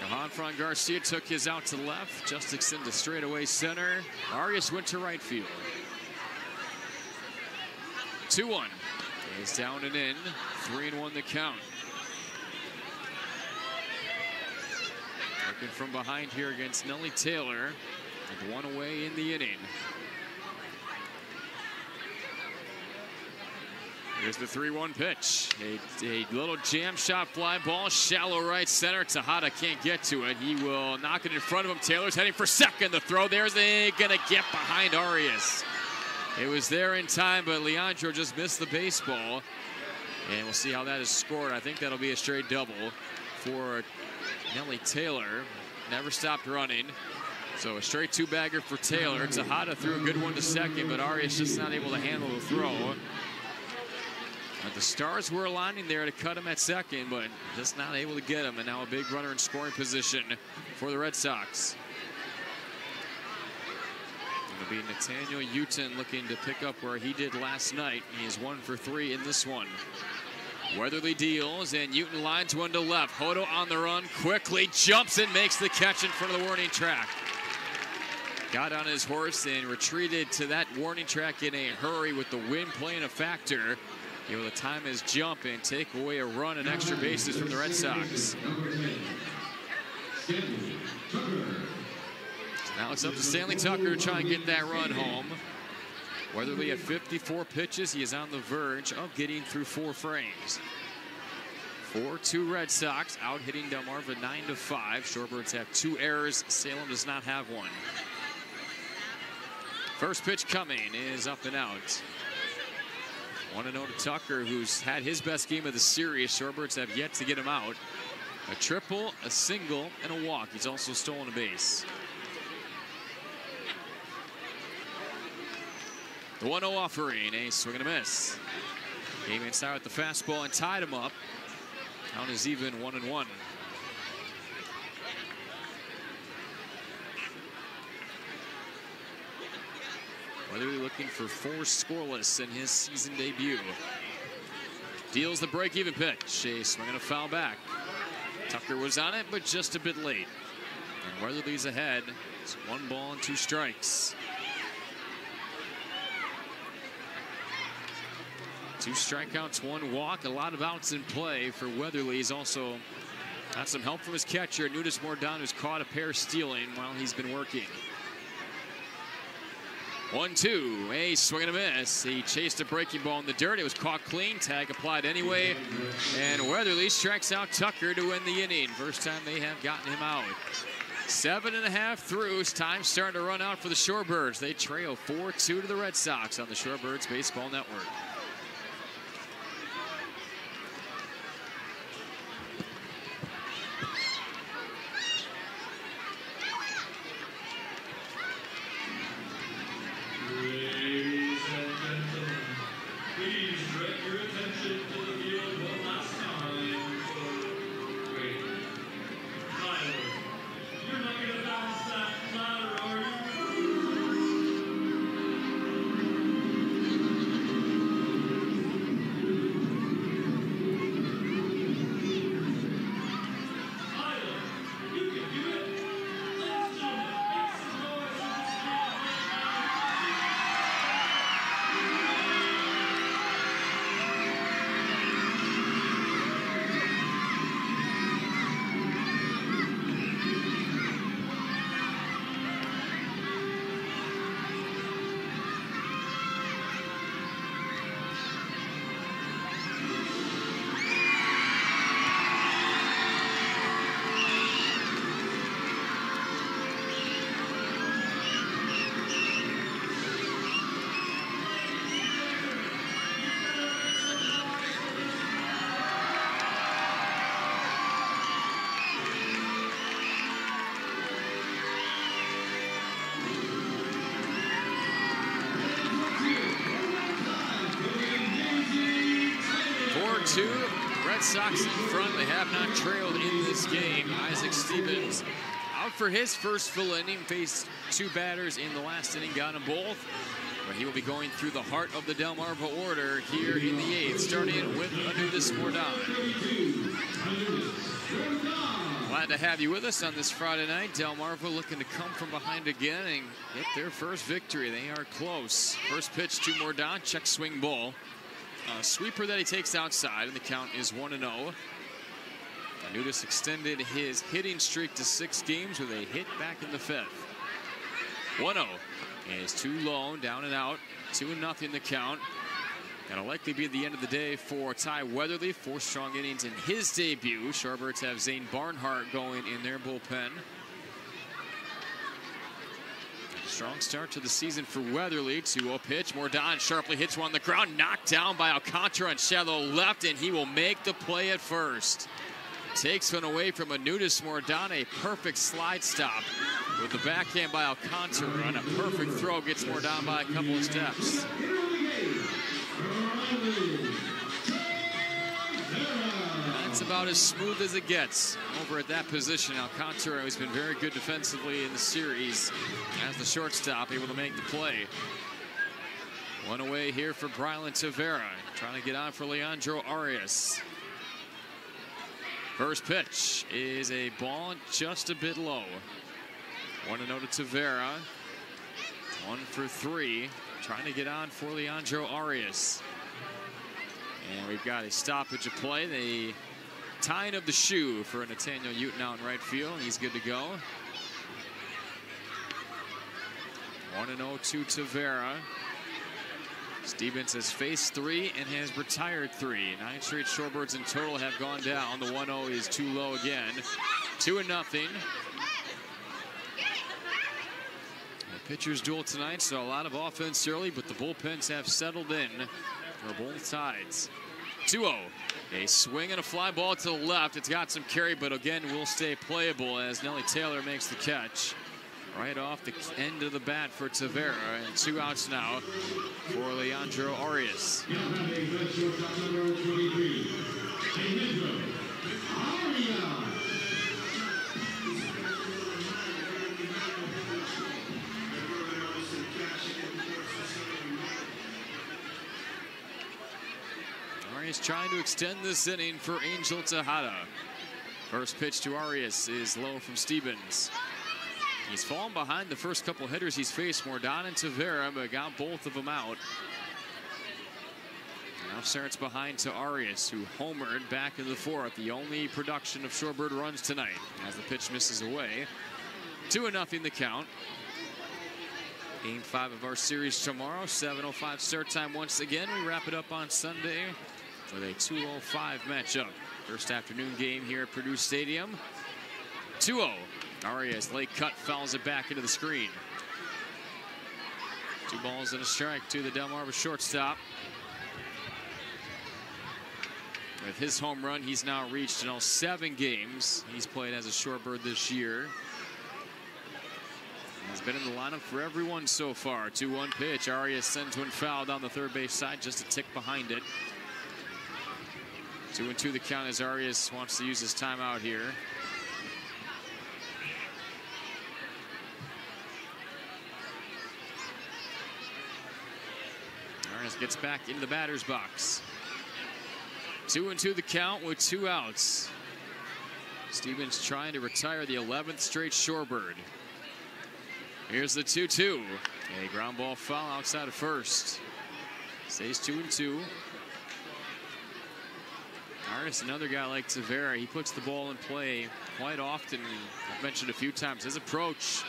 Johanfran Garcia took his out to left. Jhostynxon to straightaway center. Arias went to right field. 2-1 is down and in. Three and one the count. Looking from behind here against Nelly Taylor. With one away in the inning. Here's the 3-1 pitch. A, a little jam shot fly ball, shallow right center. Tejada can't get to it. He will knock it in front of him. Taylor's heading for second. The throw there's a, gonna get behind Arias. It was there in time, but Leandro just missed the baseball. And we'll see how that is scored. I think that'll be a straight double for Nelly Taylor. Never stopped running. So a straight two-bagger for Taylor. Tejada threw a good one to second, but Arias just not able to handle the throw. The Stars were aligning there to cut him at second, but just not able to get him. And now a big runner in scoring position for the Red Sox. It'll be Natanael Yuten looking to pick up where he did last night. He is one for three in this one. Weatherly deals, and Yuten lines one to left. Hodo on the run, quickly jumps and makes the catch in front of the warning track. Got on his horse and retreated to that warning track in a hurry with the wind playing a factor. Able to time his jump and take away a run and extra bases from the Red Sox. Now it's up to Stanley Tucker to try and get that run home. Weatherly at 54 pitches, he is on the verge of getting through four frames. 4-2 Red Sox, out hitting Delmarva 9 to 5. Shorebirds have two errors. Salem does not have one. First pitch coming is up and out. 1 0 to Tucker, who's had his best game of the series. Shorebirds have yet to get him out. A triple, a single, and a walk. He's also stolen a base. The 1 0 offering, a swing and a miss. Game inside with the fastball and tied him up. Count is even 1 and 1. Weatherly looking for four scoreless in his season debut. Deals the break-even pitch. A swing and a foul back. Tucker was on it, but just a bit late. And Weatherly's ahead. It's one ball and two strikes. Two strikeouts, one walk, a lot of outs in play for Weatherly. He's also got some help from his catcher, Aneudis Mordan, who's caught a pair stealing while he's been working. One, two, a swing and a miss. He chased a breaking ball in the dirt. It was caught clean. Tag applied anyway. And Weatherly strikes out Tucker to win the inning. First time they have gotten him out. Seven and a half through. Time starting to run out for the Shorebirds. They trail 4-2 to the Red Sox on the Shorebirds Baseball Network. Sox in front. They have not trailed in this game. Isaac Stevens out for his first full inning. Faced two batters in the last inning. Got them both. But he will be going through the heart of the Delmarva order here in the eighth, starting with Aneudis Mordan. Glad to have you with us on this Friday night. Delmarva looking to come from behind again and get their first victory. They are close. First pitch to Mordan, check swing ball. A sweeper that he takes outside, and the count is 1 0. Aneudis extended his hitting streak to six games with a hit back in the fifth. 1 0 is too low, down and out. 2 0 the count. That'll likely be the end of the day for Ty Weatherly. Four strong innings in his debut. Shorebirds have Zane Barnhart going in their bullpen. Strong start to the season for Weatherly. 2-0 pitch. Mordan sharply hits one on the ground. Knocked down by Alcantara on shallow left, and he will make the play at first. Takes one away from Aneudis Mordan. A perfect slide stop with the backhand by Alcantara. And a perfect throw gets Mordan by a couple of steps. About as smooth as it gets over at that position. Alcantara has been very good defensively in the series as the shortstop, able to make the play. One away here for Braylin Tavera, trying to get on for Leandro Arias. First pitch is a ball just a bit low. One to oh note to Tavera. One for three, trying to get on for Leandro Arias. And we've got a stoppage of play. The tying of the shoe for Natanael Yuten out in right field. He's good to go. 1-0 to Tavera. Stevens has faced three and has retired three. Nine straight Shorebirds in total have gone down. The 1-0 is too low again. Two and nothing. The pitchers duel tonight, so a lot of offense early, but the bullpens have settled in for both sides. 2-0. A swing and a fly ball to the left. It's got some carry, but again will stay playable as Nelly Taylor makes the catch. Right off the end of the bat for Tavera. And two outs now for Leandro Arias. Arias trying to extend this inning for Angel Tejada. First pitch to Arias is low from Stevens. He's fallen behind the first couple hitters he's faced, Mordan and Tavera, but got both of them out. Now starts behind to Arias, who homered back in the fourth. The only production of Shorebird runs tonight as the pitch misses away. Two and nothing the count. Game five of our series tomorrow, 7.05 start time once again. We wrap it up on Sunday with a 2.05 matchup. First afternoon game here at Perdue Stadium. 2-0. Arias late cut fouls it back into the screen. Two balls and a strike to the Delmarva shortstop. With his home run, he's now reached in all seven games he's played as a Shorebird this year. He's been in the lineup for everyone so far. 2-1 pitch. Arias sends one foul down the third base side, just a tick behind it. Two and two the count as Arias wants to use his timeout here. Arias gets back into the batter's box. Two and two the count with two outs. Stevens trying to retire the 11th straight Shorebird. Here's the 2-2. A ground ball foul outside of first. Stays 2 and 2. Arias, another guy like Tavera, he puts the ball in play quite often. I've mentioned a few times his approach,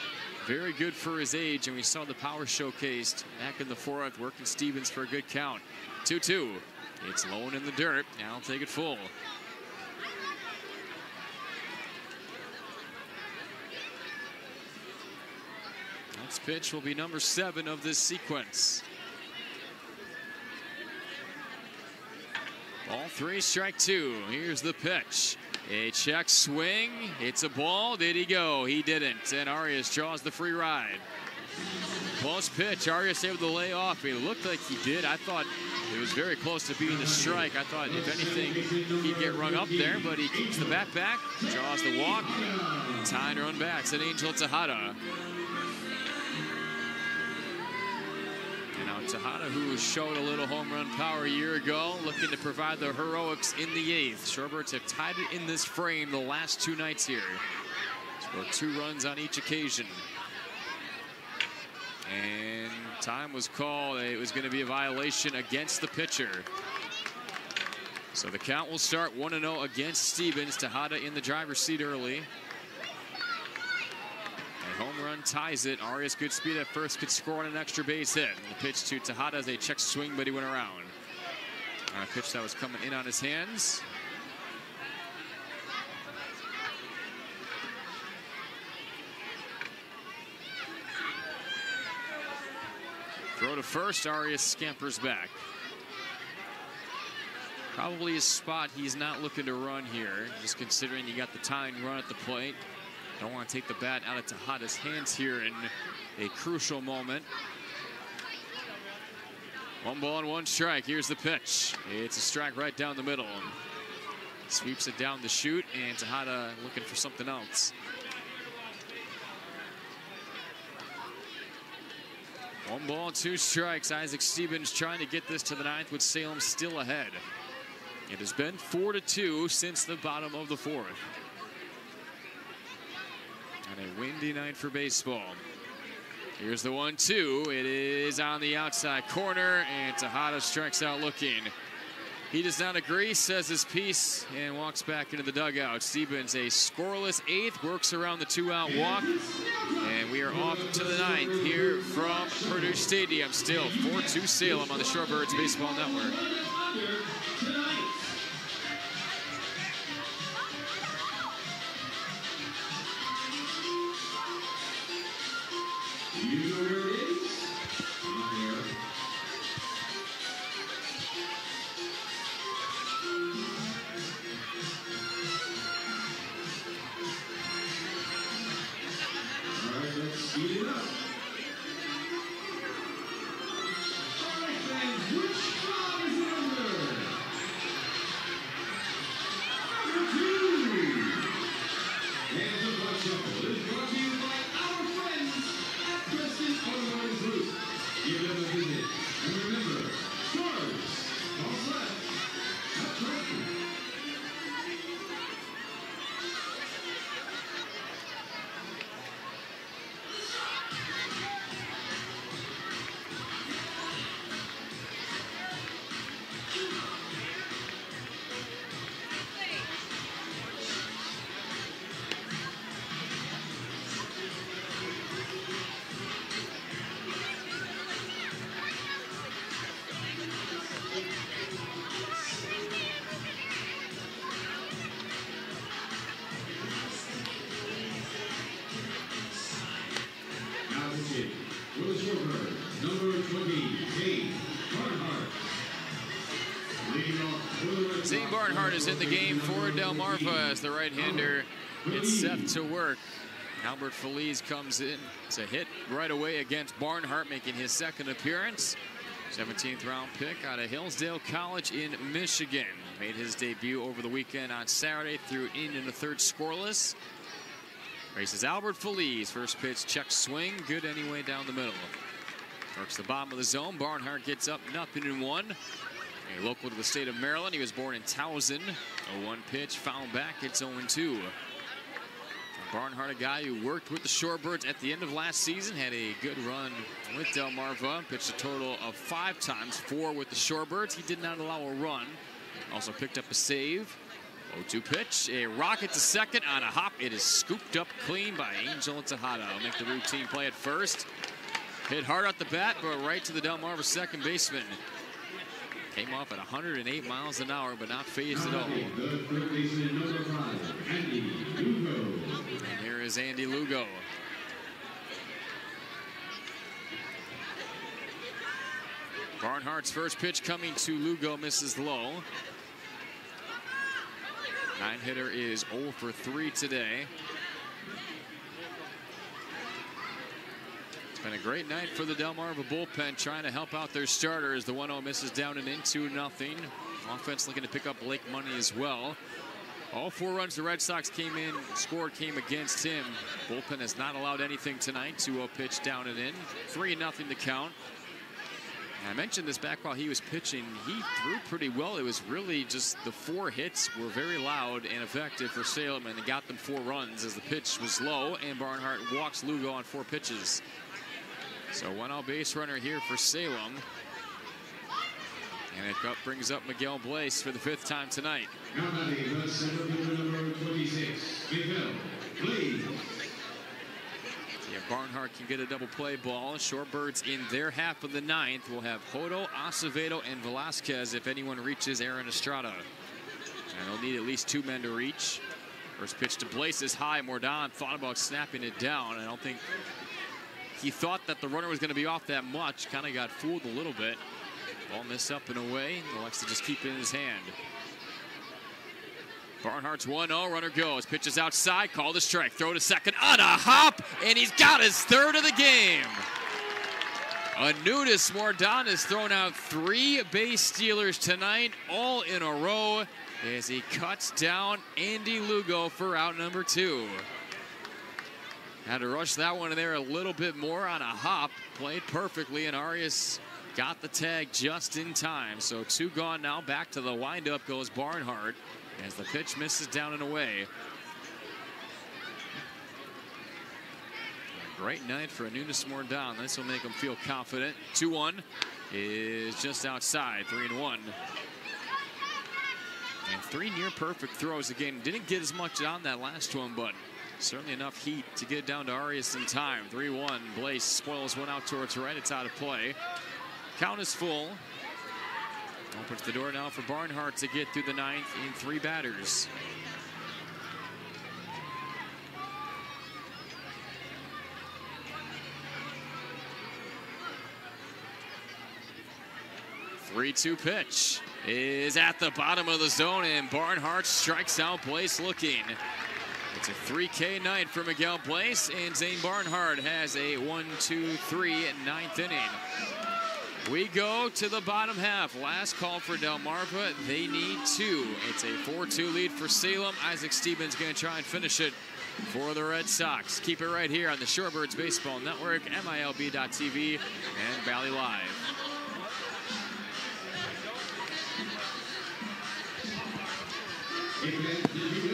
very good for his age, and we saw the power showcased back in the fourth, working Stevens for a good count. 2-2. It's low in the dirt. Now take it full. Next pitch will be number seven of this sequence. Ball three, strike two. Here's the pitch. A check swing. It's a ball. Did he go? He didn't. And Arias draws the free ride. Close pitch. Arias able to lay off. It looked like he did. I thought it was very close to being a strike. I thought, if anything, he'd get rung up there, but he keeps the bat back, draws the walk. Tying run back. It's an Angel Tejada. Now Tejada, who showed a little home run power a year ago, looking to provide the heroics in the eighth. Shorebirds have tied it in this frame the last two nights here. Scored two runs on each occasion. And time was called. It was going to be a violation against the pitcher. So the count will start 1 0 against Stevens. Tejada in the driver's seat early. Home run ties it. Arias good speed at first, could score on an extra base hit. The pitch to Tejada as a check swing, but he went around. A pitch that was coming in on his hands. Throw to first, Arias scampers back. Probably a spot he's not looking to run here, just considering you got the tying run at the plate. Don't want to take the bat out of Tejada's hands here in a crucial moment. One ball and one strike. Here's the pitch. It's a strike right down the middle. Sweeps it down the chute, and Tejada looking for something else. One ball, two strikes. Isaac Stevens trying to get this to the ninth with Salem still ahead. It has been four to two since the bottom of the fourth. And a windy night for baseball. Here's the one two. It is on the outside corner, and Tejada strikes out looking. He does not agree, says his piece, and walks back into the dugout. Stevens, a scoreless eighth, works around the two out walk. And we are off to the ninth here from Perdue Stadium. Still 4 2 Salem on the Shorebirds Baseball Network. For as the right-hander gets set to work. Albert Feliz comes in. It's a hit right away against Barnhart, making his second appearance. 17th round pick out of Hillsdale College in Michigan. Made his debut over the weekend on Saturday, threw in in the third scoreless. Races Albert Feliz. First pitch, check swing. Good anyway down the middle. Works the bottom of the zone. Barnhart gets up nothing in one. A local to the state of Maryland. He was born in Towson. A one pitch, foul back. It's 0 2. Barnhart, a guy who worked with the Shorebirds at the end of last season, had a good run with Delmarva. Pitched a total of five times, four with the Shorebirds. He did not allow a run. Also picked up a save. 0-2 pitch, a rocket to second on a hop. It is scooped up clean by Angel Tejada. I'll make the routine play at first. Hit hard at the bat, but right to the Delmarva second baseman. Came off at 108 miles an hour, but not phased at all. The third baseman, number five, Andy Lugo. And here is Andy Lugo. Barnhart's first pitch coming to Lugo misses low. Nine hitter is 0 for 3 today. Been a great night for the Delmarva bullpen trying to help out their starters. The 1 0 misses down and into nothing. Offense looking to pick up Blake Money as well. All four runs the Red Sox came in, scored came against him. Bullpen has not allowed anything tonight. 2-0 pitch down and in. 3 nothing to count. And I mentioned this back while he was pitching. He threw pretty well. It was really just the four hits were very loud and effective for Salem, and got them four runs as the pitch was low, and Barnhart walks Lugo on four pitches. So one out base runner here for Salem. And it brings up Miguel Bleis for the fifth time tonight. Number 26, Miguel. Yeah, Barnhart can get a double play ball. Shorebirds in their half of the ninth will have Hodo, Acevedo, and Velasquez if anyone reaches Aaron Estrada. And they'll need at least two men to reach. First pitch to Bleis is high. Mordan thought about snapping it down. I don't think he thought that the runner was going to be off that much. Kind of got fooled a little bit. Ball missed up and away. To just keep it in his hand. Barnhart's 1 0. Runner goes. Pitches outside. Call the strike. Throw to second. On a hop. And he's got his third of the game. Aneudis Mordan has thrown out three base stealers tonight, all in a row, as he cuts down Andy Lugo for out number two. Had to rush that one in there a little bit more on a hop. Played perfectly, and Arias got the tag just in time. So two gone now. Back to the windup goes Barnhart as the pitch misses down and away. A great night for Aneudis Mordan. This will make him feel confident. 2-1 is just outside. 3 and 1. And three near perfect throws again. Didn't get as much on that last one, but certainly enough heat to get down to Arias in time. 3-1. Bleis spoils one out towards right. It's out of play. Count is full. Opens the door now for Barnhart to get through the ninth in three batters. Three-two pitch is at the bottom of the zone, and Barnhart strikes out Bleis looking. It's a 3K night for Miguel Bleis, and Zane Barnhart has a one, two, three, ninth inning. We go to the bottom half. Last call for Delmarva. They need two. It's a 4-2 lead for Salem. Isaac Stevens going to try and finish it for the Red Sox. Keep it right here on the Shorebirds Baseball Network, MILB.TV, and Bally Live. If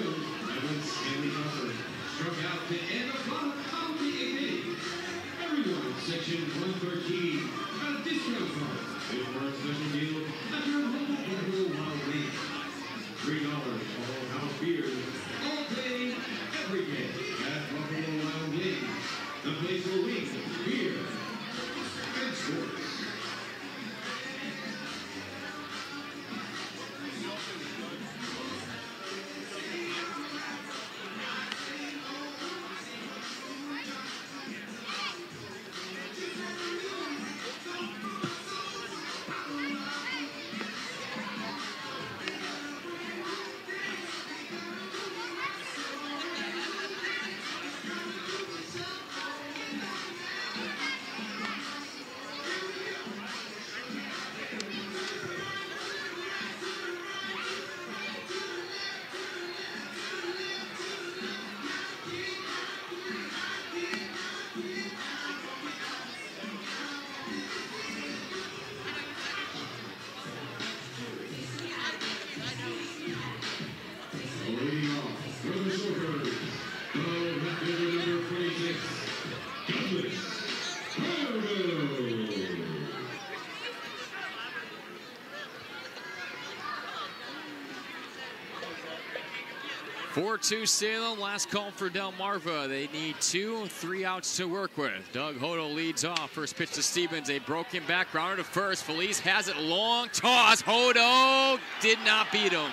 4-2 Salem, last call for Delmarva. They need two, three outs to work with. Doug Hodo leads off. First pitch to Stevens, a broken back grounder to first. Feliz has it, long toss. Hodo did not beat him.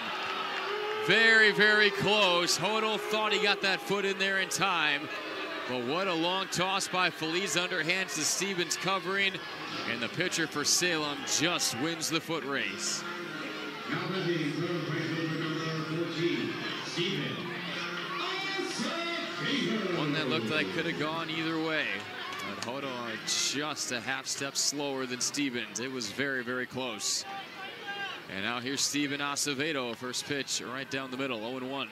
Very, very close. Hodo thought he got that foot in there in time. But what a long toss by Feliz underhands to Stevens covering. And the pitcher for Salem just wins the foot race. Looked like could have gone either way. But Hodo just a half step slower than Stevens. It was very, very close. And now here's Steven Acevedo, first pitch right down the middle, 0-1.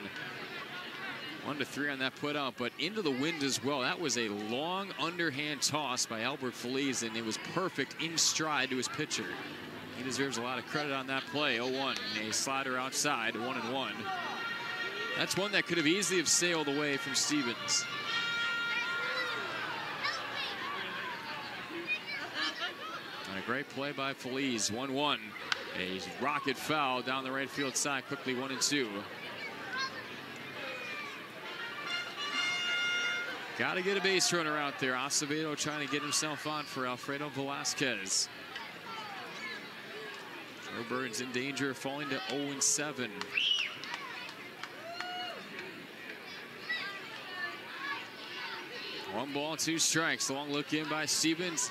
One to three on that put out, but into the wind as well. That was a long underhand toss by Albert Feliz, and it was perfect in stride to his pitcher. He deserves a lot of credit on that play. 0-1, a slider outside, one and one. That's one that could have easily have sailed away from Stevens. And a great play by Feliz, 1-1. A rocket foul down the right field side, quickly one and two. Got to get a base runner out there. Acevedo trying to get himself on for Alfredo Velasquez. Shorebirds in danger of falling to 0 7. One ball, two strikes. Long look in by Stevens.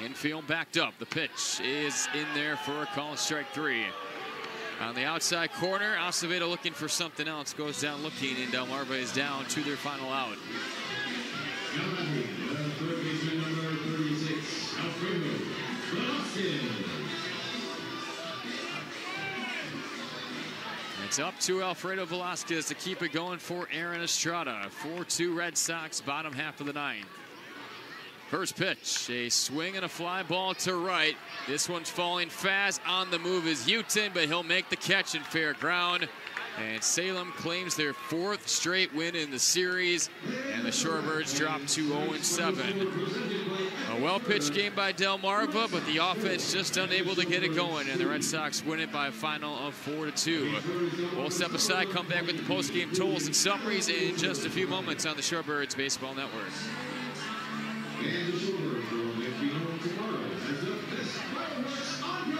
Infield backed up. The pitch is in there for a call strike three. On the outside corner, Acevedo looking for something else. Goes down looking, and Delmarva is down to their final out. Third baseman number 36, Alfredo Velasquez. It's up to Alfredo Velasquez to keep it going for Aaron Estrada. 4-2 Red Sox, bottom half of the ninth. First pitch, a swing and a fly ball to right. This one's falling fast. On the move is Houghton, but he'll make the catch in fair ground. And Salem claims their fourth straight win in the series, and the Shorebirds drop to 0-7. A well-pitched game by Delmarva, but the offense just unable to get it going, and the Red Sox win it by a final of 4-2. We'll step aside, come back with the post-game totals and summaries in just a few moments on the Shorebirds Baseball Network. And the will be home tomorrow as fireworks on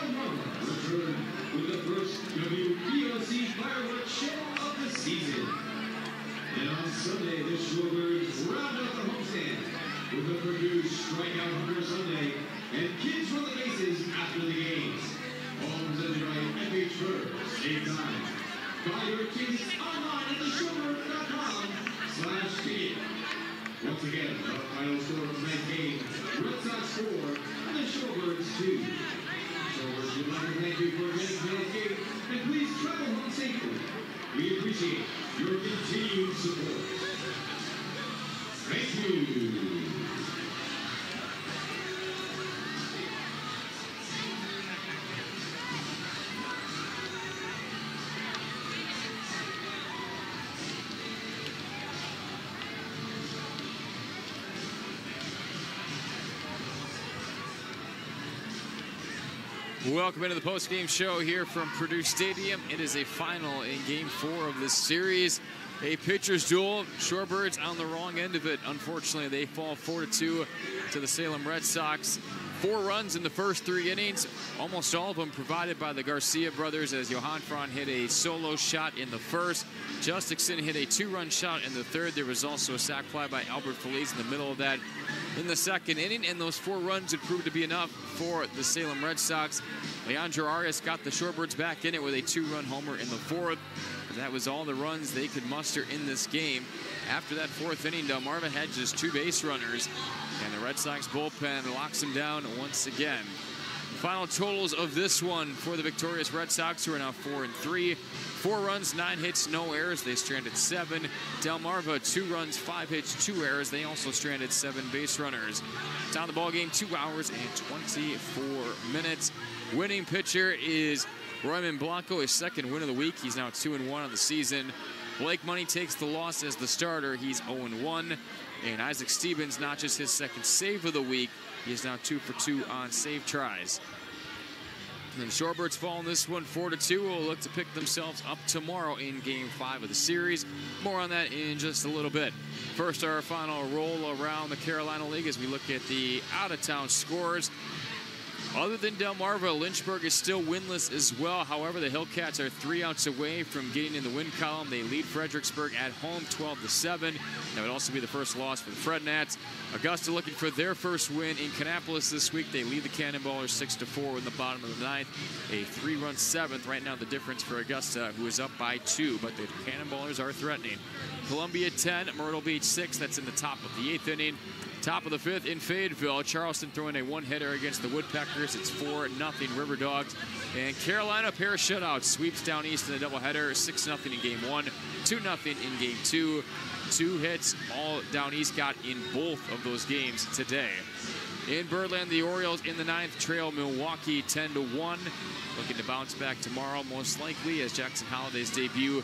return with the first WPLC fireworks show of the season. And on Sunday, the round out the homestand with Strikeout Sunday and Kids the Bases after the games. Presented by FH Furr. Save time. Buy your tickets online at theshorebirds.com slash ticket. Once again, the final score of tonight's game, Red Sox 4 and the Shorebirds 2. Shorebirds would like to thank you for attending tonight's game, and please travel home safely. We appreciate your continued support. Thank you. Welcome into the post-game show here from Perdue Stadium. It is a final in Game Four of this series. A pitcher's duel. Shorebirds on the wrong end of it. Unfortunately, they fall four to two to the Salem Red Sox. Four runs in the first three innings, almost all of them provided by the Garcia brothers as Johanfran hit a solo shot in the first. Jhostynxon hit a two-run shot in the third. There was also a sac fly by Albert Feliz in the middle of that in the second inning, and those four runs would prove to be enough for the Salem Red Sox. Leandro Arias got the Shorebirds back in it with a two-run homer in the fourth. That was all the runs they could muster in this game. After that fourth inning, Delmarva had just two base runners, and the Red Sox bullpen locks them down once again. The final totals of this one for the victorious Red Sox, who are now four and three. Four runs, nine hits, no errors. They stranded seven. Delmarva, two runs, five hits, two errors. They also stranded seven base runners. Down the ball game, two hours and 24 minutes. Winning pitcher is Royman Blanco, his second win of the week. He's now 2 and 1 on the season. Blake Money takes the loss as the starter. He's 0 and 1. And Isaac Stevens notches his second save of the week. He is now 2 for 2 on save tries. And the Shorebirds fall in this one 4 to 2. Will look to pick themselves up tomorrow in game 5 of the series. More on that in just a little bit. First, our final roll around the Carolina League as we look at the out of town scores. Other than Delmarva, Lynchburg is still winless as well. However, the Hillcats are three outs away from getting in the win column. They lead Fredericksburg at home 12 to 7. That would also be the first loss for the Fred Nats. Augusta looking for their first win in Kannapolis this week. They lead the Cannonballers 6 to 4 in the bottom of the ninth. A three run seventh. Right now, the difference for Augusta, who is up by two, but the Cannonballers are threatening. Columbia 10, Myrtle Beach 6. That's in the top of the eighth inning. Top of the fifth in Fayetteville. Charleston throwing a one hitter against the Woodpeckers. It's 4 0 River Dogs. And Carolina, pair of shutouts. Sweeps down east in the doubleheader. 6 0 in game one, 2 0 in game two. Two hits all down east got in both of those games today. In Birdland, the Orioles in the ninth trail Milwaukee 10 to 1. Looking to bounce back tomorrow, most likely, as Jackson Holliday's debut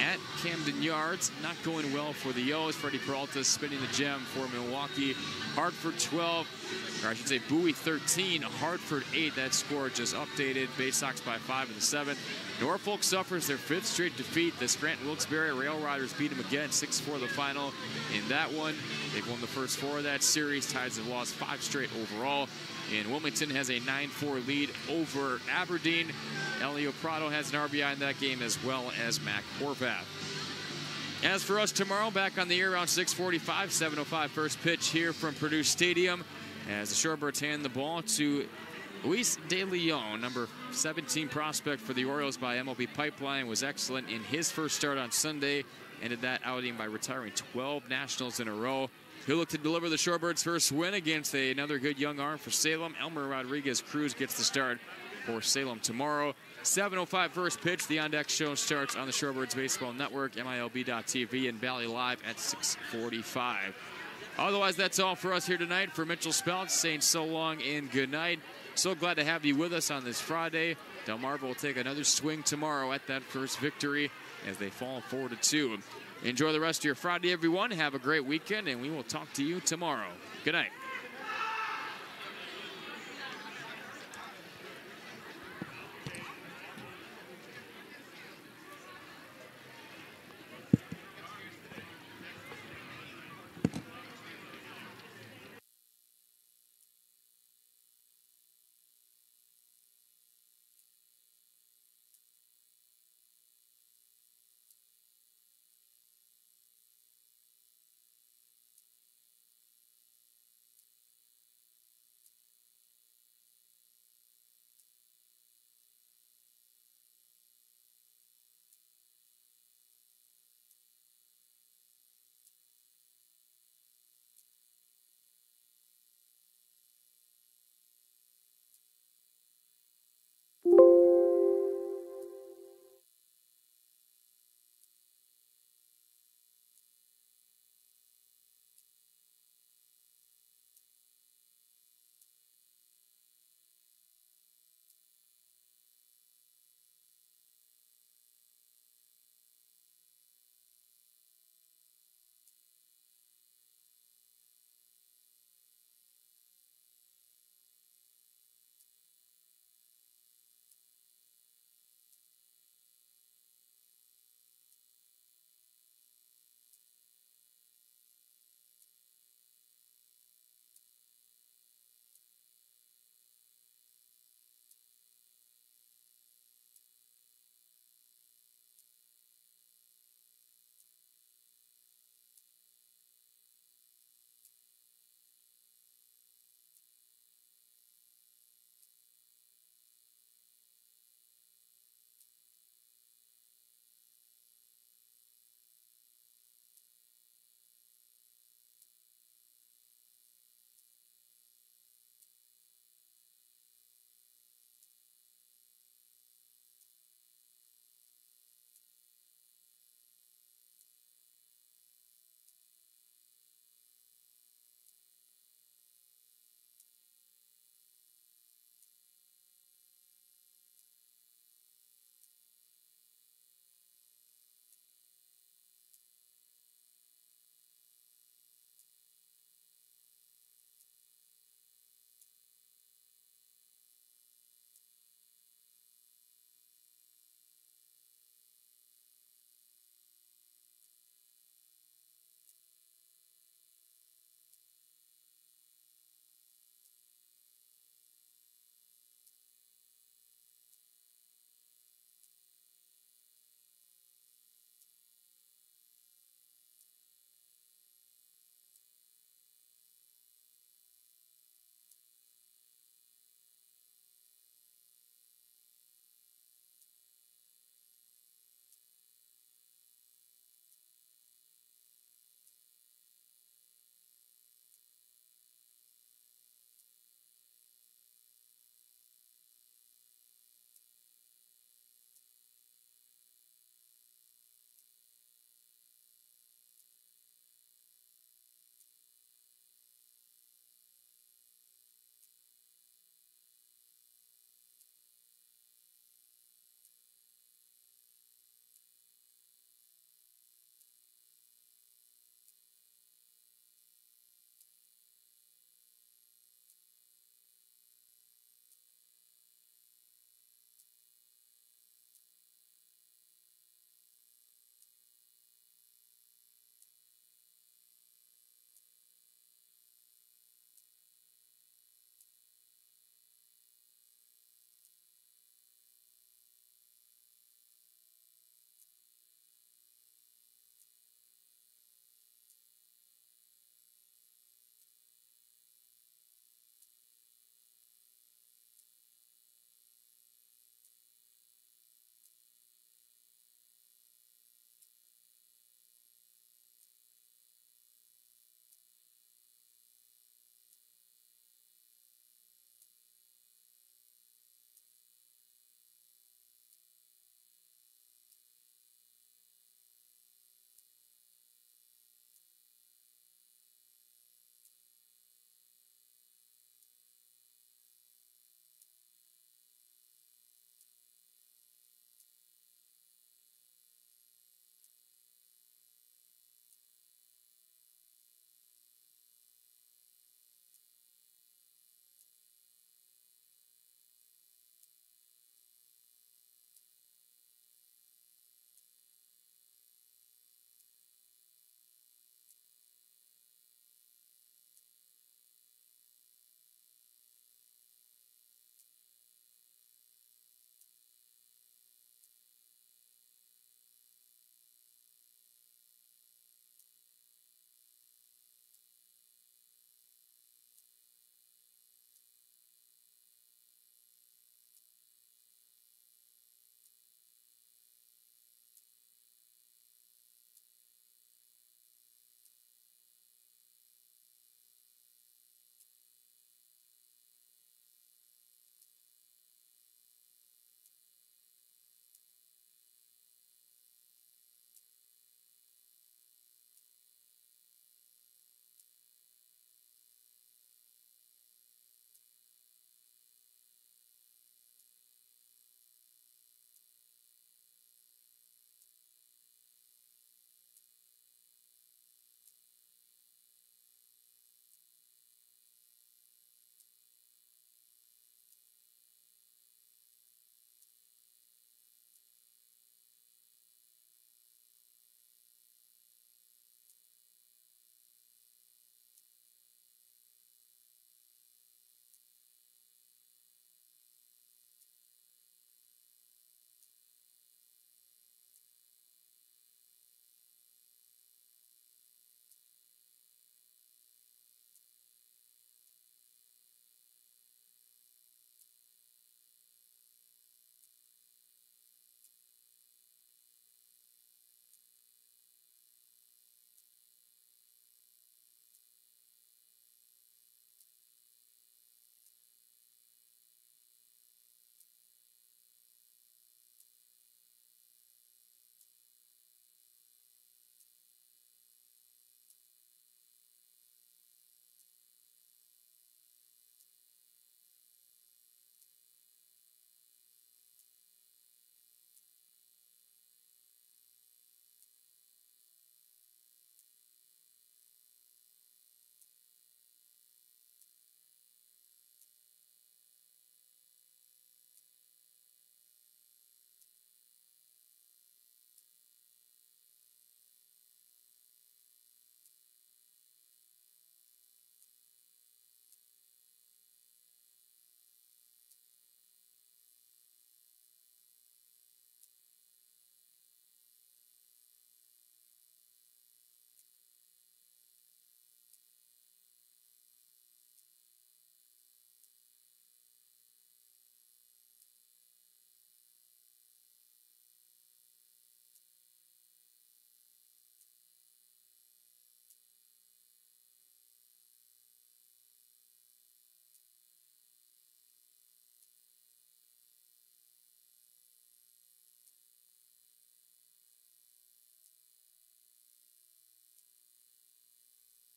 at Camden Yards. Not going well for the Yos. Freddy Peralta spinning the gem for Milwaukee. Hartford 12, or I should say Bowie 13, Hartford 8. That score just updated. Bay Sox by 5 in the 7th. Norfolk suffers their fifth straight defeat. The Scranton Wilkes-Barre Rail Riders beat them again 6-4 the final. In that one, they've won the first four of that series. Tides have lost five straight overall. And Wilmington has a 9-4 lead over Aberdeen. Elio Prado has an RBI in that game as well as Mac Horvath. As for us tomorrow, back on the air around 645, 705 first pitch here from Perdue Stadium as the Shorebirds hand the ball to Luis De Leon, number 17 prospect for the Orioles by MLB Pipeline, was excellent in his first start on Sunday. Ended that outing by retiring 12 Nationals in a row. He'll look to deliver the Shorebirds' first win against a, another good young arm for Salem. Elmer Rodriguez Cruz gets the start for Salem tomorrow. 7.05 first pitch. The On Deck show starts on the Shorebirds Baseball Network, MILB.TV, and Bally Live at 645. Otherwise, that's all for us here tonight. For Mitchell Speltz saying so long and good night. So glad to have you with us on this Friday. Delmarva will take another swing tomorrow at that first victory as they fall 4 to 2. Enjoy the rest of your Friday, everyone. Have a great weekend, and we will talk to you tomorrow. Good night.